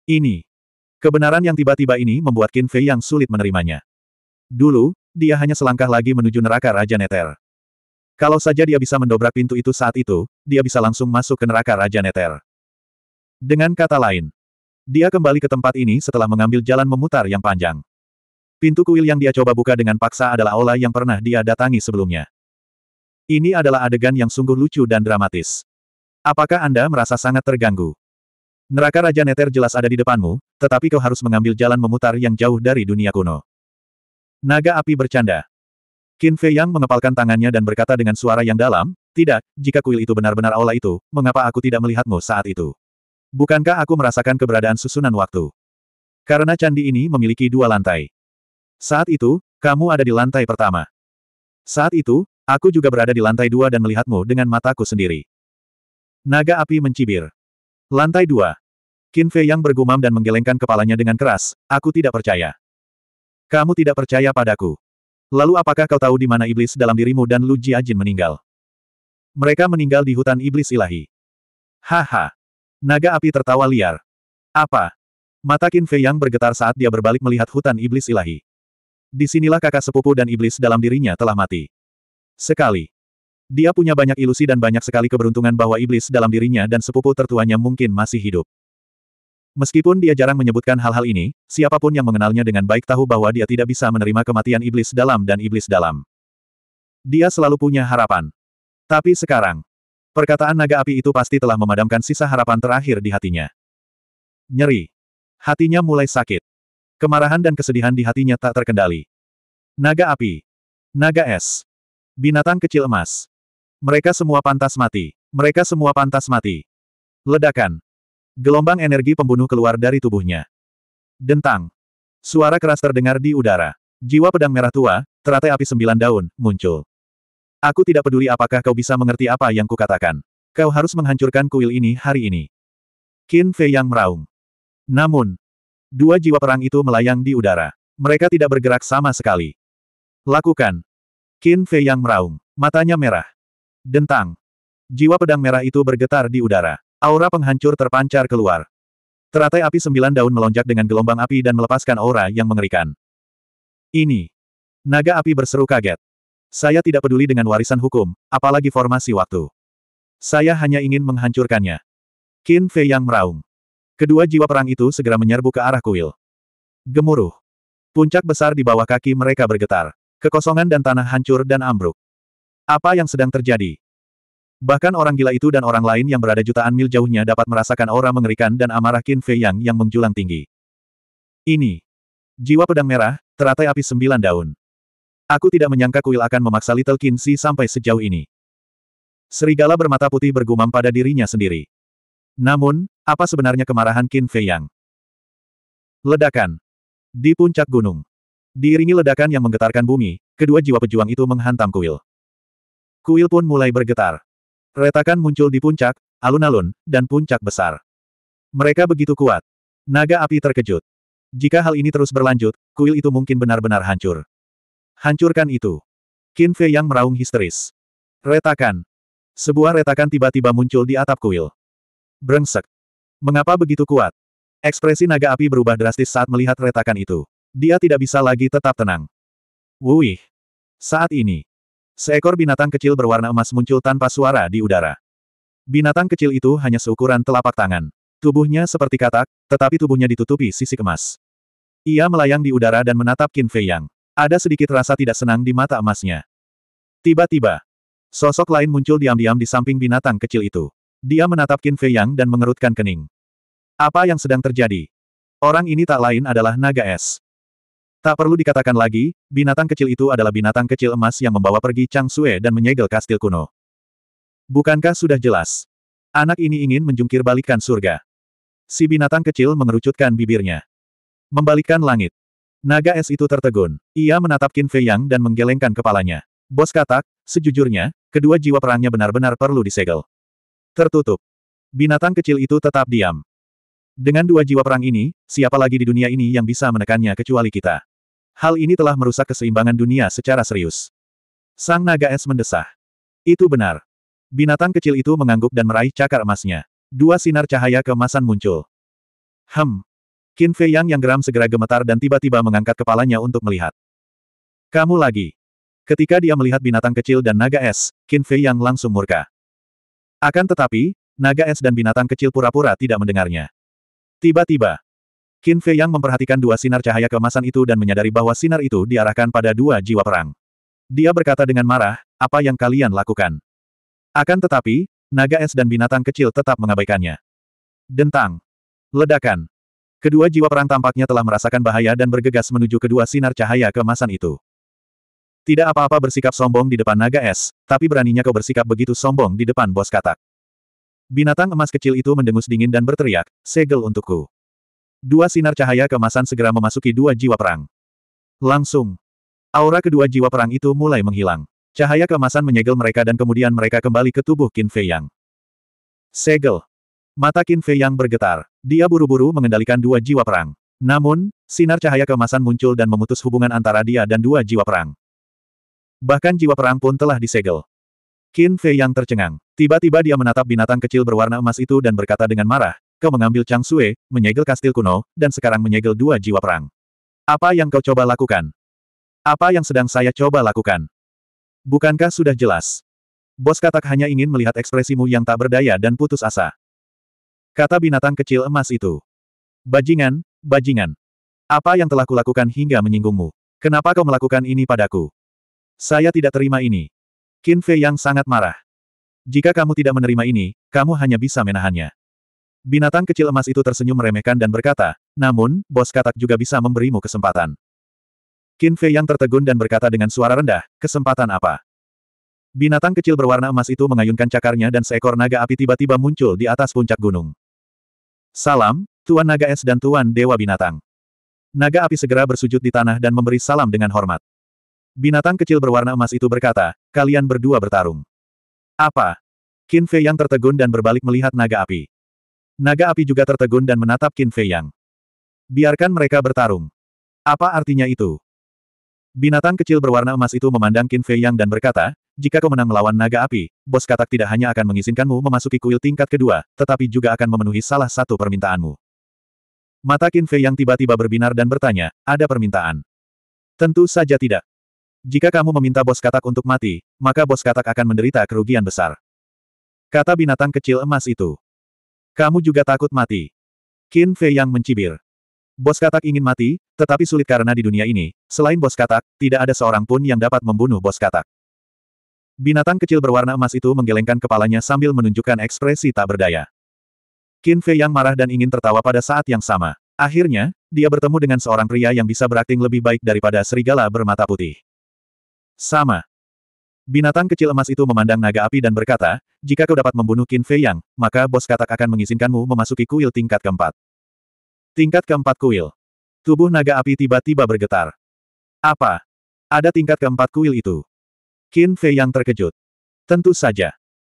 Ini. Kebenaran yang tiba-tiba ini membuat Qin Fei yang sulit menerimanya. Dulu, dia hanya selangkah lagi menuju neraka Raja Neter. Kalau saja dia bisa mendobrak pintu itu saat itu, dia bisa langsung masuk ke neraka Raja Neter. Dengan kata lain, dia kembali ke tempat ini setelah mengambil jalan memutar yang panjang. Pintu kuil yang dia coba buka dengan paksa adalah aula yang pernah dia datangi sebelumnya. Ini adalah adegan yang sungguh lucu dan dramatis. Apakah Anda merasa sangat terganggu? Neraka Raja Neter jelas ada di depanmu, tetapi kau harus mengambil jalan memutar yang jauh dari dunia kuno. Naga api bercanda. Qin Fei Yang mengepalkan tangannya dan berkata dengan suara yang dalam, tidak, jika kuil itu benar-benar aula itu, mengapa aku tidak melihatmu saat itu? Bukankah aku merasakan keberadaan susunan waktu? Karena candi ini memiliki dua lantai. Saat itu, kamu ada di lantai pertama. Saat itu, aku juga berada di lantai dua dan melihatmu dengan mataku sendiri. Naga api mencibir. Lantai dua. Qin Fei yang bergumam dan menggelengkan kepalanya dengan keras, aku tidak percaya. Kamu tidak percaya padaku. Lalu apakah kau tahu di mana iblis dalam dirimu dan Lu Jiajin meninggal? Mereka meninggal di hutan iblis ilahi. Haha. Naga api tertawa liar. Apa? Mata Qin Fei yang bergetar saat dia berbalik melihat hutan iblis ilahi. Di sinilah kakak sepupu dan iblis dalam dirinya telah mati. Sekali. Dia punya banyak ilusi dan banyak sekali keberuntungan bahwa iblis dalam dirinya dan sepupu tertuanya mungkin masih hidup. Meskipun dia jarang menyebutkan hal-hal ini, siapa pun yang mengenalnya dengan baik tahu bahwa dia tidak bisa menerima kematian iblis dalam dan iblis dalam. Dia selalu punya harapan. Tapi sekarang, perkataan naga api itu pasti telah memadamkan sisa harapan terakhir di hatinya. Nyeri. Hatinya mulai sakit. Kemarahan dan kesedihan di hatinya tak terkendali. Naga api. Naga es. Binatang kecil emas. Mereka semua pantas mati. Mereka semua pantas mati. Ledakan. Gelombang energi pembunuh keluar dari tubuhnya. Dentang. Suara keras terdengar di udara. Jiwa pedang merah tua, teratai api sembilan daun, muncul. Aku tidak peduli apakah kau bisa mengerti apa yang kukatakan. Kau harus menghancurkan kuil ini hari ini. Qin Fei yang meraung. Namun, Dua jiwa perang itu melayang di udara. Mereka tidak bergerak sama sekali. Lakukan. Qin Fei yang meraung. Matanya merah. Dentang. Jiwa pedang merah itu bergetar di udara. Aura penghancur terpancar keluar. Teratai api sembilan daun melonjak dengan gelombang api dan melepaskan aura yang mengerikan. Ini. Naga api berseru kaget. Saya tidak peduli dengan warisan hukum, apalagi formasi waktu. Saya hanya ingin menghancurkannya. Qin Fei yang meraung. Kedua jiwa perang itu segera menyerbu ke arah kuil. Gemuruh. Puncak besar di bawah kaki mereka bergetar. Kekosongan dan tanah hancur dan ambruk. Apa yang sedang terjadi? Bahkan orang gila itu dan orang lain yang berada jutaan mil jauhnya dapat merasakan aura mengerikan dan amarah Qin Fei Yang yang menjulang tinggi. Ini. Jiwa pedang merah, teratai api sembilan daun. Aku tidak menyangka kuil akan memaksa Little Qin Si sampai sejauh ini. Serigala bermata putih bergumam pada dirinya sendiri. Namun, apa sebenarnya kemarahan Qin Fei Yang? Ledakan. Di puncak gunung. Diiringi ledakan yang menggetarkan bumi, kedua jiwa pejuang itu menghantam kuil. Kuil pun mulai bergetar. Retakan muncul di puncak, alun-alun, dan puncak besar. Mereka begitu kuat. Naga api terkejut. Jika hal ini terus berlanjut, kuil itu mungkin benar-benar hancur. Hancurkan itu. Qin Fei yang meraung histeris. Retakan. Sebuah retakan tiba-tiba muncul di atap kuil. Brengsek. Mengapa begitu kuat? Ekspresi naga api berubah drastis saat melihat retakan itu. Dia tidak bisa lagi tetap tenang. Wuih. Saat ini, seekor binatang kecil berwarna emas muncul tanpa suara di udara. Binatang kecil itu hanya seukuran telapak tangan. Tubuhnya seperti katak, tetapi tubuhnya ditutupi sisik emas. Ia melayang di udara dan menatap Qin Fei Yang. Ada sedikit rasa tidak senang di mata emasnya. Tiba-tiba, sosok lain muncul diam-diam di samping binatang kecil itu. Dia menatap Qin Fei Yang dan mengerutkan kening. Apa yang sedang terjadi? Orang ini tak lain adalah naga es. Tak perlu dikatakan lagi, binatang kecil itu adalah binatang kecil emas yang membawa pergi Chang Sue dan menyegel kastil kuno. Bukankah sudah jelas? Anak ini ingin menjungkir balikan surga. Si binatang kecil mengerucutkan bibirnya. Membalikkan langit. Naga es itu tertegun. Ia menatap Qin Fei Yang dan menggelengkan kepalanya. Bos katak, sejujurnya, kedua jiwa perangnya benar-benar perlu disegel. Tertutup. Binatang kecil itu tetap diam. Dengan dua jiwa perang ini, siapa lagi di dunia ini yang bisa menekannya kecuali kita? Hal ini telah merusak keseimbangan dunia secara serius. Sang naga es mendesah. Itu benar. Binatang kecil itu mengangguk dan meraih cakar emasnya. Dua sinar cahaya keemasan muncul. Hem, Qin Fei Yang yang geram segera gemetar dan tiba-tiba mengangkat kepalanya untuk melihat. Kamu lagi. Ketika dia melihat binatang kecil dan naga es, Qin Fei Yang langsung murka. Akan tetapi, naga es dan binatang kecil pura-pura tidak mendengarnya. Tiba-tiba, Qin Fei Yang memperhatikan dua sinar cahaya keemasan itu dan menyadari bahwa sinar itu diarahkan pada dua jiwa perang. Dia berkata dengan marah, apa yang kalian lakukan? Akan tetapi, naga es dan binatang kecil tetap mengabaikannya. Dentang. Ledakan. Kedua jiwa perang tampaknya telah merasakan bahaya dan bergegas menuju kedua sinar cahaya keemasan itu. Tidak apa-apa bersikap sombong di depan naga es, tapi beraninya kau bersikap begitu sombong di depan bos katak. Binatang emas kecil itu mendengus dingin dan berteriak, segel untukku. Dua sinar cahaya keemasan segera memasuki dua jiwa perang. Langsung. Aura kedua jiwa perang itu mulai menghilang. Cahaya keemasan menyegel mereka dan kemudian mereka kembali ke tubuh Qin Fei Yang. Segel. Mata Qin Fei Yang bergetar. Dia buru-buru mengendalikan dua jiwa perang. Namun, sinar cahaya keemasan muncul dan memutus hubungan antara dia dan dua jiwa perang. Bahkan jiwa perang pun telah disegel. Qin Fei Yang tercengang. Tiba-tiba dia menatap binatang kecil berwarna emas itu dan berkata dengan marah, kau mengambil Chang Sui, menyegel kastil kuno, dan sekarang menyegel dua jiwa perang. Apa yang kau coba lakukan? Apa yang sedang saya coba lakukan? Bukankah sudah jelas? Bos katak hanya ingin melihat ekspresimu yang tak berdaya dan putus asa. Kata binatang kecil emas itu. Bajingan, bajingan. Apa yang telah kulakukan hingga menyinggungmu? Kenapa kau melakukan ini padaku? Saya tidak terima ini. Qin Fei yang sangat marah. Jika kamu tidak menerima ini, kamu hanya bisa menahannya. Binatang kecil emas itu tersenyum meremehkan dan berkata, namun, bos katak juga bisa memberimu kesempatan. Qin Fei yang tertegun dan berkata dengan suara rendah, kesempatan apa? Binatang kecil berwarna emas itu mengayunkan cakarnya dan seekor naga api tiba-tiba muncul di atas puncak gunung. Salam, Tuan Naga Es dan Tuan Dewa Binatang. Naga api segera bersujud di tanah dan memberi salam dengan hormat. Binatang kecil berwarna emas itu berkata, kalian berdua bertarung. Apa? Qin Fei yang tertegun dan berbalik melihat naga api. Naga api juga tertegun dan menatap Qin Fei yang. Biarkan mereka bertarung. Apa artinya itu? Binatang kecil berwarna emas itu memandang Qin Fei Yang dan berkata, jika kau menang melawan naga api, bos katak tidak hanya akan mengizinkanmu memasuki kuil tingkat kedua, tetapi juga akan memenuhi salah satu permintaanmu. Mata Qin Fei yang tiba-tiba berbinar dan bertanya, ada permintaan? Tentu saja tidak. Jika kamu meminta bos katak untuk mati, maka bos katak akan menderita kerugian besar. Kata binatang kecil emas itu. Kamu juga takut mati. Qin Fei yang mencibir. Bos katak ingin mati, tetapi sulit karena di dunia ini, selain bos katak, tidak ada seorang pun yang dapat membunuh bos katak. Binatang kecil berwarna emas itu menggelengkan kepalanya sambil menunjukkan ekspresi tak berdaya. Qin Fei yang marah dan ingin tertawa pada saat yang sama. Akhirnya, dia bertemu dengan seorang pria yang bisa berakting lebih baik daripada serigala bermata putih. Sama. Binatang kecil emas itu memandang naga api dan berkata, jika kau dapat membunuh Qin Fei Yang, maka bos katak akan mengizinkanmu memasuki kuil tingkat keempat. Tingkat keempat kuil. Tubuh naga api tiba-tiba bergetar. Apa? Ada tingkat keempat kuil itu. Qin Fei yang terkejut. Tentu saja.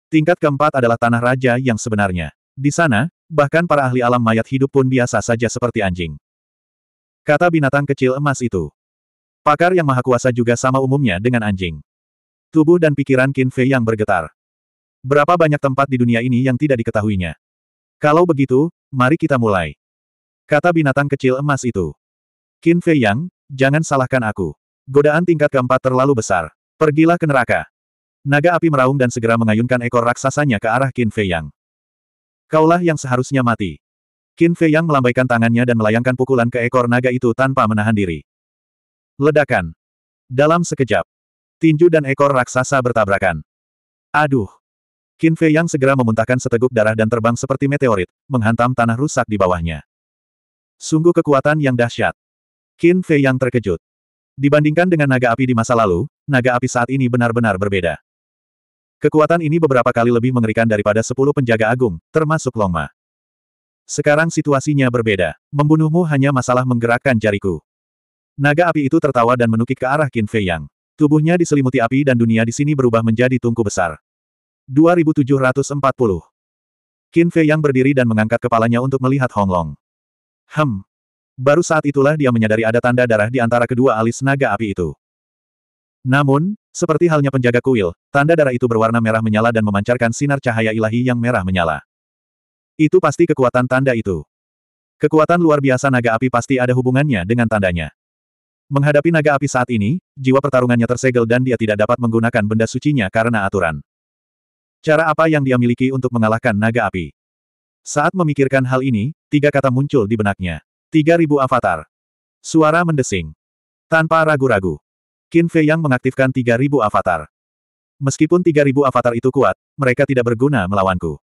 Tingkat keempat adalah tanah raja yang sebenarnya. Di sana, bahkan para ahli alam mayat hidup pun biasa saja seperti anjing. Kata binatang kecil emas itu. Pakar yang maha kuasa juga sama umumnya dengan anjing. Tubuh dan pikiran Qin Fei yang bergetar. Berapa banyak tempat di dunia ini yang tidak diketahuinya? Kalau begitu, mari kita mulai. Kata binatang kecil emas itu. Qin Fei Yang, jangan salahkan aku. Godaan tingkat keempat terlalu besar. Pergilah ke neraka. Naga api meraung dan segera mengayunkan ekor raksasanya ke arah Qin Fei Yang. Kaulah yang seharusnya mati. Qin Fei Yang melambaikan tangannya dan melayangkan pukulan ke ekor naga itu tanpa menahan diri. Ledakan. Dalam sekejap, tinju dan ekor raksasa bertabrakan. Aduh! Qin Fei Yang segera memuntahkan seteguk darah dan terbang seperti meteorit, menghantam tanah rusak di bawahnya. Sungguh kekuatan yang dahsyat. Qin Fei Yang terkejut. Dibandingkan dengan naga api di masa lalu, naga api saat ini benar-benar berbeda. Kekuatan ini beberapa kali lebih mengerikan daripada sepuluh penjaga agung, termasuk Longma. Sekarang situasinya berbeda. Membunuhmu hanya masalah menggerakkan jariku. Naga api itu tertawa dan menukik ke arah Qin Fei Yang. Tubuhnya diselimuti api dan dunia di sini berubah menjadi tungku besar. 2740. Qin Fei Yang berdiri dan mengangkat kepalanya untuk melihat Hong Long. Hem. Baru saat itulah dia menyadari ada tanda darah di antara kedua alis naga api itu. Namun, seperti halnya penjaga kuil, tanda darah itu berwarna merah menyala dan memancarkan sinar cahaya ilahi yang merah menyala. Itu pasti kekuatan tanda itu. Kekuatan luar biasa naga api pasti ada hubungannya dengan tandanya. Menghadapi naga api saat ini, jiwa pertarungannya tersegel dan dia tidak dapat menggunakan benda sucinya karena aturan. Cara apa yang dia miliki untuk mengalahkan naga api? Saat memikirkan hal ini, tiga kata muncul di benaknya. Tiga ribu avatar. Suara mendesing. Tanpa ragu-ragu. Qin Fei yang mengaktifkan tiga ribu avatar. Meskipun tiga ribu avatar itu kuat, mereka tidak berguna melawanku.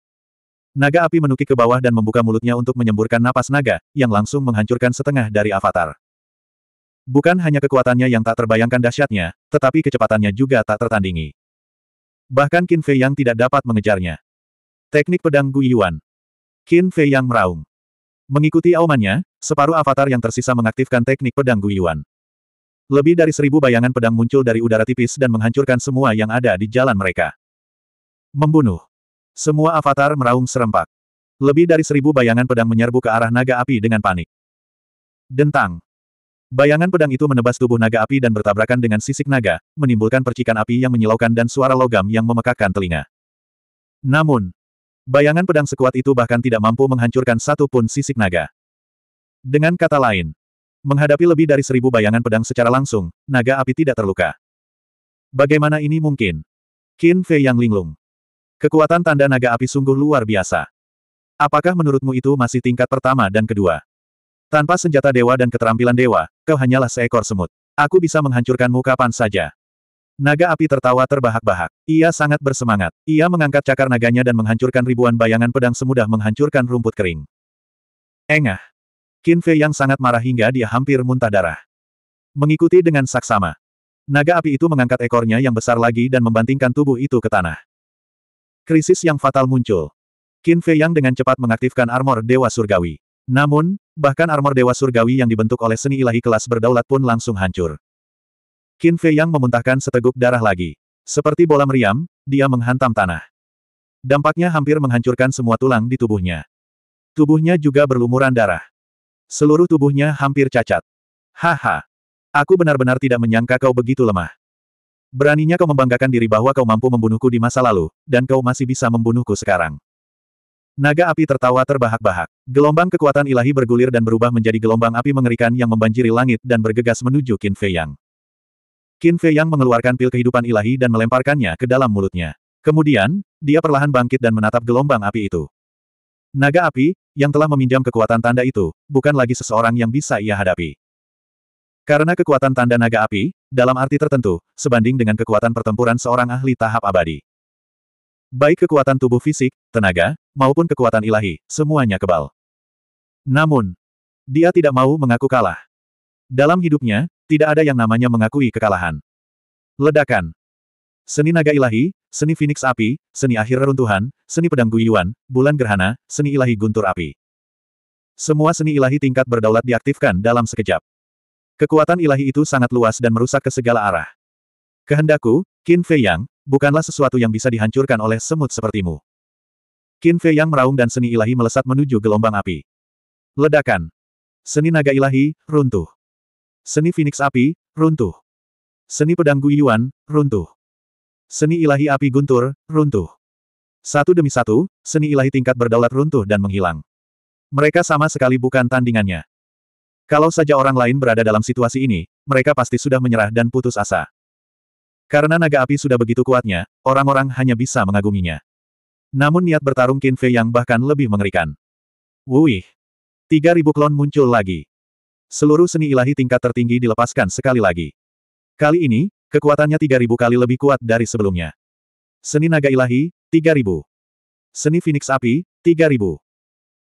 Naga api menukik ke bawah dan membuka mulutnya untuk menyemburkan napas naga, yang langsung menghancurkan setengah dari avatar. Bukan hanya kekuatannya yang tak terbayangkan dahsyatnya, tetapi kecepatannya juga tak tertandingi. Bahkan Qin Fei Yang tidak dapat mengejarnya. Teknik pedang Gu Yuan. Qin Fei Yang meraung. Mengikuti aumannya, separuh avatar yang tersisa mengaktifkan teknik pedang Gu Yuan. Lebih dari seribu bayangan pedang muncul dari udara tipis dan menghancurkan semua yang ada di jalan mereka. Membunuh. Semua avatar meraung serempak. Lebih dari seribu bayangan pedang menyerbu ke arah naga api dengan panik. Dentang. Bayangan pedang itu menebas tubuh naga api dan bertabrakan dengan sisik naga, menimbulkan percikan api yang menyilaukan dan suara logam yang memekakkan telinga. Namun, bayangan pedang sekuat itu bahkan tidak mampu menghancurkan satu pun sisik naga. Dengan kata lain, menghadapi lebih dari seribu bayangan pedang secara langsung, naga api tidak terluka. Bagaimana ini mungkin? Qin Fei Yang linglung. Kekuatan tanda naga api sungguh luar biasa. Apakah menurutmu itu masih tingkat pertama dan kedua? Tanpa senjata dewa dan keterampilan dewa, kau hanyalah seekor semut. Aku bisa menghancurkanmu kapan saja. Naga api tertawa terbahak-bahak. Ia sangat bersemangat. Ia mengangkat cakar naganya dan menghancurkan ribuan bayangan pedang semudah menghancurkan rumput kering. Engah. Qin Fei yang sangat marah hingga dia hampir muntah darah. Mengikuti dengan saksama. Naga api itu mengangkat ekornya yang besar lagi dan membantingkan tubuh itu ke tanah. Krisis yang fatal muncul. Qin Fei Yang dengan cepat mengaktifkan armor Dewa Surgawi. Namun, bahkan armor Dewa Surgawi yang dibentuk oleh seni ilahi kelas berdaulat pun langsung hancur. Qin Fei Yang memuntahkan seteguk darah lagi. Seperti bola meriam, dia menghantam tanah. Dampaknya hampir menghancurkan semua tulang di tubuhnya. Tubuhnya juga berlumuran darah. Seluruh tubuhnya hampir cacat. Haha. Aku benar-benar tidak menyangka kau begitu lemah. Beraninya kau membanggakan diri bahwa kau mampu membunuhku di masa lalu, dan kau masih bisa membunuhku sekarang. Naga api tertawa terbahak-bahak. Gelombang kekuatan ilahi bergulir dan berubah menjadi gelombang api mengerikan yang membanjiri langit dan bergegas menuju Qin Fei Yang. Qin Fei Yang mengeluarkan pil kehidupan ilahi dan melemparkannya ke dalam mulutnya. Kemudian, dia perlahan bangkit dan menatap gelombang api itu. Naga api, yang telah meminjam kekuatan tanda itu, bukan lagi seseorang yang bisa ia hadapi. Karena kekuatan tanda naga api, dalam arti tertentu, sebanding dengan kekuatan pertempuran seorang ahli tahap abadi. Baik kekuatan tubuh fisik, tenaga, maupun kekuatan ilahi, semuanya kebal. Namun, dia tidak mau mengaku kalah. Dalam hidupnya, tidak ada yang namanya mengakui kekalahan. Ledakan. Seni naga ilahi, seni Phoenix api, seni akhir reruntuhan, seni pedang guyuan, bulan gerhana, seni ilahi guntur api. Semua seni ilahi tingkat berdaulat diaktifkan dalam sekejap. Kekuatan ilahi itu sangat luas dan merusak ke segala arah. Kehendakku, Qin Fei Yang, bukanlah sesuatu yang bisa dihancurkan oleh semut sepertimu. Qin Fei Yang meraung dan seni ilahi melesat menuju gelombang api. Ledakan. Seni naga ilahi, runtuh. Seni Phoenix api, runtuh. Seni pedang Gu Yuan, runtuh. Seni ilahi api guntur, runtuh. Satu demi satu, seni ilahi tingkat berdaulat runtuh dan menghilang. Mereka sama sekali bukan tandingannya. Kalau saja orang lain berada dalam situasi ini, mereka pasti sudah menyerah dan putus asa. Karena naga api sudah begitu kuatnya, orang-orang hanya bisa mengaguminya. Namun niat bertarung Qin Fei yang bahkan lebih mengerikan. Wuih! Tiga ribu klon muncul lagi. Seluruh seni ilahi tingkat tertinggi dilepaskan sekali lagi. Kali ini, kekuatannya tiga ribu kali lebih kuat dari sebelumnya. Seni naga ilahi, tiga ribu. Seni Phoenix api, tiga ribu.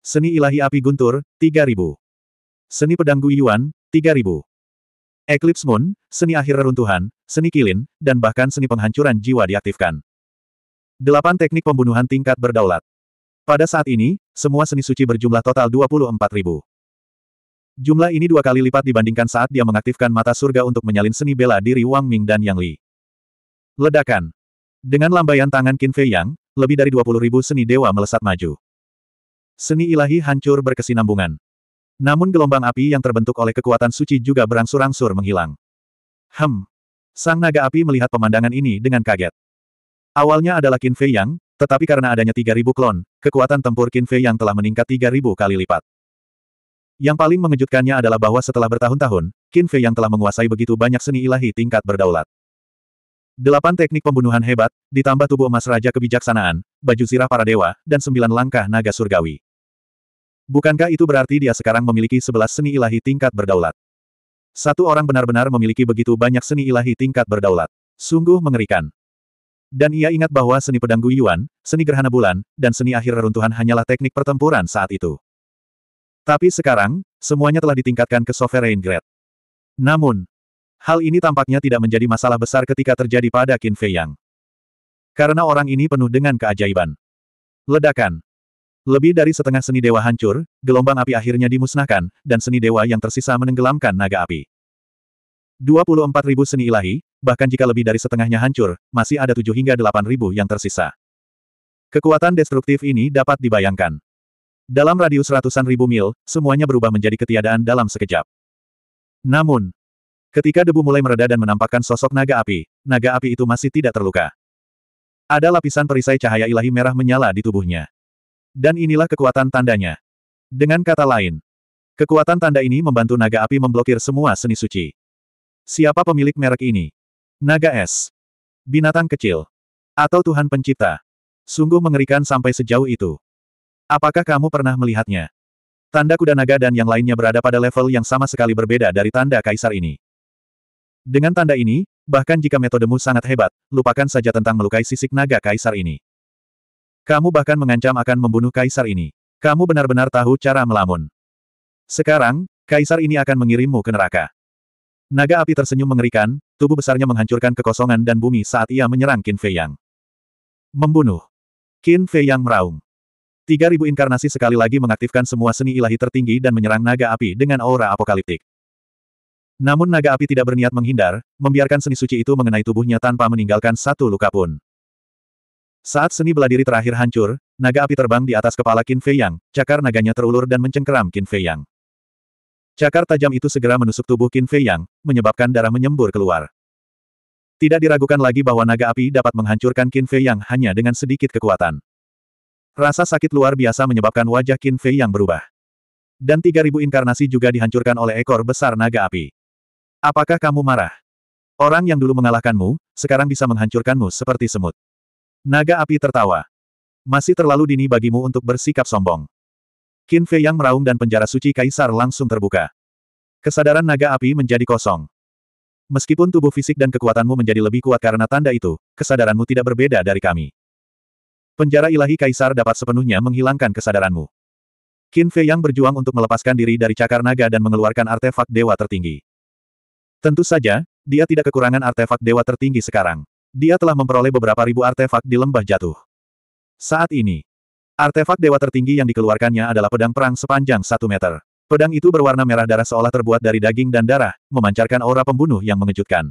Seni ilahi api guntur, tiga ribu. Seni pedang Yuan, tiga ribu. Eclipse Moon, seni akhir reruntuhan, seni kilin, dan bahkan seni penghancuran jiwa diaktifkan. Delapan teknik pembunuhan tingkat berdaulat. Pada saat ini, semua seni suci berjumlah total 24.000. Jumlah ini dua kali lipat dibandingkan saat dia mengaktifkan mata surga untuk menyalin seni bela diri Wang Ming dan Yang Li. Ledakan. Dengan lambaian tangan Qin Fei Yang, lebih dari 20.000 seni dewa melesat maju. Seni ilahi hancur berkesinambungan. Namun gelombang api yang terbentuk oleh kekuatan suci juga berangsur-angsur menghilang. Hem. Sang naga api melihat pemandangan ini dengan kaget. Awalnya adalah Qin Fei Yang, tetapi karena adanya 3.000 klon, kekuatan tempur Qin Fei yang telah meningkat 3.000 kali lipat. Yang paling mengejutkannya adalah bahwa setelah bertahun-tahun, Qin Fei yang telah menguasai begitu banyak seni ilahi tingkat berdaulat. Delapan teknik pembunuhan hebat, ditambah tubuh emas Raja Kebijaksanaan, baju zirah para dewa, dan sembilan langkah naga surgawi. Bukankah itu berarti dia sekarang memiliki sebelas seni ilahi tingkat berdaulat? Satu orang benar-benar memiliki begitu banyak seni ilahi tingkat berdaulat. Sungguh mengerikan. Dan ia ingat bahwa seni pedang Yuan, seni gerhana bulan, dan seni akhir reruntuhan hanyalah teknik pertempuran saat itu. Tapi sekarang, semuanya telah ditingkatkan ke Sovereign Grade. Namun, hal ini tampaknya tidak menjadi masalah besar ketika terjadi pada Qin Fei Yang. Karena orang ini penuh dengan keajaiban. Ledakan. Lebih dari setengah seni dewa hancur, gelombang api akhirnya dimusnahkan, dan seni dewa yang tersisa menenggelamkan naga api. 24.000 seni ilahi, bahkan jika lebih dari setengahnya hancur, masih ada 7 hingga 8.000 yang tersisa. Kekuatan destruktif ini dapat dibayangkan. Dalam radius ratusan ribu mil, semuanya berubah menjadi ketiadaan dalam sekejap. Namun, ketika debu mulai mereda dan menampakkan sosok naga api, naga api itu masih tidak terluka. Ada lapisan perisai cahaya ilahi merah menyala di tubuhnya. Dan inilah kekuatan tandanya. Dengan kata lain, kekuatan tanda ini membantu naga api memblokir semua seni suci. Siapa pemilik merek ini? Naga es. Binatang kecil. Atau Tuhan Pencipta. Sungguh mengerikan sampai sejauh itu. Apakah kamu pernah melihatnya? Tanda kuda naga dan yang lainnya berada pada level yang sama sekali berbeda dari tanda kaisar ini. Dengan tanda ini, bahkan jika metodemu sangat hebat, lupakan saja tentang melukai sisik naga kaisar ini. Kamu bahkan mengancam akan membunuh kaisar ini. Kamu benar-benar tahu cara melamun. Sekarang, kaisar ini akan mengirimmu ke neraka. Naga api tersenyum mengerikan, tubuh besarnya menghancurkan kekosongan dan bumi saat ia menyerang Qin Fei Yang. Membunuh. Qin Fei Yang meraung. Tiga ribu inkarnasi sekali lagi mengaktifkan semua seni ilahi tertinggi dan menyerang naga api dengan aura apokaliptik. Namun naga api tidak berniat menghindar, membiarkan seni suci itu mengenai tubuhnya tanpa meninggalkan satu luka pun. Saat seni beladiri terakhir hancur, naga api terbang di atas kepala Qin Fei Yang, cakar naganya terulur dan mencengkeram Qin Fei Yang. Cakar tajam itu segera menusuk tubuh Qin Fei Yang, menyebabkan darah menyembur keluar. Tidak diragukan lagi bahwa naga api dapat menghancurkan Qin Fei Yang hanya dengan sedikit kekuatan. Rasa sakit luar biasa menyebabkan wajah Qin Fei Yang berubah. Dan 3000 inkarnasi juga dihancurkan oleh ekor besar naga api. Apakah kamu marah? Orang yang dulu mengalahkanmu, sekarang bisa menghancurkanmu seperti semut. Naga api tertawa. Masih terlalu dini bagimu untuk bersikap sombong. Qin Fei yang meraung dan penjara suci kaisar langsung terbuka. Kesadaran naga api menjadi kosong. Meskipun tubuh fisik dan kekuatanmu menjadi lebih kuat karena tanda itu, kesadaranmu tidak berbeda dari kami. Penjara ilahi kaisar dapat sepenuhnya menghilangkan kesadaranmu. Qin Fei yang berjuang untuk melepaskan diri dari cakar naga dan mengeluarkan artefak dewa tertinggi. Tentu saja, dia tidak kekurangan artefak dewa tertinggi sekarang. Dia telah memperoleh beberapa ribu artefak di lembah jatuh. Saat ini, Artefak dewa tertinggi yang dikeluarkannya adalah pedang perang sepanjang satu meter. Pedang itu berwarna merah darah seolah terbuat dari daging dan darah, memancarkan aura pembunuh yang mengejutkan.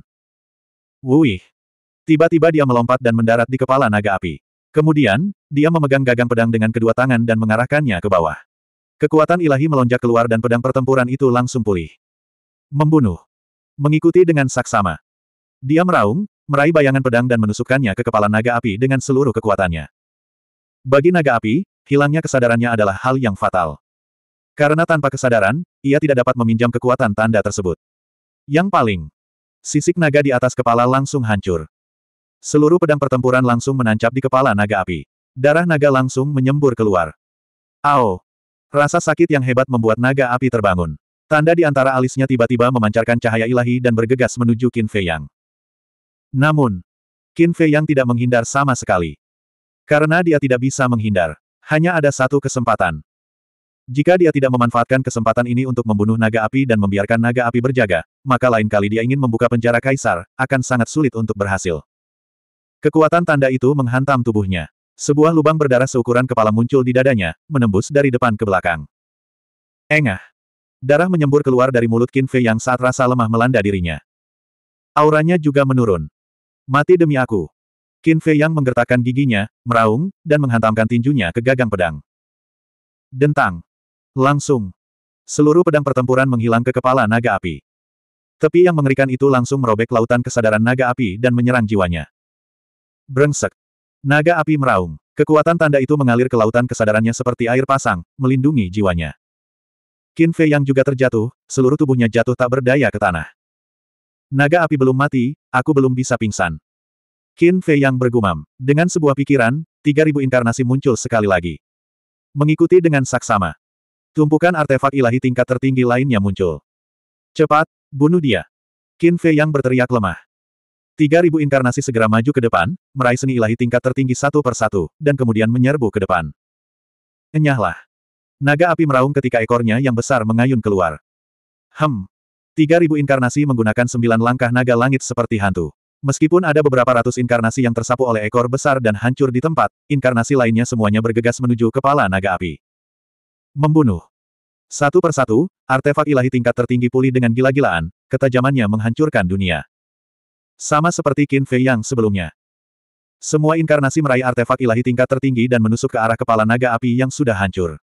Wuih! Tiba-tiba dia melompat dan mendarat di kepala naga api. Kemudian, dia memegang gagang pedang dengan kedua tangan dan mengarahkannya ke bawah. Kekuatan ilahi melonjak keluar dan pedang pertempuran itu langsung pulih. Membunuh. Mengikuti dengan saksama. Dia meraung, meraih bayangan pedang dan menusukkannya ke kepala naga api dengan seluruh kekuatannya. Bagi naga api, hilangnya kesadarannya adalah hal yang fatal. Karena tanpa kesadaran, ia tidak dapat meminjam kekuatan tanda tersebut. Yang paling, sisik naga di atas kepala langsung hancur. Seluruh pedang pertempuran langsung menancap di kepala naga api. Darah naga langsung menyembur keluar. Ao! Rasa sakit yang hebat membuat naga api terbangun. Tanda di antara alisnya tiba-tiba memancarkan cahaya ilahi dan bergegas menuju Qin Fei Yang. Namun, Qin Fei Yang tidak menghindar sama sekali. Karena dia tidak bisa menghindar. Hanya ada satu kesempatan. Jika dia tidak memanfaatkan kesempatan ini untuk membunuh naga api dan membiarkan naga api berjaga, maka lain kali dia ingin membuka penjara kaisar, akan sangat sulit untuk berhasil. Kekuatan tanda itu menghantam tubuhnya. Sebuah lubang berdarah seukuran kepala muncul di dadanya, menembus dari depan ke belakang. Engah. Darah menyembur keluar dari mulut Qin Fei yang saat rasa lemah melanda dirinya. Auranya juga menurun. Mati demi aku. Qin Fei yang menggertakkan giginya, meraung, dan menghantamkan tinjunya ke gagang pedang. Dentang. Langsung. Seluruh pedang pertempuran menghilang ke kepala naga api. Tepi yang mengerikan itu langsung merobek lautan kesadaran naga api dan menyerang jiwanya. Brengsek. Naga api meraung. Kekuatan tanda itu mengalir ke lautan kesadarannya seperti air pasang, melindungi jiwanya. Qin Fei yang juga terjatuh, seluruh tubuhnya jatuh tak berdaya ke tanah. Naga api belum mati, aku belum bisa pingsan. Qin Fei yang bergumam. Dengan sebuah pikiran, 3000 inkarnasi muncul sekali lagi. Mengikuti dengan saksama. Tumpukan artefak ilahi tingkat tertinggi lainnya muncul. Cepat, bunuh dia. Qin Fei yang berteriak lemah. 3000 inkarnasi segera maju ke depan, meraih seni ilahi tingkat tertinggi satu per satu, dan kemudian menyerbu ke depan. Enyahlah. Naga api meraung ketika ekornya yang besar mengayun keluar. Hem. 3000 inkarnasi menggunakan sembilan langkah naga langit seperti hantu. Meskipun ada beberapa ratus inkarnasi yang tersapu oleh ekor besar dan hancur di tempat, inkarnasi lainnya semuanya bergegas menuju kepala naga api. Membunuh. Satu persatu, artefak ilahi tingkat tertinggi pulih dengan gila-gilaan, ketajamannya menghancurkan dunia. Sama seperti Qin Fei yang sebelumnya. Semua inkarnasi meraih artefak ilahi tingkat tertinggi dan menusuk ke arah kepala naga api yang sudah hancur.